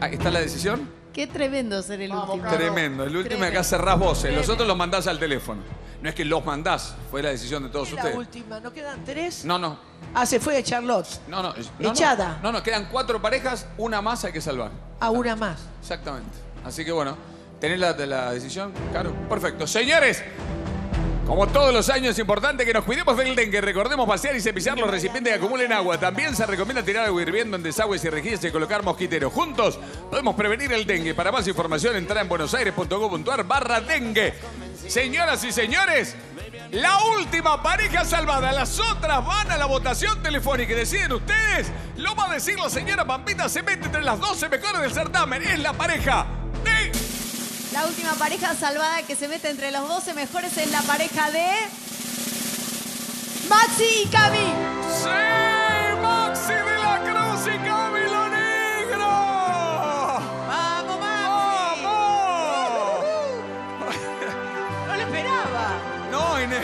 Ahí está la decisión. Qué tremendo ser el último. Tremendo. El último acá cerrás voces. Los otros los mandás al teléfono. No es que los mandás, fue la decisión de todos La ustedes. última, ¿no quedan tres? No, no. Ah, se fue de Charlotte. No, no. es- no, no. Echada. No, no, quedan cuatro parejas, una más hay que salvar. A una más. Exactamente. Así que bueno, ¿tenés la, la decisión? Claro. Perfecto. Señores, como todos los años es importante que nos cuidemos del dengue. Recordemos vaciar y cepillar los recipientes que acumulen agua. También se recomienda tirar agua hirviendo en desagües y rejillas y colocar mosquiteros. Juntos podemos prevenir el dengue. Para más información, entra en buenosaires.gov.ar barra dengue. Señoras y señores, la última pareja salvada. Las otras van a la votación telefónica deciden ustedes. Lo va a decir la señora Pampita. Se mete entre las 12 mejores del certamen. Es la pareja de... La última pareja salvada que se mete entre los 12 mejores es la pareja de. Maxi y Cami. ¡Sí! ¡Maxi de la Cruz y Camilo Negro! ¡Vamos, Maxi! No lo esperaba. No, Inés.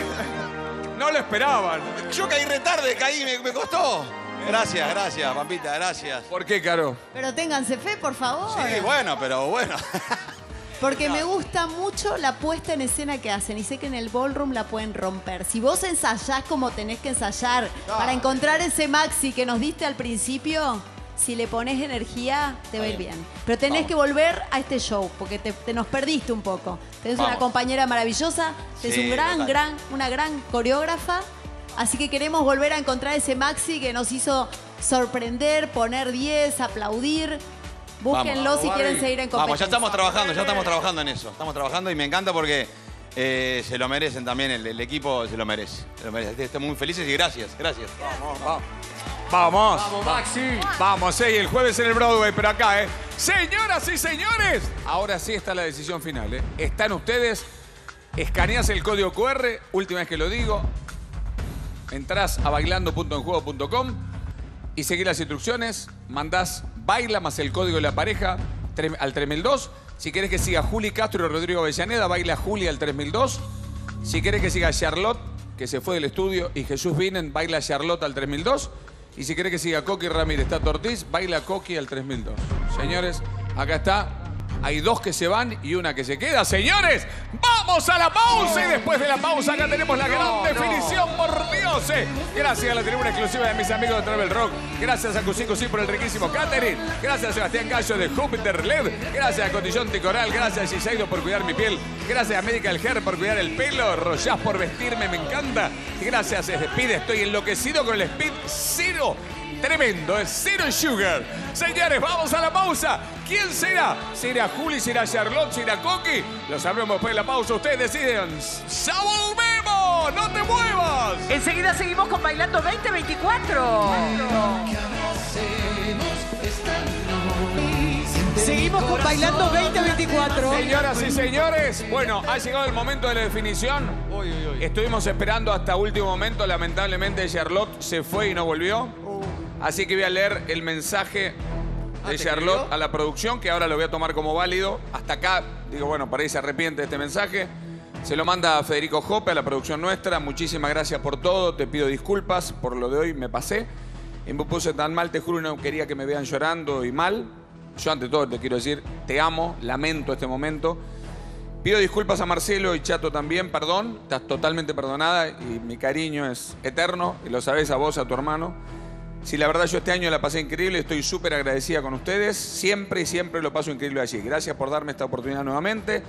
No lo esperaban. Yo caí retarde, caí, me, me costó. Gracias, gracias, Pampita, gracias. ¿Por qué, Caro? Pero ténganse fe, por favor. Sí, bueno, pero bueno. Porque me gusta mucho la puesta en escena que hacen y sé que en el ballroom la pueden romper. Si vos ensayás como tenés que ensayar para encontrar ese maxi que nos diste al principio, si le pones energía, te va a ir bien. Pero tenés Vamos. que volver a este show porque te, te nos perdiste un poco. Tenés una compañera maravillosa, tenés Sí, un gran, total. gran, una gran coreógrafa. Así que queremos volver a encontrar ese maxi que nos hizo sorprender, poner 10, aplaudir. Búsquenlo Vamos. si quieren seguir en competencia. Vamos, ya estamos trabajando, ya estamos trabajando en eso. Estamos trabajando y me encanta porque eh, se lo merecen también, el, el equipo se lo merece. Se lo merece. Estamos muy felices y gracias, gracias. Vamos. Vamos. Vamos, Maxi. Vamos, eh, y el jueves en el Broadway, pero acá, ¿eh? Señoras y señores, ahora sí está la decisión final, ¿eh? Están ustedes, escaneas el código QR, última vez que lo digo, entras a bailando.enjuego.com y seguís las instrucciones, mandás baila más el código de la pareja al 3002. Si querés que siga Juli Castro y Rodrigo Avellaneda, baila Juli al 3002. Si querés que siga Charlotte, que se fue del estudio, y Jesús Vinen, baila Charlotte al 3002. Y si querés que siga Coqui Ramírez, Tato Ortiz, baila Coqui al 3002. Señores, acá está. Hay dos que se van y una que se queda. Señores, vamos a la pausa. Y después de la pausa, acá tenemos la gran definición, por Dios. eh. Gracias a la tribuna exclusiva de mis amigos de Travel Rock. Gracias a Cusico por el riquísimo catering. Gracias a Sebastián Gallo de Júpiter LED. Gracias a Cotillón Ticoral. Gracias a Shiseido por cuidar mi piel. Gracias a Medical Hair por cuidar el pelo. Royaz por vestirme, me encanta. Y gracias a Speed. Estoy enloquecido con el Speed Zero. Tremendo, es Zero Sugar. Señores, vamos a la pausa. ¿Quién será? ¿Será Juli? ¿Será Charlotte? ¿Será Coqui? Lo sabremos después de la pausa. Ustedes deciden. ¡Ya volvemos! ¡No te muevas! Enseguida seguimos con Bailando 2024. Seguimos con Bailando 2024. Señoras y señores, bueno, ha llegado el momento de la definición. Estuvimos esperando hasta último momento. Lamentablemente, Charlotte se fue y no volvió. Así que voy a leer el mensaje de Charlotte a la producción, que ahora lo voy a tomar como válido. Hasta acá, digo, bueno, para ahí se arrepiente de este mensaje. Se lo manda a Federico Jope, a la producción nuestra. Muchísimas gracias por todo. Te pido disculpas por lo de hoy, me pasé. Y me puse tan mal, te juro, no quería que me vean llorando y mal. Yo ante todo te quiero decir, te amo, lamento este momento. Pido disculpas a Marcelo y Chato también, perdón, estás totalmente perdonada y mi cariño es eterno, y lo sabes a vos, a tu hermano. Si la verdad yo este año la pasé increíble, estoy súper agradecida con ustedes, siempre y siempre lo paso increíble allí. Gracias por darme esta oportunidad nuevamente.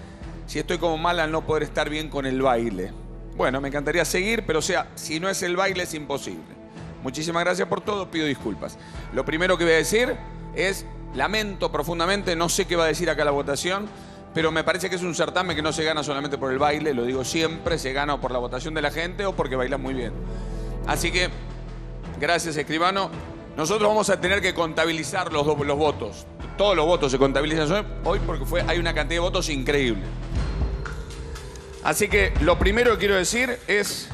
Si estoy como mal al no poder estar bien con el baile. Bueno, me encantaría seguir, pero sea, si no es el baile es imposible. Muchísimas gracias por todo, pido disculpas. Lo primero que voy a decir es, lamento profundamente, no sé qué va a decir acá la votación, pero me parece que es un certamen que no se gana solamente por el baile, lo digo siempre, se gana por la votación de la gente o porque bailas muy bien. Así que, gracias escribano. Nosotros vamos a tener que contabilizar los, los votos. Todos los votos se contabilizan hoy porque fue, hay una cantidad de votos increíble. Así que lo primero que quiero decir es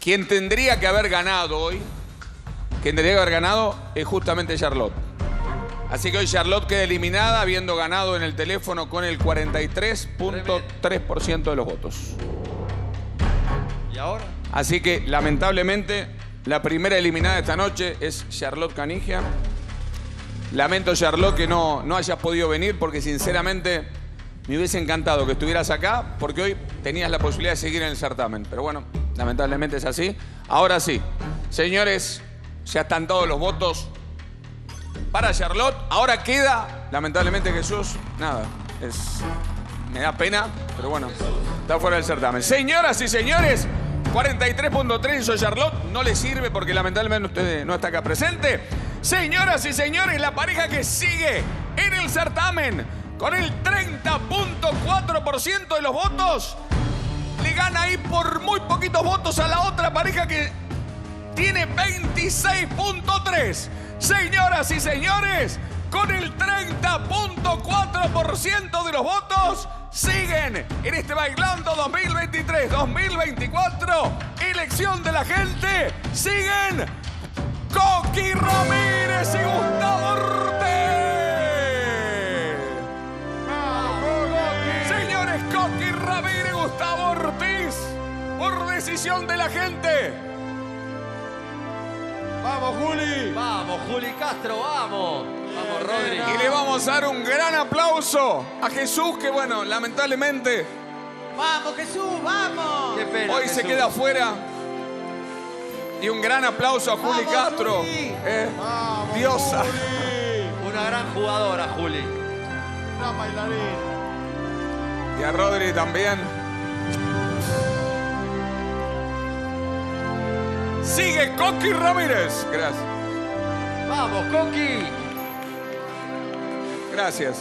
quien tendría que haber ganado hoy, quien tendría que haber ganado es justamente Charlotte. Así que hoy Charlotte queda eliminada habiendo ganado en el teléfono con el 43.3% de los votos. ¿Y ahora? Así que lamentablemente la primera eliminada esta noche es Charlotte Canigia. Lamento Charlotte que no, no hayas podido venir porque sinceramente me hubiese encantado que estuvieras acá porque hoy tenías la posibilidad de seguir en el certamen. Pero bueno, lamentablemente es así. Ahora sí, señores, ya están todos los votos para Charlotte. Ahora queda, lamentablemente Jesús, nada, es, me da pena, pero bueno, está fuera del certamen. Señoras y señores, 43.3 hizo Charlotte, no le sirve porque lamentablemente usted no está acá presente. Señoras y señores, la pareja que sigue en el certamen con el 30.4% de los votos le gana ahí por muy poquitos votos a la otra pareja que tiene 26.3. Señoras y señores, con el 30.4% de los votos, siguen en este Bailando 2023-2024, elección de la gente, siguen Coqui Ramírez y Gustavo Ortiz. Señores, Coqui Ramírez y Gustavo Ortiz, por decisión de la gente. Vamos, Juli. Vamos, Juli Castro, vamos. Vamos, Rodri. Y le vamos a dar un gran aplauso a Jesús, que bueno, lamentablemente ¡Vamos, Jesús, vamos! Qué pena, hoy se queda afuera. Y un gran aplauso a Juli Vamos, Castro. Juli. eh, diosa. Una gran jugadora, Juli. Gran bailarín. Y a Rodri también. Sigue Coqui Ramírez. Gracias. Vamos, Coqui. Gracias.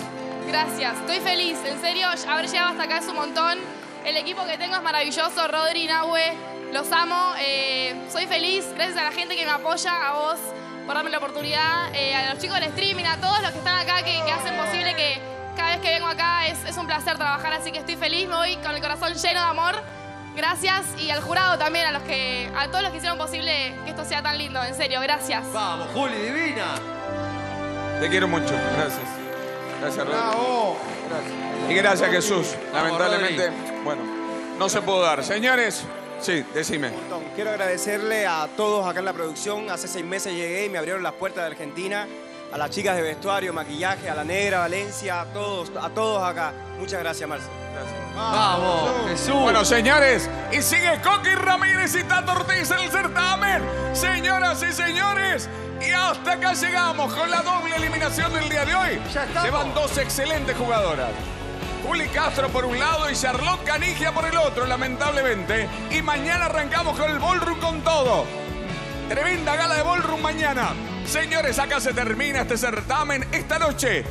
Gracias, estoy feliz. En serio, haber llegado hasta acá es un montón. El equipo que tengo es maravilloso. Rodri, Nahue, los amo. Eh, soy feliz. Gracias a la gente que me apoya, a vos por darme la oportunidad, eh, a los chicos del streaming, a todos los que están acá que, que hacen posible que cada vez que vengo acá es, es un placer trabajar. Así que estoy feliz, me voy con el corazón lleno de amor. Gracias y al jurado también, a los que, a todos los que hicieron posible que esto sea tan lindo. En serio, gracias. Vamos, Juli, divina. Te quiero mucho. Gracias. Gracias, Rodri. Y gracias, Jesús. Lamentablemente, bueno, no se pudo dar. Señores, sí, decime. Quiero agradecerle a todos acá en la producción. Hace seis meses llegué y me abrieron las puertas de Argentina. A las chicas de vestuario, maquillaje, a la negra, Valencia, a todos, a todos acá. Muchas gracias, Marcel. Vamos, Jesús. Bueno, señores, y sigue Coqui Ramírez y Tato Ortiz en el certamen. Señoras y señores, y hasta acá llegamos con la doble eliminación del día de hoy. Se van dos excelentes jugadoras. Juli Castro por un lado y Charlotte Canigia por el otro, lamentablemente. Y mañana arrancamos con el ballroom con todo. Tremenda gala de ballroom mañana. Señores, acá se termina este certamen esta noche.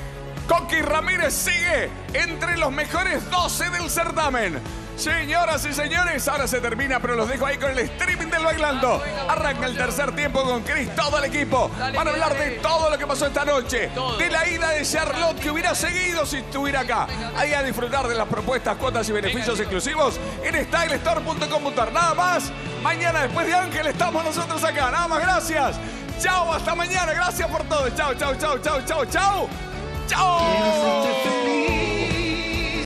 Coqui Ramírez sigue entre los mejores 12 del certamen. Señoras y señores, ahora se termina, pero los dejo ahí con el streaming del bailando. Arranca el tercer tiempo con Chris, todo el equipo. Van a hablar de todo lo que pasó esta noche. De la ida de Charlotte que hubiera seguido si estuviera acá. Ahí a disfrutar de las propuestas, cuotas y beneficios exclusivos en stylestore.com.ar. Nada más. Mañana después de Ángel estamos nosotros acá. Nada más, gracias. Chao, hasta mañana. Gracias por todo. Chao, chao, chao, chao, chao, chao. Chao.